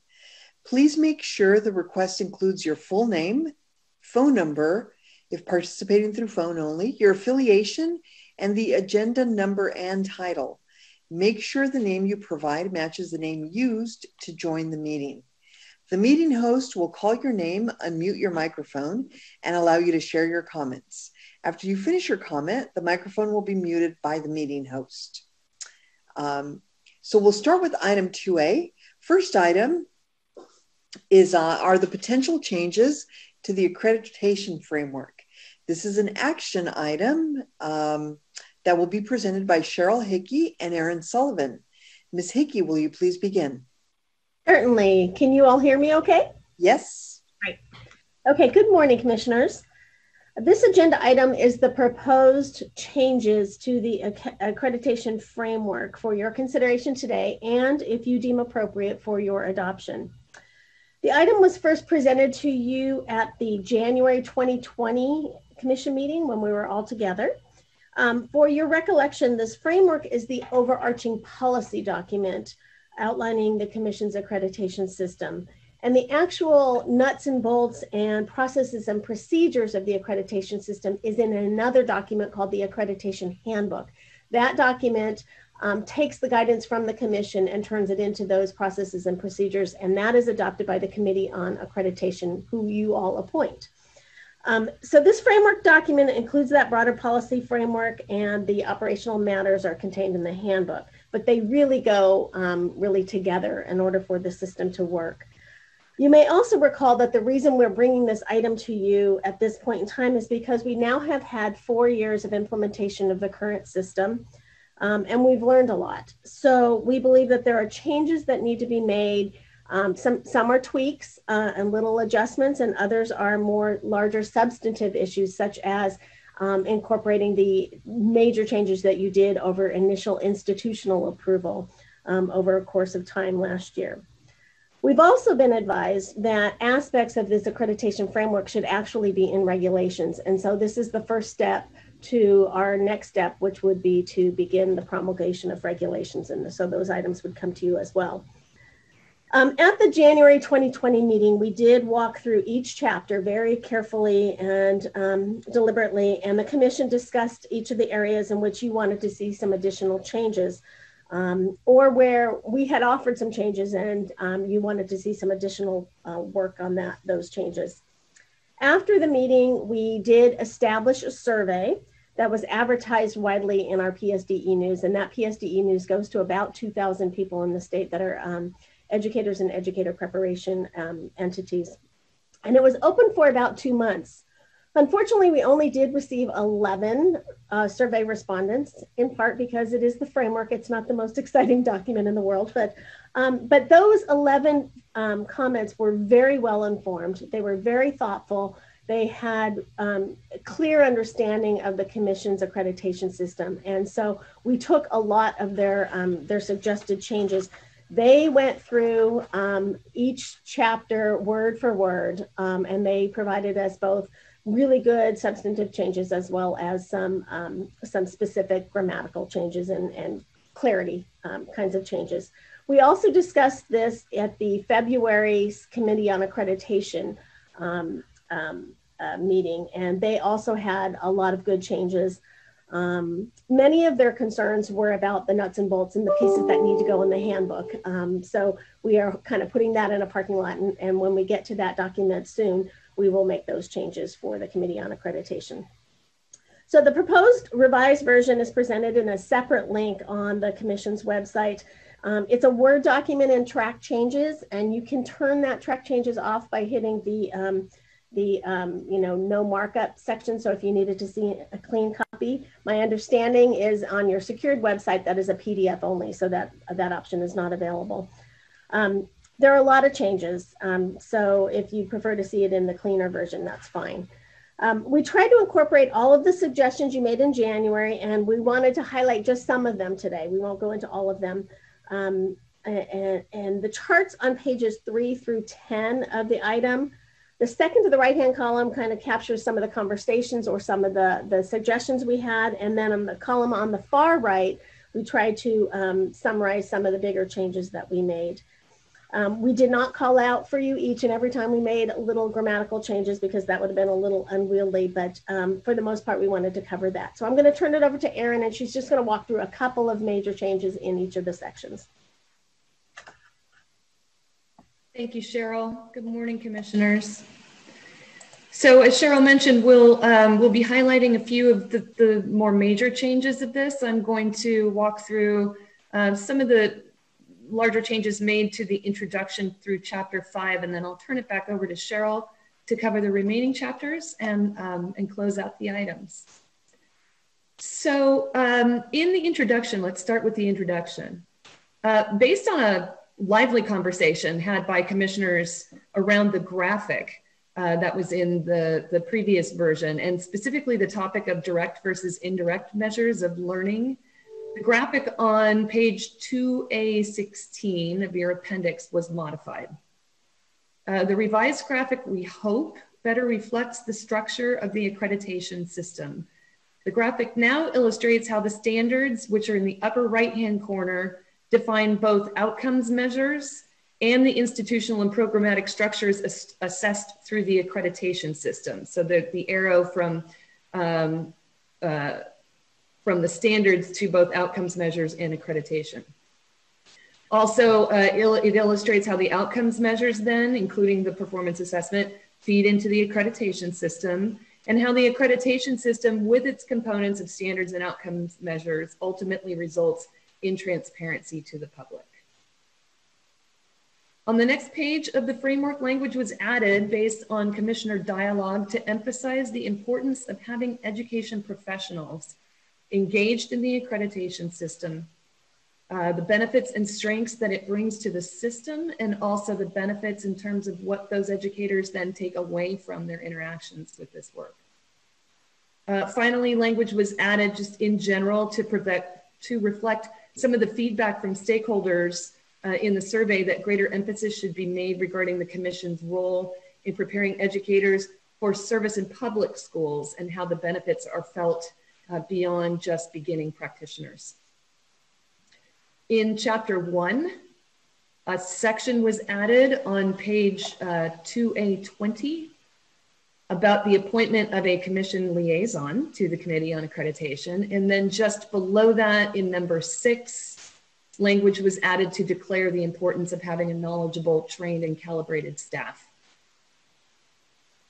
Please make sure the request includes your full name, phone number, if participating through phone only, your affiliation, and the agenda number and title. Make sure the name you provide matches the name used to join the meeting. The meeting host will call your name, unmute your microphone, and allow you to share your comments. After you finish your comment, the microphone will be muted by the meeting host. Um, so we'll start with item 2A. First item is uh, are the potential changes to the accreditation framework. This is an action item um, that will be presented by Cheryl Hickey and Erin Sullivan. Ms. Hickey, will you please begin?
Certainly. Can you all hear me okay?
Yes.
Right. Okay, good morning, commissioners. This agenda item is the proposed changes to the accreditation framework for your consideration today and, if you deem appropriate, for your adoption. The item was first presented to you at the January 2020 commission meeting when we were all together. Um, for your recollection, this framework is the overarching policy document outlining the Commission's accreditation system. And the actual nuts and bolts and processes and procedures of the accreditation system is in another document called the Accreditation Handbook. That document um, takes the guidance from the Commission and turns it into those processes and procedures, and that is adopted by the Committee on Accreditation, who you all appoint. Um, so this framework document includes that broader policy framework and the operational matters are contained in the handbook but they really go um, really together in order for the system to work. You may also recall that the reason we're bringing this item to you at this point in time is because we now have had four years of implementation of the current system, um, and we've learned a lot. So we believe that there are changes that need to be made. Um, some some are tweaks uh, and little adjustments, and others are more larger substantive issues, such as um, incorporating the major changes that you did over initial institutional approval um, over a course of time last year. We've also been advised that aspects of this accreditation framework should actually be in regulations. And so this is the first step to our next step, which would be to begin the promulgation of regulations. And so those items would come to you as well. Um, at the January 2020 meeting, we did walk through each chapter very carefully and um, deliberately, and the Commission discussed each of the areas in which you wanted to see some additional changes um, or where we had offered some changes and um, you wanted to see some additional uh, work on that those changes. After the meeting, we did establish a survey that was advertised widely in our PSDE news, and that PSDE news goes to about 2,000 people in the state that are um, educators and educator preparation um, entities. And it was open for about two months. Unfortunately, we only did receive 11 uh, survey respondents, in part because it is the framework. It's not the most (laughs) exciting document in the world, but, um, but those 11 um, comments were very well informed. They were very thoughtful. They had um, a clear understanding of the commission's accreditation system. And so we took a lot of their, um, their suggested changes. They went through um, each chapter word for word, um, and they provided us both really good substantive changes as well as some um, some specific grammatical changes and, and clarity um, kinds of changes. We also discussed this at the February Committee on Accreditation um, um, uh, meeting, and they also had a lot of good changes. Um, many of their concerns were about the nuts and bolts and the pieces that need to go in the handbook. Um, so we are kind of putting that in a parking lot, and, and when we get to that document soon, we will make those changes for the Committee on Accreditation. So the proposed revised version is presented in a separate link on the Commission's website. Um, it's a Word document and track changes, and you can turn that track changes off by hitting the um, the um, you know no markup section. So if you needed to see a clean copy, my understanding is on your secured website that is a PDF only, so that that option is not available. Um, there are a lot of changes. Um, so if you prefer to see it in the cleaner version, that's fine. Um, we tried to incorporate all of the suggestions you made in January, and we wanted to highlight just some of them today. We won't go into all of them. Um, and, and, the charts on pages three through 10 of the item, the second to the right-hand column kind of captures some of the conversations or some of the, the suggestions we had. And then on the column on the far right, we tried to um, summarize some of the bigger changes that we made. Um, we did not call out for you each and every time we made little grammatical changes because that would have been a little unwieldy, but um, for the most part, we wanted to cover that. So I'm going to turn it over to Erin and she's just going to walk through a couple of major changes in each of the sections.
Thank you, Cheryl. Good morning, commissioners. So as Cheryl mentioned, we'll, um, we'll be highlighting a few of the, the more major changes of this. I'm going to walk through uh, some of the larger changes made to the introduction through chapter five, and then I'll turn it back over to Cheryl to cover the remaining chapters and, um, and close out the items. So um, in the introduction, let's start with the introduction. Uh, based on a lively conversation had by commissioners around the graphic uh, that was in the, the previous version, and specifically the topic of direct versus indirect measures of learning the graphic on page 2A16 of your appendix was modified. Uh, the revised graphic, we hope, better reflects the structure of the accreditation system. The graphic now illustrates how the standards, which are in the upper right-hand corner, define both outcomes measures and the institutional and programmatic structures ass assessed through the accreditation system. So the, the arrow from um, uh, from the standards to both outcomes measures and accreditation. Also, uh, it illustrates how the outcomes measures then, including the performance assessment, feed into the accreditation system and how the accreditation system with its components of standards and outcomes measures ultimately results in transparency to the public. On the next page of the framework, language was added based on commissioner dialogue to emphasize the importance of having education professionals engaged in the accreditation system, uh, the benefits and strengths that it brings to the system, and also the benefits in terms of what those educators then take away from their interactions with this work. Uh, finally, language was added just in general to, prevent, to reflect some of the feedback from stakeholders uh, in the survey that greater emphasis should be made regarding the Commission's role in preparing educators for service in public schools and how the benefits are felt uh, beyond just beginning practitioners. In chapter one, a section was added on page uh, 2A20 about the appointment of a commission liaison to the Committee on Accreditation. And then just below that in number six, language was added to declare the importance of having a knowledgeable, trained, and calibrated staff.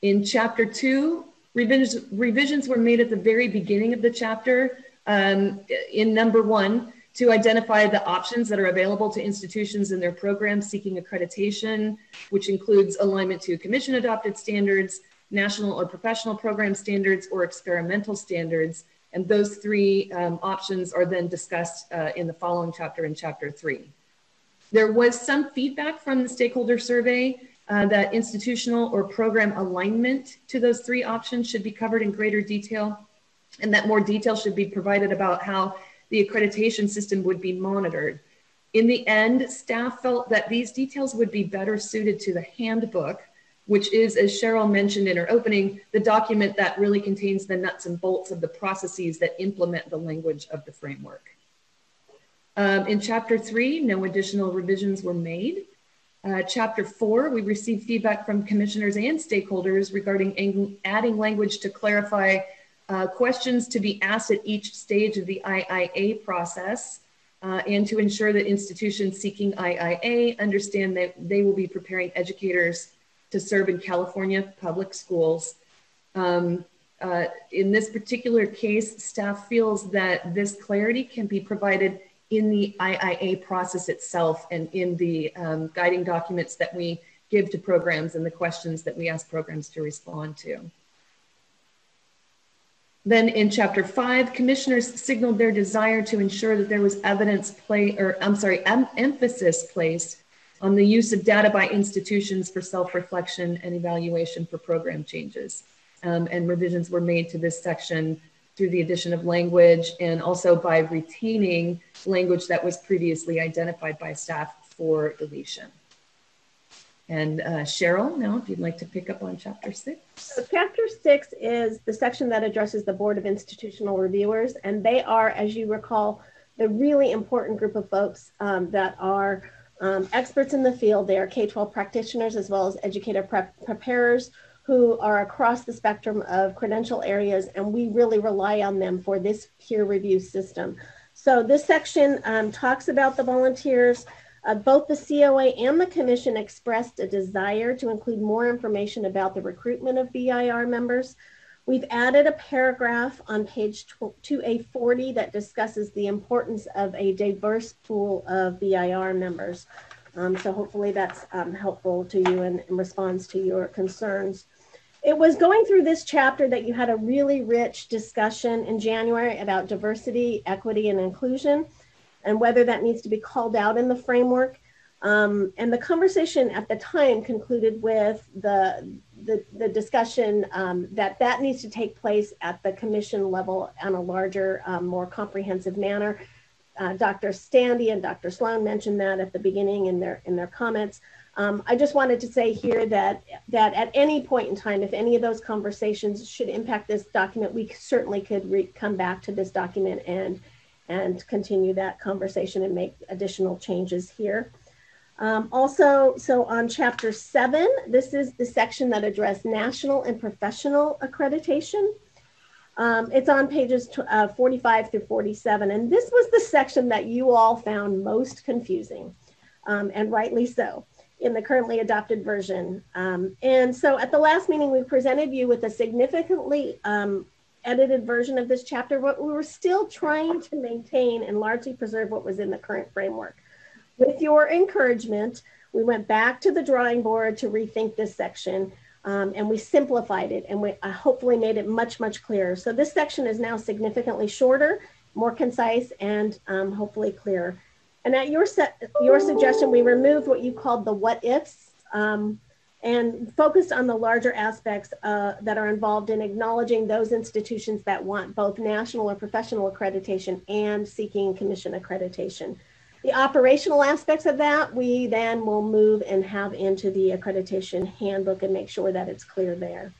In chapter two, revisions, revisions were made at the very beginning of the chapter. Um, in number one, to identify the options that are available to institutions in their programs seeking accreditation, which includes alignment to commission adopted standards, national or professional program standards, or experimental standards, and those three um, options are then discussed uh, in the following chapter in chapter three. There was some feedback from the stakeholder survey uh, that institutional or program alignment to those three options should be covered in greater detail and that more detail should be provided about how the accreditation system would be monitored. In the end, staff felt that these details would be better suited to the handbook which is, as Cheryl mentioned in her opening, the document that really contains the nuts and bolts of the processes that implement the language of the framework. Um, in chapter three, no additional revisions were made. Uh, chapter four, we received feedback from commissioners and stakeholders regarding adding language to clarify uh, questions to be asked at each stage of the IIA process uh, and to ensure that institutions seeking IIA understand that they will be preparing educators to serve in California public schools. Um, uh, in this particular case, staff feels that this clarity can be provided in the IIA process itself and in the um, guiding documents that we give to programs and the questions that we ask programs to respond to. Then in chapter five, commissioners signaled their desire to ensure that there was evidence play, or I'm sorry, em emphasis placed on the use of data by institutions for self-reflection and evaluation for program changes. Um, and revisions were made to this section through the addition of language and also by retaining language that was previously identified by staff for deletion. And uh, Cheryl, now if you'd like to pick up on chapter six.
So chapter six is the section that addresses the Board of Institutional Reviewers, and they are, as you recall, the really important group of folks um, that are um, experts in the field. They are K 12 practitioners as well as educator prep preparers who are across the spectrum of credential areas, and we really rely on them for this peer review system. So, this section um, talks about the volunteers. Uh, both the COA and the Commission expressed a desire to include more information about the recruitment of BIR members. We've added a paragraph on page 2A40 that discusses the importance of a diverse pool of BIR members. Um, so hopefully that's um, helpful to you and, and responds to your concerns. It was going through this chapter that you had a really rich discussion in January about diversity, equity, and inclusion, and whether that needs to be called out in the framework. Um, and the conversation at the time concluded with the the, the discussion um, that that needs to take place at the commission level on a larger, um, more comprehensive manner. Uh, Dr. Standy and Dr. Sloan mentioned that at the beginning in their in their comments. Um, I just wanted to say here that that at any point in time, if any of those conversations should impact this document, we certainly could come back to this document and and continue that conversation and make additional changes here. Um, also, so on chapter seven, this is the section that addressed national and professional accreditation. Um, it's on pages uh, 45 through 47. And this was the section that you all found most confusing, um, and rightly so, in the currently adopted version. Um, and so at the last meeting, we presented you with a significantly um, edited version of this chapter, but we were still trying to maintain and largely preserve what was in the current framework. With your encouragement, we went back to the drawing board to rethink this section um, and we simplified it and we uh, hopefully made it much, much clearer. So this section is now significantly shorter, more concise, and um, hopefully clearer. And at your, your suggestion, we removed what you called the what ifs um, and focused on the larger aspects uh, that are involved in acknowledging those institutions that want both national or professional accreditation and seeking commission accreditation. The operational aspects of that, we then will move and have into the accreditation handbook and make sure that it's clear there.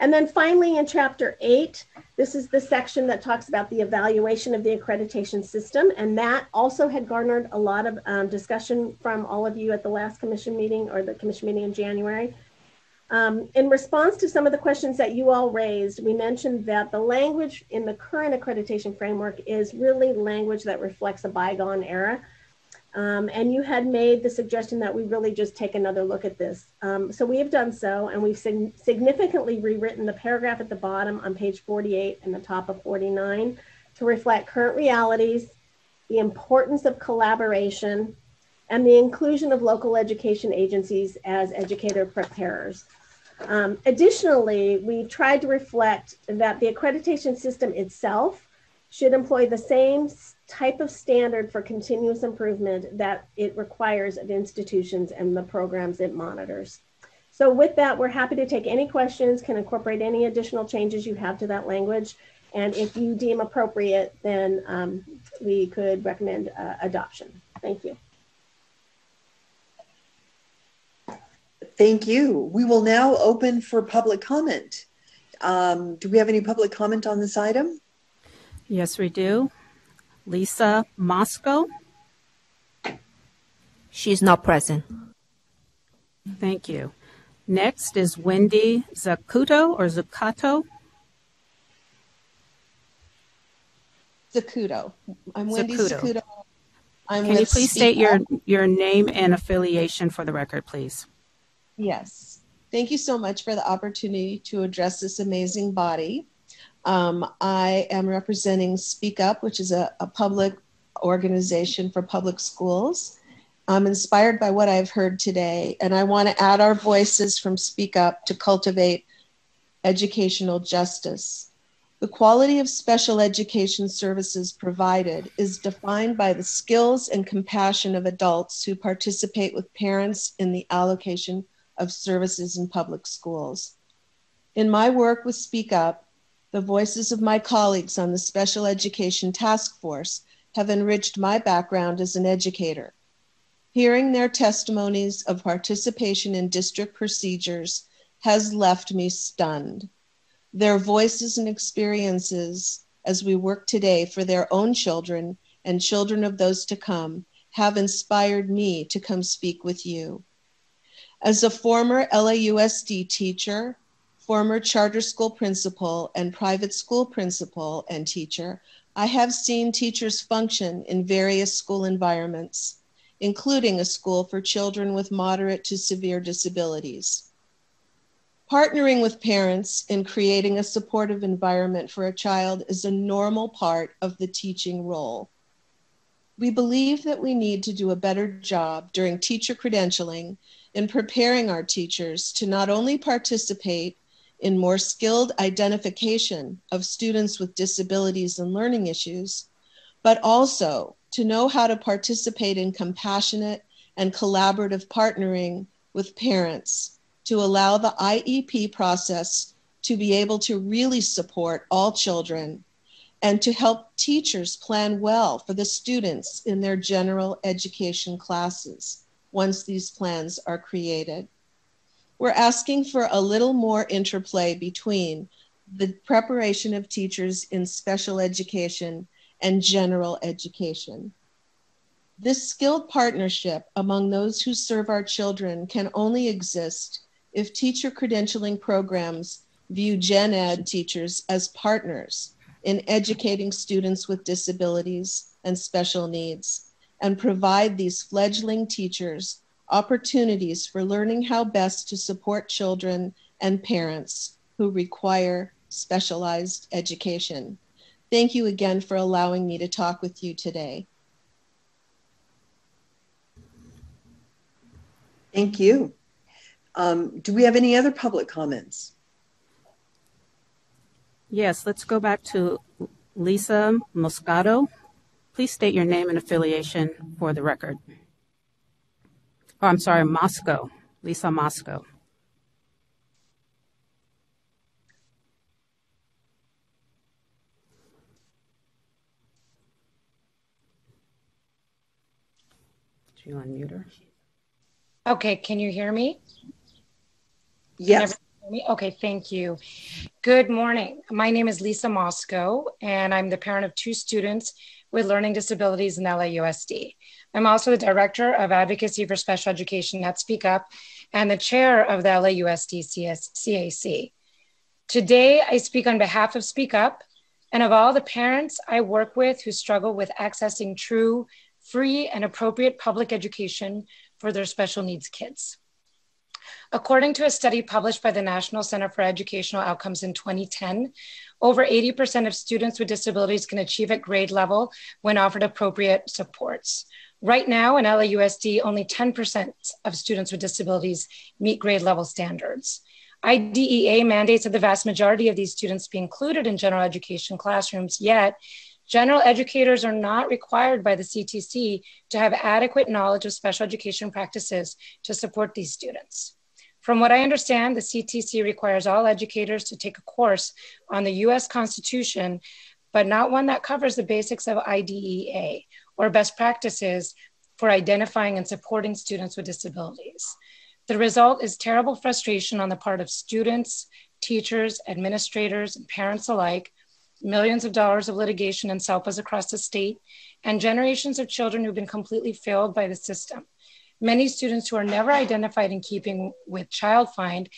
And then finally in chapter eight, this is the section that talks about the evaluation of the accreditation system. And that also had garnered a lot of um, discussion from all of you at the last commission meeting or the commission meeting in January. Um, in response to some of the questions that you all raised, we mentioned that the language in the current accreditation framework is really language that reflects a bygone era. Um, and you had made the suggestion that we really just take another look at this. Um, so we have done so, and we've sig significantly rewritten the paragraph at the bottom on page 48 and the top of 49 to reflect current realities, the importance of collaboration, and the inclusion of local education agencies as educator preparers. Um, additionally, we tried to reflect that the accreditation system itself should employ the same type of standard for continuous improvement that it requires of institutions and the programs it monitors. So with that, we're happy to take any questions, can incorporate any additional changes you have to that language. And if you deem appropriate, then um, we could recommend uh, adoption. Thank you.
Thank you. We will now open for public comment. Um, do we have any public comment on this item?
Yes, we do. Lisa Moscow.
She's not present.
Thank you. Next is Wendy Zacuto or Zucato.
Zacuto. I'm Wendy Zacuto. Zacuto.
I'm Can you please state your, your name and affiliation for the record, please?
Yes. Thank you so much for the opportunity to address this amazing body. Um, I am representing Speak Up, which is a, a public organization for public schools. I'm inspired by what I've heard today, and I want to add our voices from Speak Up to cultivate educational justice. The quality of special education services provided is defined by the skills and compassion of adults who participate with parents in the allocation of services in public schools. In my work with Speak Up, the voices of my colleagues on the Special Education Task Force have enriched my background as an educator. Hearing their testimonies of participation in district procedures has left me stunned. Their voices and experiences as we work today for their own children and children of those to come have inspired me to come speak with you. As a former LAUSD teacher, former charter school principal and private school principal and teacher, I have seen teachers function in various school environments, including a school for children with moderate to severe disabilities. Partnering with parents in creating a supportive environment for a child is a normal part of the teaching role. We believe that we need to do a better job during teacher credentialing in preparing our teachers to not only participate in more skilled identification of students with disabilities and learning issues, but also to know how to participate in compassionate and collaborative partnering with parents to allow the IEP process to be able to really support all children and to help teachers plan well for the students in their general education classes once these plans are created we're asking for a little more interplay between the preparation of teachers in special education and general education. This skilled partnership among those who serve our children can only exist if teacher credentialing programs view gen ed teachers as partners in educating students with disabilities and special needs and provide these fledgling teachers opportunities for learning how best to support children and parents who require specialized education. Thank you again for allowing me to talk with you today.
Thank you. Um, do we have any other public comments?
Yes, let's go back to Lisa Moscato. Please state your name and affiliation for the record. Oh, I'm sorry, Moscow. Lisa Moscow. Did you unmute her?
Okay, can you hear me?
Yes.
Me? Okay, thank you. Good morning. My name is Lisa Moscow, and I'm the parent of two students with learning disabilities in LAUSD. I'm also the director of advocacy for special education at Speak Up and the chair of the LAUSD CAC. Today, I speak on behalf of Speak Up and of all the parents I work with who struggle with accessing true, free, and appropriate public education for their special needs kids. According to a study published by the National Center for Educational Outcomes in 2010, over 80% of students with disabilities can achieve at grade level when offered appropriate supports. Right now in LAUSD, only 10% of students with disabilities meet grade level standards. IDEA mandates that the vast majority of these students be included in general education classrooms, yet general educators are not required by the CTC to have adequate knowledge of special education practices to support these students. From what I understand, the CTC requires all educators to take a course on the US Constitution, but not one that covers the basics of IDEA or best practices for identifying and supporting students with disabilities. The result is terrible frustration on the part of students, teachers, administrators, and parents alike, millions of dollars of litigation and SELPAs across the state, and generations of children who've been completely failed by the system many students who are never identified in keeping with Child Find,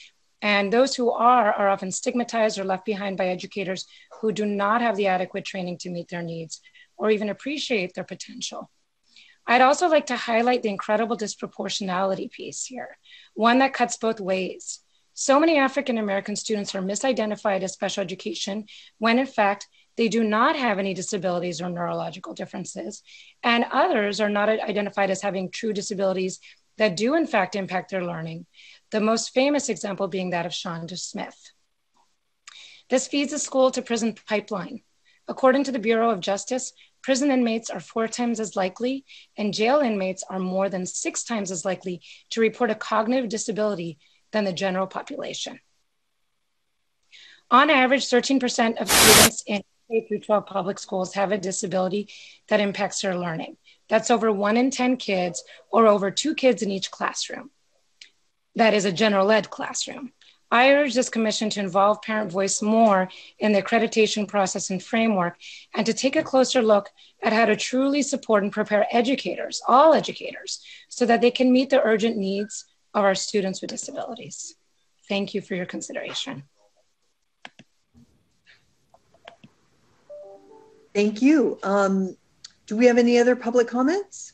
and those who are are often stigmatized or left behind by educators who do not have the adequate training to meet their needs or even appreciate their potential. I'd also like to highlight the incredible disproportionality piece here, one that cuts both ways. So many African American students are misidentified as special education when in fact they do not have any disabilities or neurological differences, and others are not identified as having true disabilities that do, in fact, impact their learning. The most famous example being that of Shonda Smith. This feeds the school to prison pipeline. According to the Bureau of Justice, prison inmates are four times as likely, and jail inmates are more than six times as likely to report a cognitive disability than the general population. On average, 13% of students in K through 12 public schools have a disability that impacts their learning. That's over one in 10 kids or over two kids in each classroom. That is a general ed classroom. I urge this commission to involve parent voice more in the accreditation process and framework and to take a closer look at how to truly support and prepare educators, all educators, so that they can meet the urgent needs of our students with disabilities. Thank you for your consideration.
Thank you. Um, do we have any other public comments?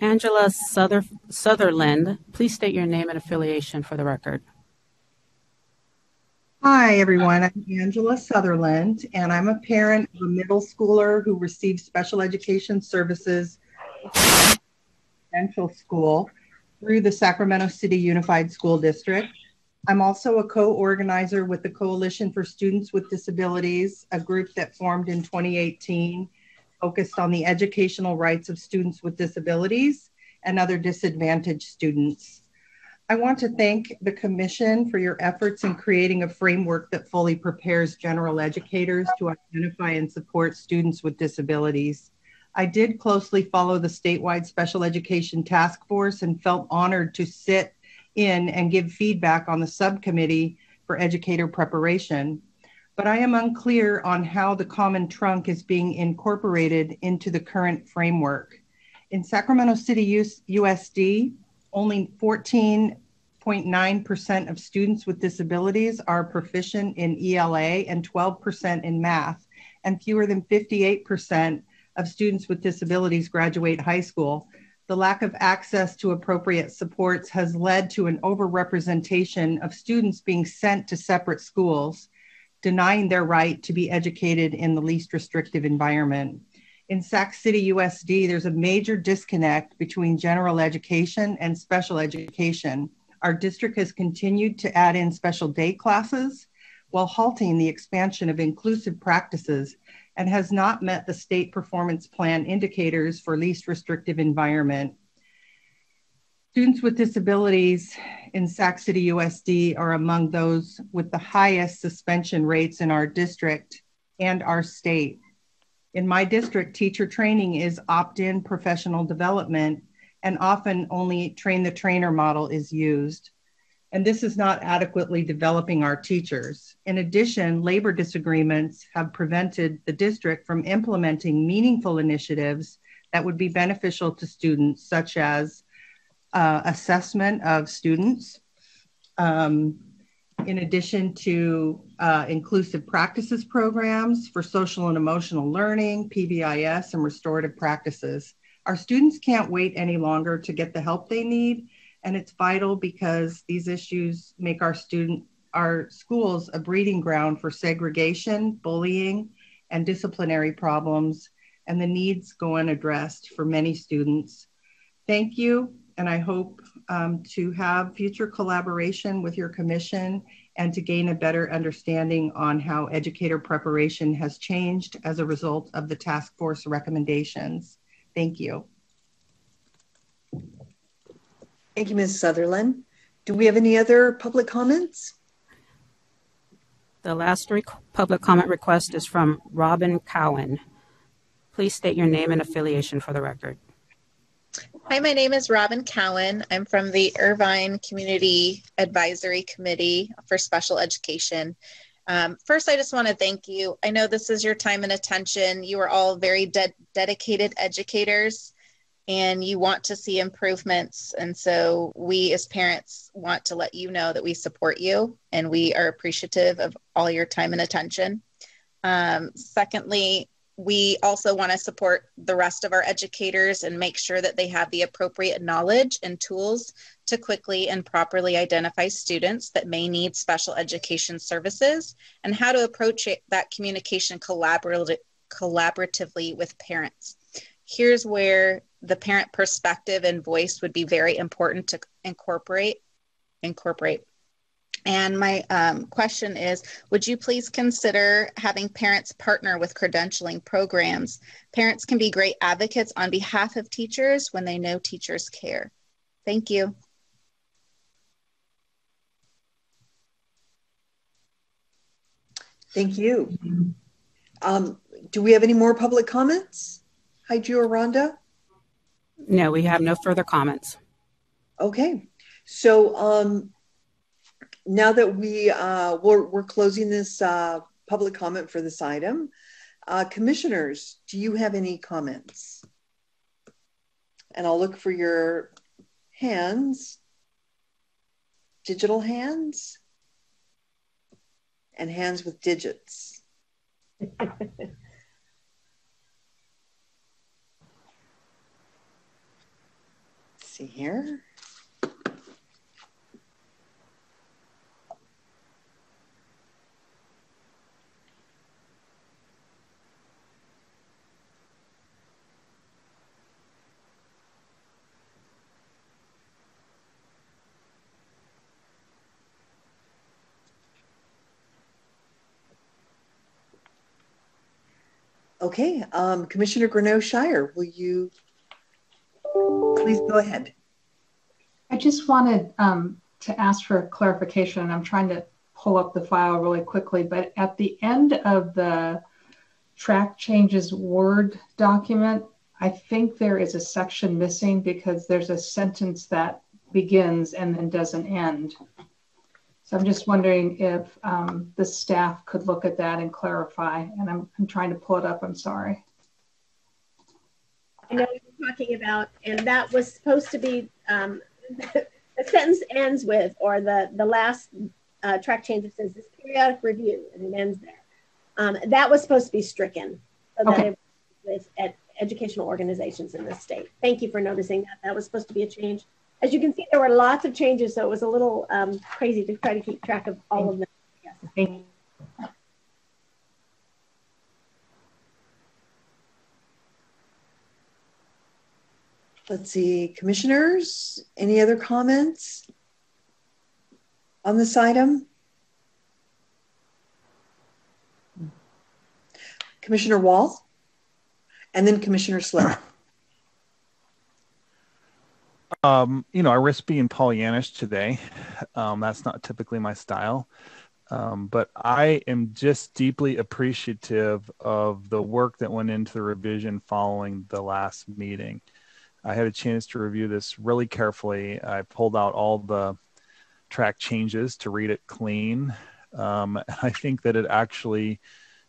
Angela Suther- Sutherland, please state your name and affiliation for the record.
Hi, everyone. I'm Angela Sutherland, and I'm a parent of a middle schooler who received special education services residential school through the Sacramento City Unified School District. I'm also a co-organizer with the Coalition for Students with Disabilities, a group that formed in 2018 focused on the educational rights of students with disabilities and other disadvantaged students. I want to thank the Commission for your efforts in creating a framework that fully prepares general educators to identify and support students with disabilities. I did closely follow the statewide special education task force and felt honored to sit in and give feedback on the subcommittee for educator preparation, but I am unclear on how the common trunk is being incorporated into the current framework. In Sacramento City USD, only 14.9% of students with disabilities are proficient in ELA and 12% in math, and fewer than 58% of students with disabilities graduate high school the lack of access to appropriate supports has led to an overrepresentation of students being sent to separate schools, denying their right to be educated in the least restrictive environment. In Sac City USD, there's a major disconnect between general education and special education. Our district has continued to add in special day classes while halting the expansion of inclusive practices and has not met the state performance plan indicators for least restrictive environment. Students with disabilities in Sac City USD are among those with the highest suspension rates in our district and our state. In my district, teacher training is opt in professional development, and often only train the trainer model is used and this is not adequately developing our teachers. In addition, labor disagreements have prevented the district from implementing meaningful initiatives that would be beneficial to students, such as uh, assessment of students, um, in addition to uh, inclusive practices programs for social and emotional learning, PBIS, and restorative practices. Our students can't wait any longer to get the help they need and it's vital because these issues make our student our schools a breeding ground for segregation, bullying, and disciplinary problems, and the needs go unaddressed for many students. Thank you, and I hope um, to have future collaboration with your commission and to gain a better understanding on how educator preparation has changed as a result of the task force recommendations. Thank you.
Thank you, Ms. Sutherland. Do we have any other public comments?
The last public comment request is from Robin Cowan. Please state your name and affiliation for the record.
Hi, my name is Robin Cowan. I'm from the Irvine Community Advisory Committee for Special Education. Um, first, I just want to thank you. I know this is your time and attention. You are all very de- dedicated educators and you want to see improvements. And so we as parents want to let you know that we support you and we are appreciative of all your time and attention. Um, secondly, we also want to support the rest of our educators and make sure that they have the appropriate knowledge and tools to quickly and properly identify students that may need special education services and how to approach it, that communication collaboratively with parents. Here's where the parent perspective and voice would be very important to incorporate incorporate and my um, question is Would you please consider having parents partner with credentialing programs? Parents can be great advocates on behalf of teachers when they know teachers care. Thank you.
Thank you. Um, do we have any more public comments? Hi, Joe Rhonda.
No, we have no further comments.
Okay. So um, now that we uh, we're, we're closing this uh, public comment for this item, uh, commissioners, do you have any comments? And I'll look for your hands, digital hands, and hands with digits. (laughs) see here. Okay, um, Commissioner Grenot-Scheyer, will you Please go ahead.
I just wanted um, to ask for clarification. I'm trying to pull up the file really quickly, but at the end of the track changes Word document, I think there is a section missing because there's a sentence that begins and then doesn't end. So I'm just wondering if um, the staff could look at that and clarify. And I'm, I'm trying to pull it up. I'm sorry.
I know you're talking about, and that was supposed to be um, (laughs) the sentence ends with, or the the last uh, track change that says this periodic review, and it ends there. Um, that was supposed to be stricken so okay. that it with at educational organizations in the state. Thank you for noticing that. That was supposed to be a change. As you can see, there were lots of changes, so it was a little um, crazy to try to keep track of all of them. Yes. Thank you.
Let's see, commissioners, any other comments on this item? Commissioner Wall, and then Commissioner Slip.
Um, you know, I risk being Pollyannish today. Um, that's not typically my style. Um, but I am just deeply appreciative of the work that went into the revision following the last meeting. I had a chance to review this really carefully. I pulled out all the track changes to read it clean. Um, (laughs) I think that it actually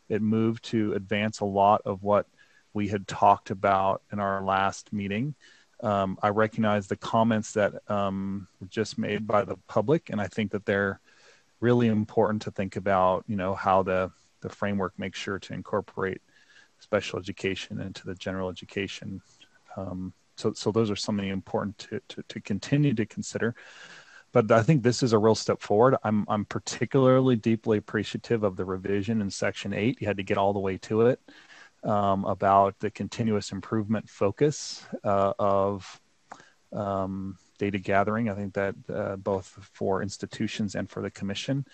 it moved to advance a lot of what we had talked about in our last meeting. Um, I recognize the comments that um, were just made by the public, and I think that they're really important to think about. You know how the the framework makes sure to incorporate special education into the general education. Um, so, so those are something important to, to, to continue to consider but I think this is a real step forward. I'm I'm particularly deeply appreciative of the revision in Section Eight. You had to get all the way to it um, about the continuous improvement focus uh, of um, data gathering. I think that uh, both for institutions and for the commission.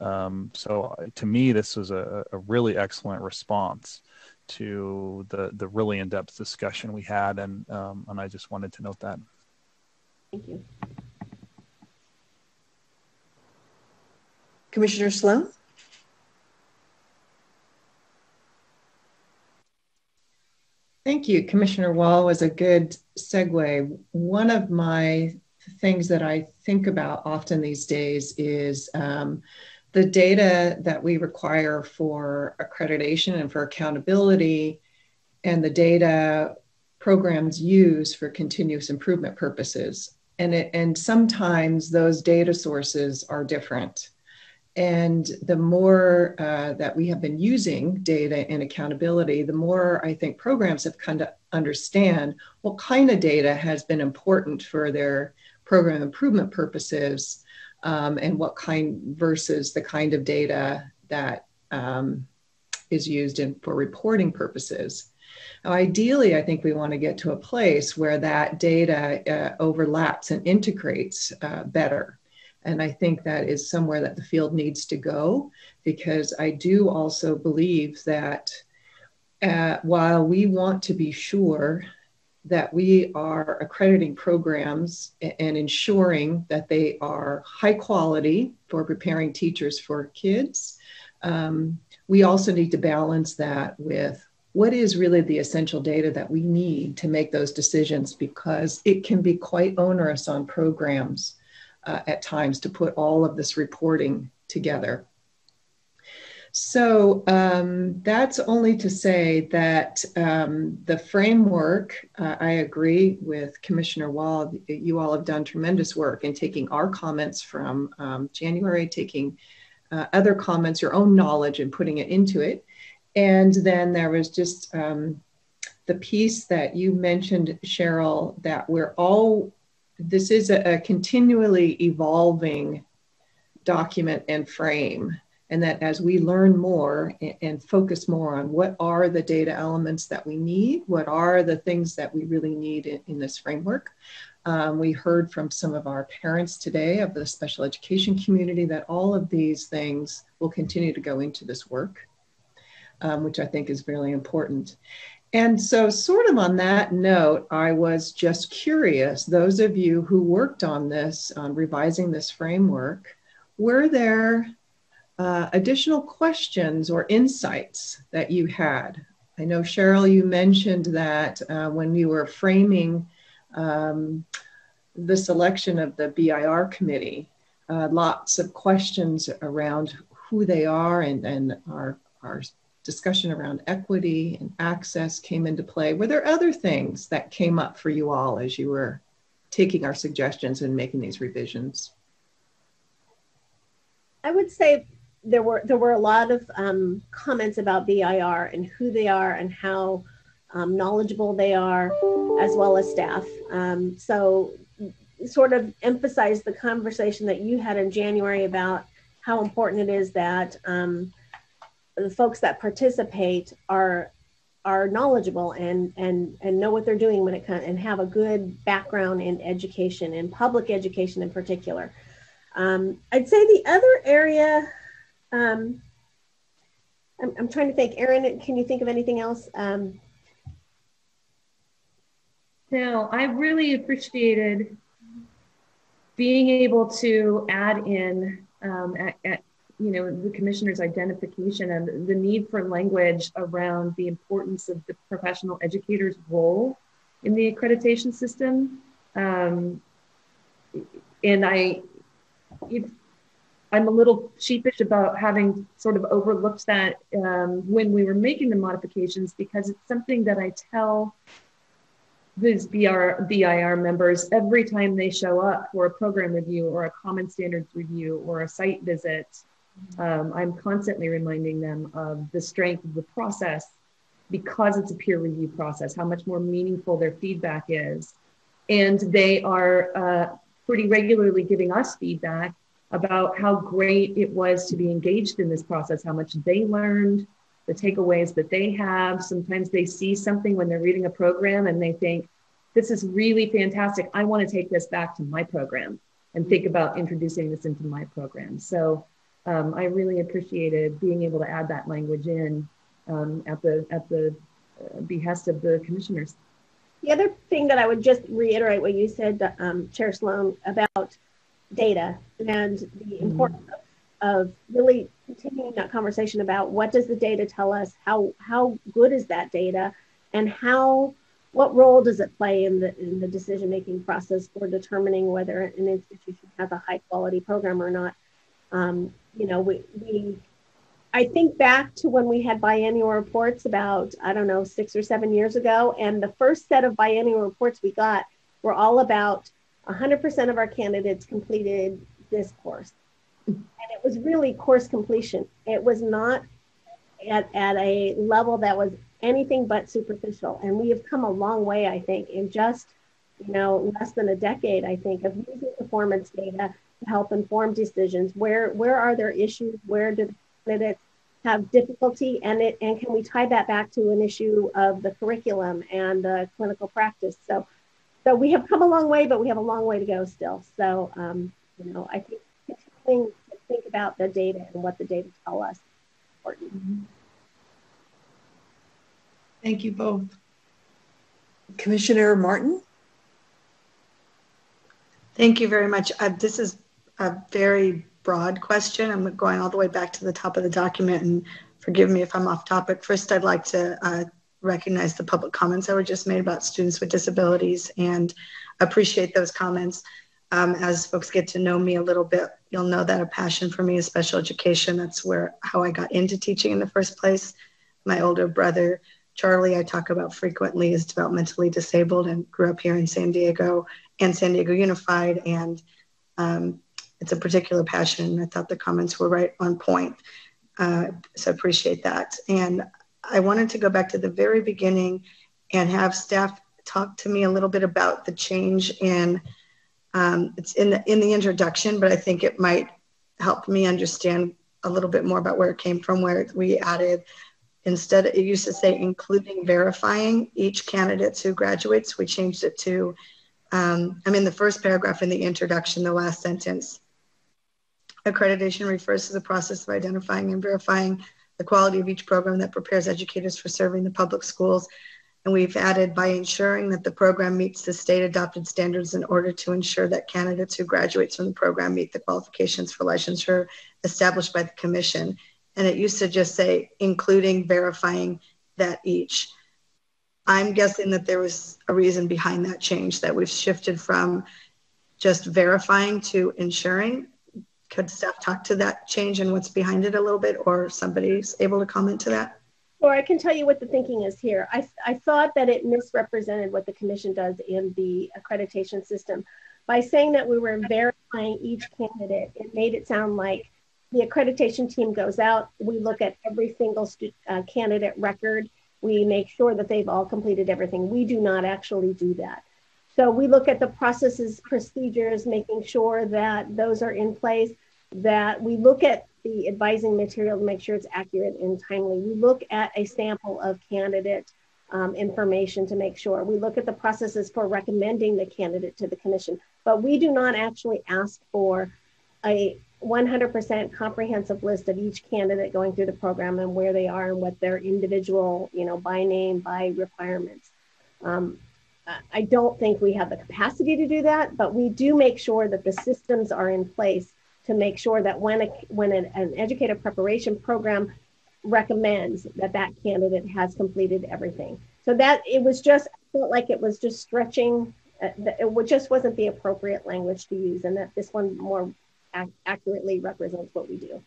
Um, so uh, to me, this was a, a really excellent response to the the really in-depth discussion we had, and um, and I just wanted to note that.
Thank you.
Commissioner Sloan?
Thank you. Commissioner Wall was a good segue. One of my things that I think about often these days is um, the data that we require for accreditation and for accountability, and the data programs use for continuous improvement purposes. And, it, and sometimes those data sources are different. And the more uh, that we have been using data and accountability, the more I think programs have come to understand what kind of data has been important for their program improvement purposes um, and what kind versus the kind of data that um, is used in, for reporting purposes. Now, ideally, I think we want to get to a place where that data uh, overlaps and integrates uh, better. And I think that is somewhere that the field needs to go because I do also believe that uh, while we want to be sure that we are accrediting programs and ensuring that they are high quality for preparing teachers for kids, um, we also need to balance that with what is really the essential data that we need to make those decisions because it can be quite onerous on programs uh, at times to put all of this reporting together. So um, that's only to say that um, the framework, uh, I agree with Commissioner Wall, you all have done tremendous work in taking our comments from um, January, taking uh, other comments, your own knowledge, and putting it into it. And then there was just um, the piece that you mentioned, Cheryl, that we're all this is a, a continually evolving document and frame and that as we learn more and, focus more on what are the data elements that we need, what are the things that we really need in, in this framework. Um, we heard from some of our parents today of the special education community that all of these things will continue to go into this work, um, which I think is really important. And so, sort of on that note, I was just curious those of you who worked on this, on revising this framework, were there uh, additional questions or insights that you had? I know, Cheryl, you mentioned that uh, when you were framing um, the selection of the BIR committee, uh, lots of questions around who they are and, and our, our discussion around equity and access came into play. Were there other things that came up for you all as you were taking our suggestions and making these revisions?
I would say there were there were a lot of um, comments about BIR and who they are and how um, knowledgeable they are, as well as staff. Um, so, sort of emphasize the conversation that you had in January about how important it is that um, the folks that participate are are knowledgeable and and and know what they're doing when it comes and have a good background in education in public education in particular. Um, I'd say the other area. Um, I'm, I'm trying to think. Erin, can you think of anything else? Um,
no, I really appreciated being able to add in um, at, at, you know the commissioner's identification and the need for language around the importance of the professional educator's role in the accreditation system. Um, and I, I'm a little sheepish about having sort of overlooked that um, when we were making the modifications because it's something that I tell these BR, BIR members every time they show up for a program review or a common standards review or a site visit. Um, I'm constantly reminding them of the strength of the process because it's a peer review process, how much more meaningful their feedback is. And they are uh, pretty regularly giving us feedback about how great it was to be engaged in this process, how much they learned, the takeaways that they have. Sometimes they see something when they're reading a program and they think, this is really fantastic. I want to take this back to my program and think about introducing this into my program. So um, I really appreciated being able to add that language in um, at the at the uh, behest of the commissioners.
The other thing that I would just reiterate what you said, um, Chair Sloan, about data and the mm-hmm. importance mm-hmm. of, of really continuing that conversation about what does the data tell us, how how good is that data, and how what role does it play in the in the decision making process for determining whether an institution has a high quality program or not. Um, you know, we, we I think back to when we had biennial reports about, I don't know, six or seven years ago. And the first set of biennial reports we got were all about 100% of our candidates completed this course. And it was really course completion. It was not at, at a level that was anything but superficial. And we have come a long way, I think, in just, you know, less than a decade, I think, of using performance data help inform decisions. Where where are there issues? Where do the candidates have difficulty? And it and can we tie that back to an issue of the curriculum and the clinical practice? So so we have come a long way, but we have a long way to go still. So um, you know, I think continuing to think about the data and what the data tell us is important.
Thank you both.
Commissioner Marten?
Thank you very much. Uh, this is a very broad question. I'm going all the way back to the top of the document and forgive me if I'm off topic. First, I'd like to uh, recognize the public comments that were just made about students with disabilities and appreciate those comments. Um, as folks get to know me a little bit, you'll know that a passion for me is special education. That's where how I got into teaching in the first place. My older brother, Charlie, I talk about frequently, is developmentally disabled and grew up here in San Diego and San Diego Unified. And um, it's a particular passion. I thought the comments were right on point. Uh, so I appreciate that. And I wanted to go back to the very beginning and have staff talk to me a little bit about the change in um, it's in the in the introduction, but I think it might help me understand a little bit more about where it came from, where we added instead it used to say including verifying each candidate who graduates, we changed it to um, I'm in the first paragraph in the introduction, the last sentence. Accreditation refers to the process of identifying and verifying the quality of each program that prepares educators for serving the public schools. And we've added by ensuring that the program meets the state adopted standards in order to ensure that candidates who graduate from the program meet the qualifications for licensure established by the commission. And it used to just say, including verifying that each. I'm guessing that there was a reason behind that change that we've shifted from just verifying to ensuring. Could staff talk to that change and what's behind it a little bit, or somebody's able to comment to that?
Or I can tell you what the thinking is here. I, I thought that it misrepresented what the commission does in the accreditation system. By saying that we were verifying each candidate, it made it sound like the accreditation team goes out, we look at every single stu- uh, candidate record, we make sure that they've all completed everything. We do not actually do that. So we look at the processes, procedures, making sure that those are in place. that we look at the advising material to make sure it's accurate and timely. We look at a sample of candidate um, information to make sure. We look at the processes for recommending the candidate to the commission, but we do not actually ask for a 100% comprehensive list of each candidate going through the program and where they are and what their individual, you know, by name, by requirements. Um, I don't think we have the capacity to do that, but we do make sure that the systems are in place to make sure that when a, when an, an educator preparation program recommends that that candidate has completed everything. So that it was just felt like it was just stretching. Uh, it just wasn't the appropriate language to use, and that this one more ac accurately represents what we do.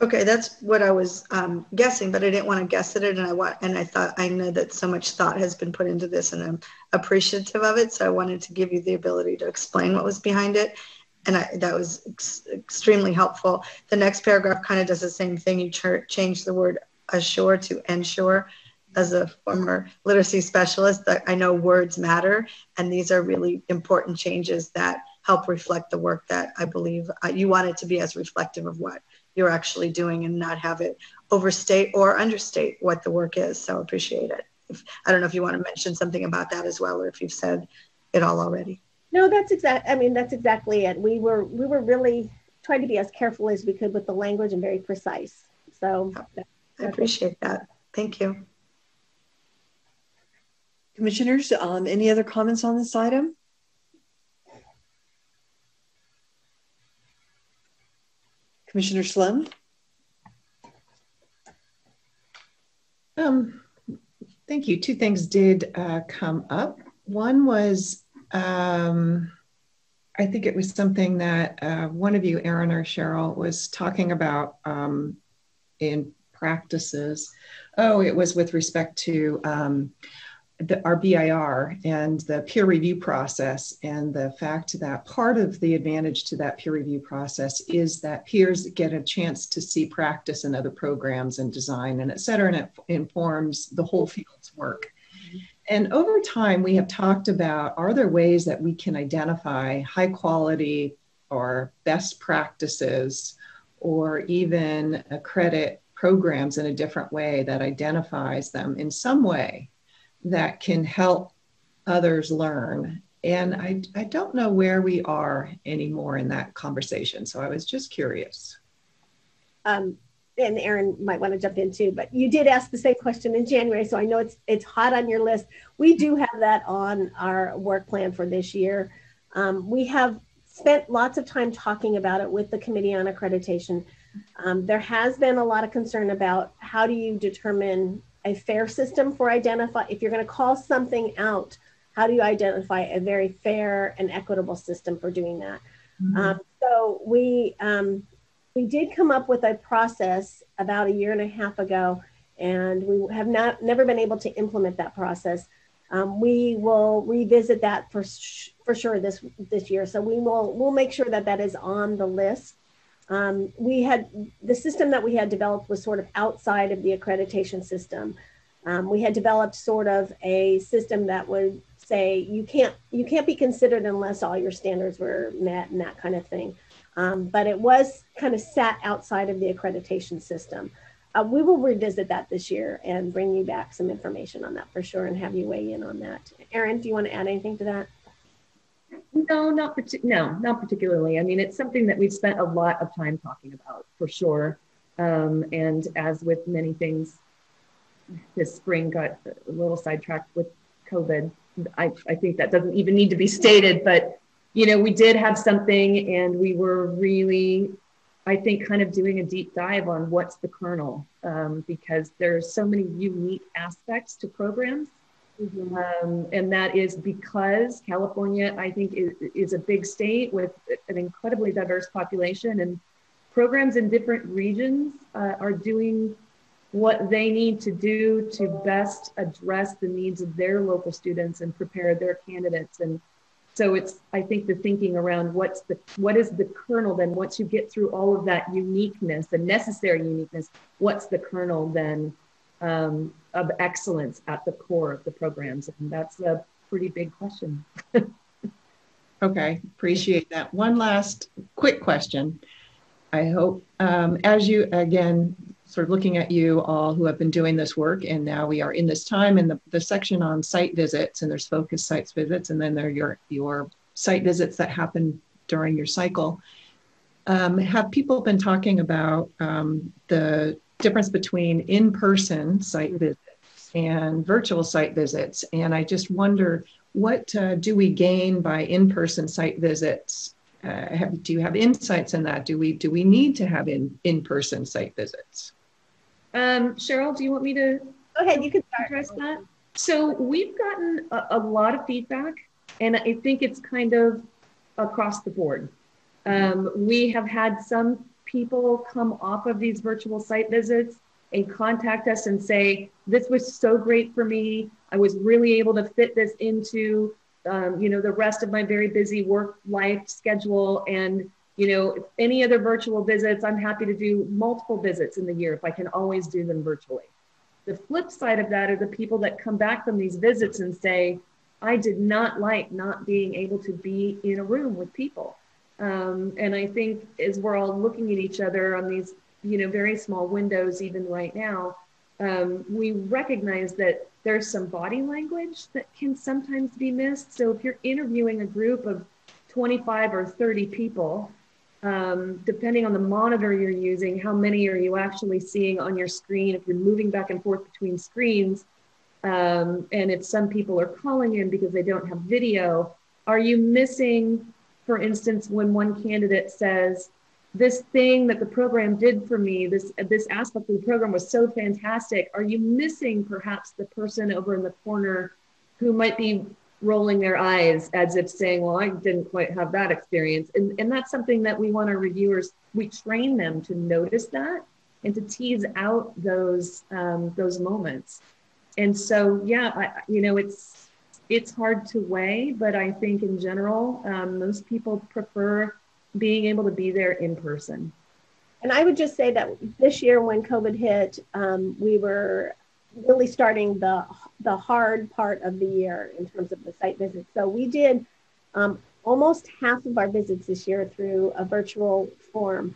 Okay, that's what I was um, guessing, but I didn't want to guess at it, and I want, and I thought I know that so much thought has been put into this, and I'm appreciative of it. So I wanted to give you the ability to explain what was behind it, and I, that was ex extremely helpful. The next paragraph kind of does the same thing. You change the word assure to ensure. As a former literacy specialist, I know words matter, and these are really important changes that help reflect the work that I believe uh, you want it to be as reflective of what you're actually doing and not have it overstate or understate what the work is. So appreciate it. If, I don't know if you want to mention something about that as well, or if you've said it all already.
No, that's exact. I mean, that's exactly it. We were we were really trying to be as careful as we could with the language and very precise. So
I appreciate that. Thank you.
Commissioners, um, any other comments on this item? Commissioner Sloan?
Um, thank you. Two things did uh, come up. One was, um, I think it was something that uh, one of you, Erin or Cheryl, was talking about um, in practices. Oh, it was with respect to um, the, our BIR and the peer review process, and the fact that part of the advantage to that peer review process is that peers get a chance to see practice in other programs and design and et cetera, and it informs the whole field's work. Mm-hmm. And over time, we have talked about are there ways that we can identify high quality or best practices or even accredit programs in a different way that identifies them in some way that can help others learn. And I, I don't know where we are anymore in that conversation. So I was just curious.
Um, and Erin might want to jump in too, but you did ask the same question in January, so I know it's it's hot on your list. We do have that on our work plan for this year. Um, we have spent lots of time talking about it with the Committee on Accreditation. Um, there has been a lot of concern about how do you determine a fair system for identify if you're going to call something out how do you identify a very fair and equitable system for doing that? Mm-hmm. um, so we um, we did come up with a process about a year and a half ago and we have not never been able to implement that process. Um, we will revisit that for for sure this this year. So we will we'll make sure that that is on the list um, we had the system that we had developed was sort of outside of the accreditation system. Um, we had developed sort of a system that would say you can't you can't be considered unless all your standards were met and that kind of thing. Um, but it was kind of sat outside of the accreditation system. Uh, we will revisit that this year and bring you back some information on that for sure and have you weigh in on that. Erin, do you want to add anything to that?
No, not partic- no, not particularly. I mean, it's something that we've spent a lot of time talking about for sure. Um, and as with many things, this spring got a little sidetracked with COVID. I, I think that doesn't even need to be stated, but you know, we did have something and we were really, I think, kind of doing a deep dive on what's the kernel um, because there's so many unique aspects to programs Mm-hmm. Um, and that is because California, I think, is, is, a big state with an incredibly diverse population, and programs in different regions uh, are doing what they need to do to best address the needs of their local students and prepare their candidates. And so it's, I think, the thinking around what's the what is the kernel then once you get through all of that uniqueness, the necessary uniqueness, what's the kernel then? Um, of excellence at the core of the programs? And that's a pretty big question. (laughs)
okay, appreciate that. One last quick question. I hope, um, as you, again, sort of looking at you all who have been doing this work, and now we are in this time in the, the section on site visits, and there's focus sites visits, and then there are your, your site visits that happen during your cycle. Um, have people been talking about um, the difference between in-person site visits and virtual site visits? And I just wonder, what uh, do we gain by in-person site visits uh, have, do you have insights in that? Do we do we need to have in in person site visits?
Um, Cheryl, do you want me to
go ahead? You can
address that. So we've gotten a, a, lot of feedback, and I think it's kind of across the board. Um, we have had some people come off of these virtual site visits and contact us and say, "This was so great for me. I was really able to fit this into um, you know, the rest of my very busy work life schedule. And, you know, any other virtual visits, I'm happy to do multiple visits in the year if I can always do them virtually. The flip side of that are the people that come back from these visits and say, I did not like not being able to be in a room with people. Um, and I think as we're all looking at each other on these, you know, very small windows, even right now, um, we recognize that there's some body language that can sometimes be missed. So if you're interviewing a group of 25 or 30 people, um, depending on the monitor you're using, how many are you actually seeing on your screen? If you're moving back and forth between screens, um, and if some people are calling in because they don't have video, are you missing, for instance, when one candidate says, this thing that the program did for me, this this aspect of the program was so fantastic. Are you missing perhaps the person over in the corner who might be rolling their eyes as if saying, "Well, I didn't quite have that experience," and and that's something that we want our reviewers. We train them to notice that and to tease out those um, those moments. And so, yeah, I, you know, it's it's hard to weigh, but I think in general, um, most people prefer being able to be there in person.
And I would just say that this year, when COVID hit, um, we were really starting the the hard part of the year in terms of the site visits. So we did um, almost half of our visits this year through a virtual form,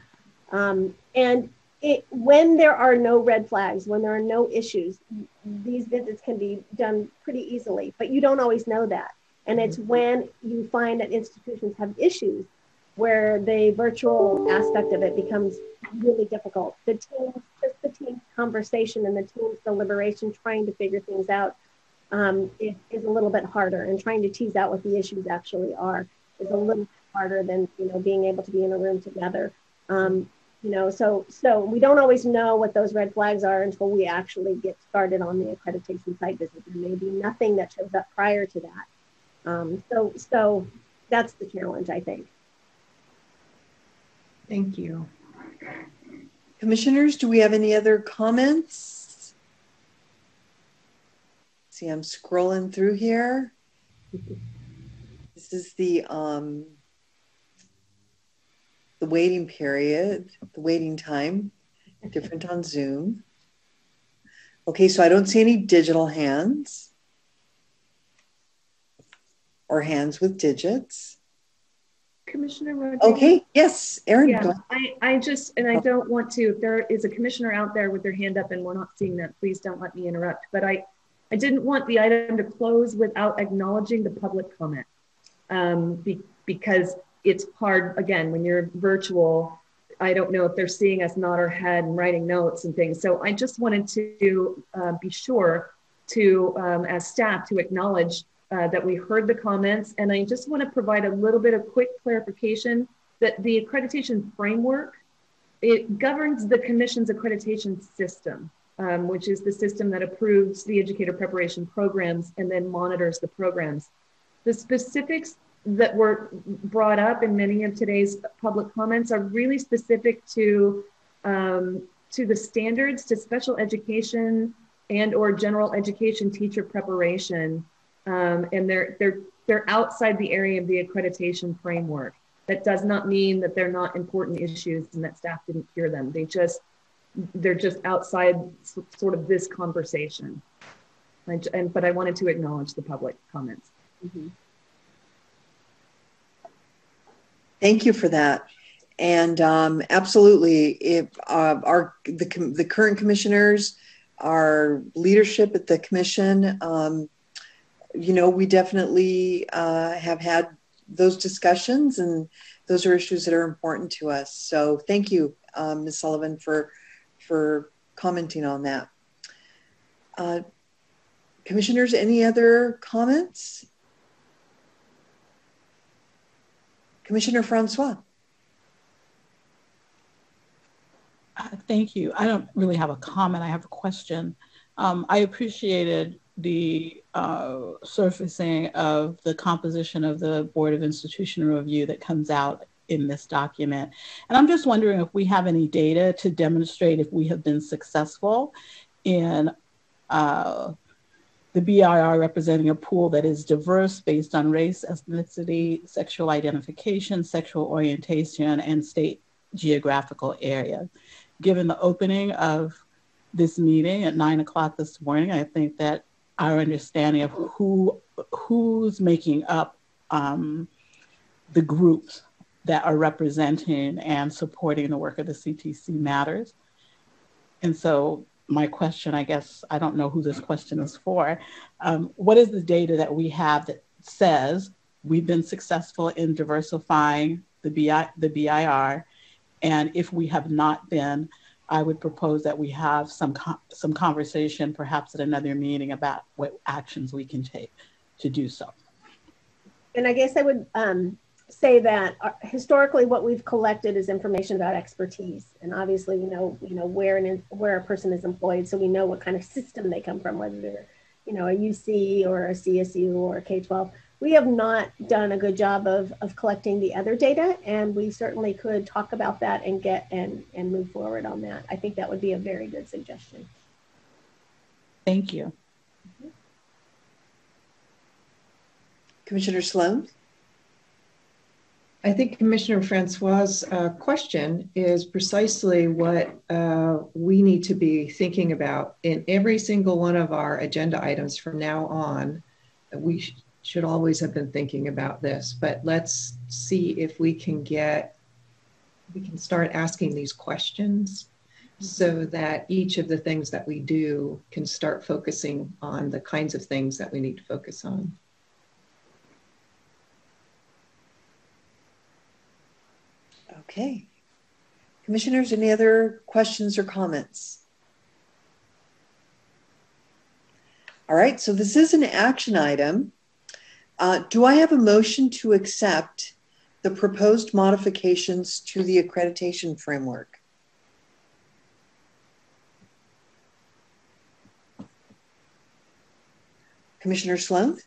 um, and it, when there are no red flags, when there are no issues, these visits can be done pretty easily. But you don't always know that, and it's mm-hmm. when you find that institutions have issues where the virtual aspect of it becomes really difficult. The team, just the team conversation and the team's deliberation, trying to figure things out, um, is, is a little bit harder. And trying to tease out what the issues actually are is a little bit harder than you know being able to be in a room together. Um, you know, so so we don't always know what those red flags are until we actually get started on the accreditation site visit. There may be nothing that shows up prior to that. Um, so so that's the challenge, I think.
Thank you.
Commissioners, do we have any other comments? See, I'm scrolling through here. This is the um, the waiting period, the waiting time, different on Zoom. Okay, so I don't see any digital hands or hands with digits.
Commissioner Rodriguez?
Okay, yes, Erin.
Yeah, I, I just, and I don't want to, if there is a commissioner out there with their hand up and we're not seeing that, please don't let me interrupt. But I, I didn't want the item to close without acknowledging the public comment. Um, be, because it's hard, again, when you're virtual, I don't know if they're seeing us nod our head and writing notes and things. So I just wanted to uh, be sure to, um, as staff, to acknowledge uh, that we heard the comments. And I just want to provide a little bit of quick clarification that the accreditation framework, it governs the commission's accreditation system, um, which is the system that approves the educator preparation programs and then monitors the programs. The specifics that were brought up in many of today's public comments are really specific to um, to the standards to special education and or general education teacher preparation um, and they're they're they're outside the area of the accreditation framework. That does not mean that they're not important issues and that staff didn't hear them. They just they're just outside sort of this conversation. and but I wanted to acknowledge the public comments. Mm-hmm.
Thank you for that. And um, absolutely, if uh, our the, the current commissioners, our leadership at the commission, um, you know, we definitely uh, have had those discussions, and those are issues that are important to us. So, thank you, um, Ms. Sullivan, for for commenting on that. Uh, commissioners, any other comments? Commissioner Francois.
Uh, thank you. I don't really have a comment. I have a question. Um, I appreciated the uh, surfacing of the composition of the Board of Institutional Review that comes out in this document. And I'm just wondering if we have any data to demonstrate if we have been successful in uh, the BIR representing a pool that is diverse based on race, ethnicity, sexual identification, sexual orientation, and state geographical area. Given the opening of this meeting at nine o'clock this morning, I think that our understanding of who who's making up um, the groups that are representing and supporting the work of the CTC matters. And so my question, I guess, I don't know who this question is for. Um, what is the data that we have that says we've been successful in diversifying the, BI, the BIR? And if we have not been, I would propose that we have some, some conversation, perhaps at another meeting, about what actions we can take to do so.
And I guess I would um, say that uh, historically what we've collected is information about expertise. And obviously we know you know where an, where a person is employed so we know what kind of system they come from whether they're you know a uc or a csu or a k-12 we have not done a good job of, of collecting the other data and we certainly could talk about that and get and and move forward on that. I think that would be a very good suggestion.
Thank you.
Mm-hmm. commissioner sloan
I think Commissioner Francois' uh, question is precisely what uh, we need to be thinking about in every single one of our agenda items from now on. We sh- should always have been thinking about this, but let's see if we can get, we can start asking these questions so that each of the things that we do can start focusing on the kinds of things that we need to focus on.
Okay. Commissioners, any other questions or comments? All right, so this is an action item. Uh, do I have a motion to accept the proposed modifications to the accreditation framework? Commissioner Sloan?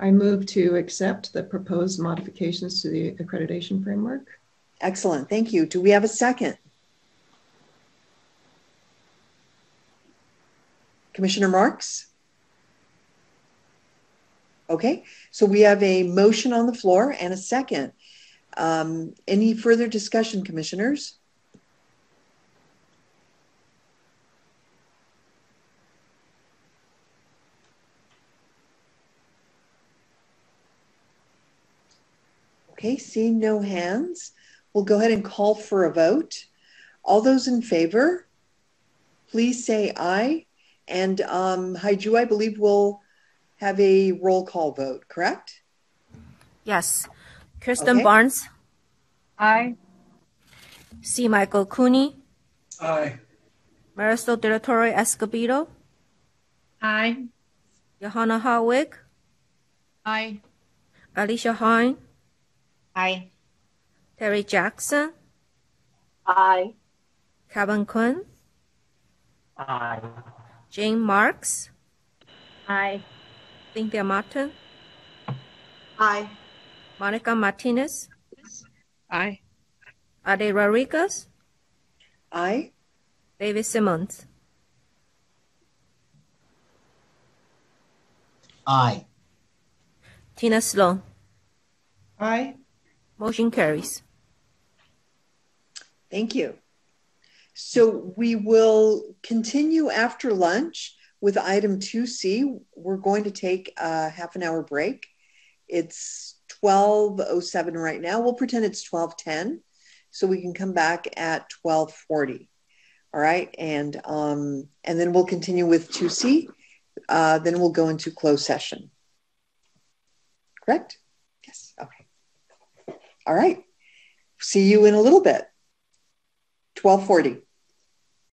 I move to accept the proposed modifications to the accreditation framework.
Excellent, thank you. Do we have a second? Commissioner Marks? Okay, so we have a motion on the floor and a second. Um, any further discussion, commissioners? Okay, seeing no hands, we'll go ahead and call for a vote. All those in favor, please say aye. And um, Haiju, I believe we'll have a roll call vote, correct?
Yes. Kirsten
okay.
Barnes.
Aye.
C. Michael Cooney.
Aye.
Marisol De La Torre Escobedo.
Aye.
Johanna Harwig.
Aye.
Alicia Hine.
Aye.
Terry Jackson.
Aye.
Kevin Quinn.
Aye.
Jane Marks.
Aye.
Cynthia Marten.
Aye.
Monica Martinez.
Aye.
Haydee Rodriguez.
Aye.
David Simmons.
Aye.
Tine Sloan.
Aye.
Motion carries.
Thank you. So we will continue after lunch with item 2C. We're going to take a half an hour break. It's 12.07 right now. We'll pretend it's 12.10 so we can come back at 1240. All right, and um, and then we'll continue with 2C. Uh, then we'll go into closed session. Correct? Yes. Okay. All right. See you in a little bit. 1240.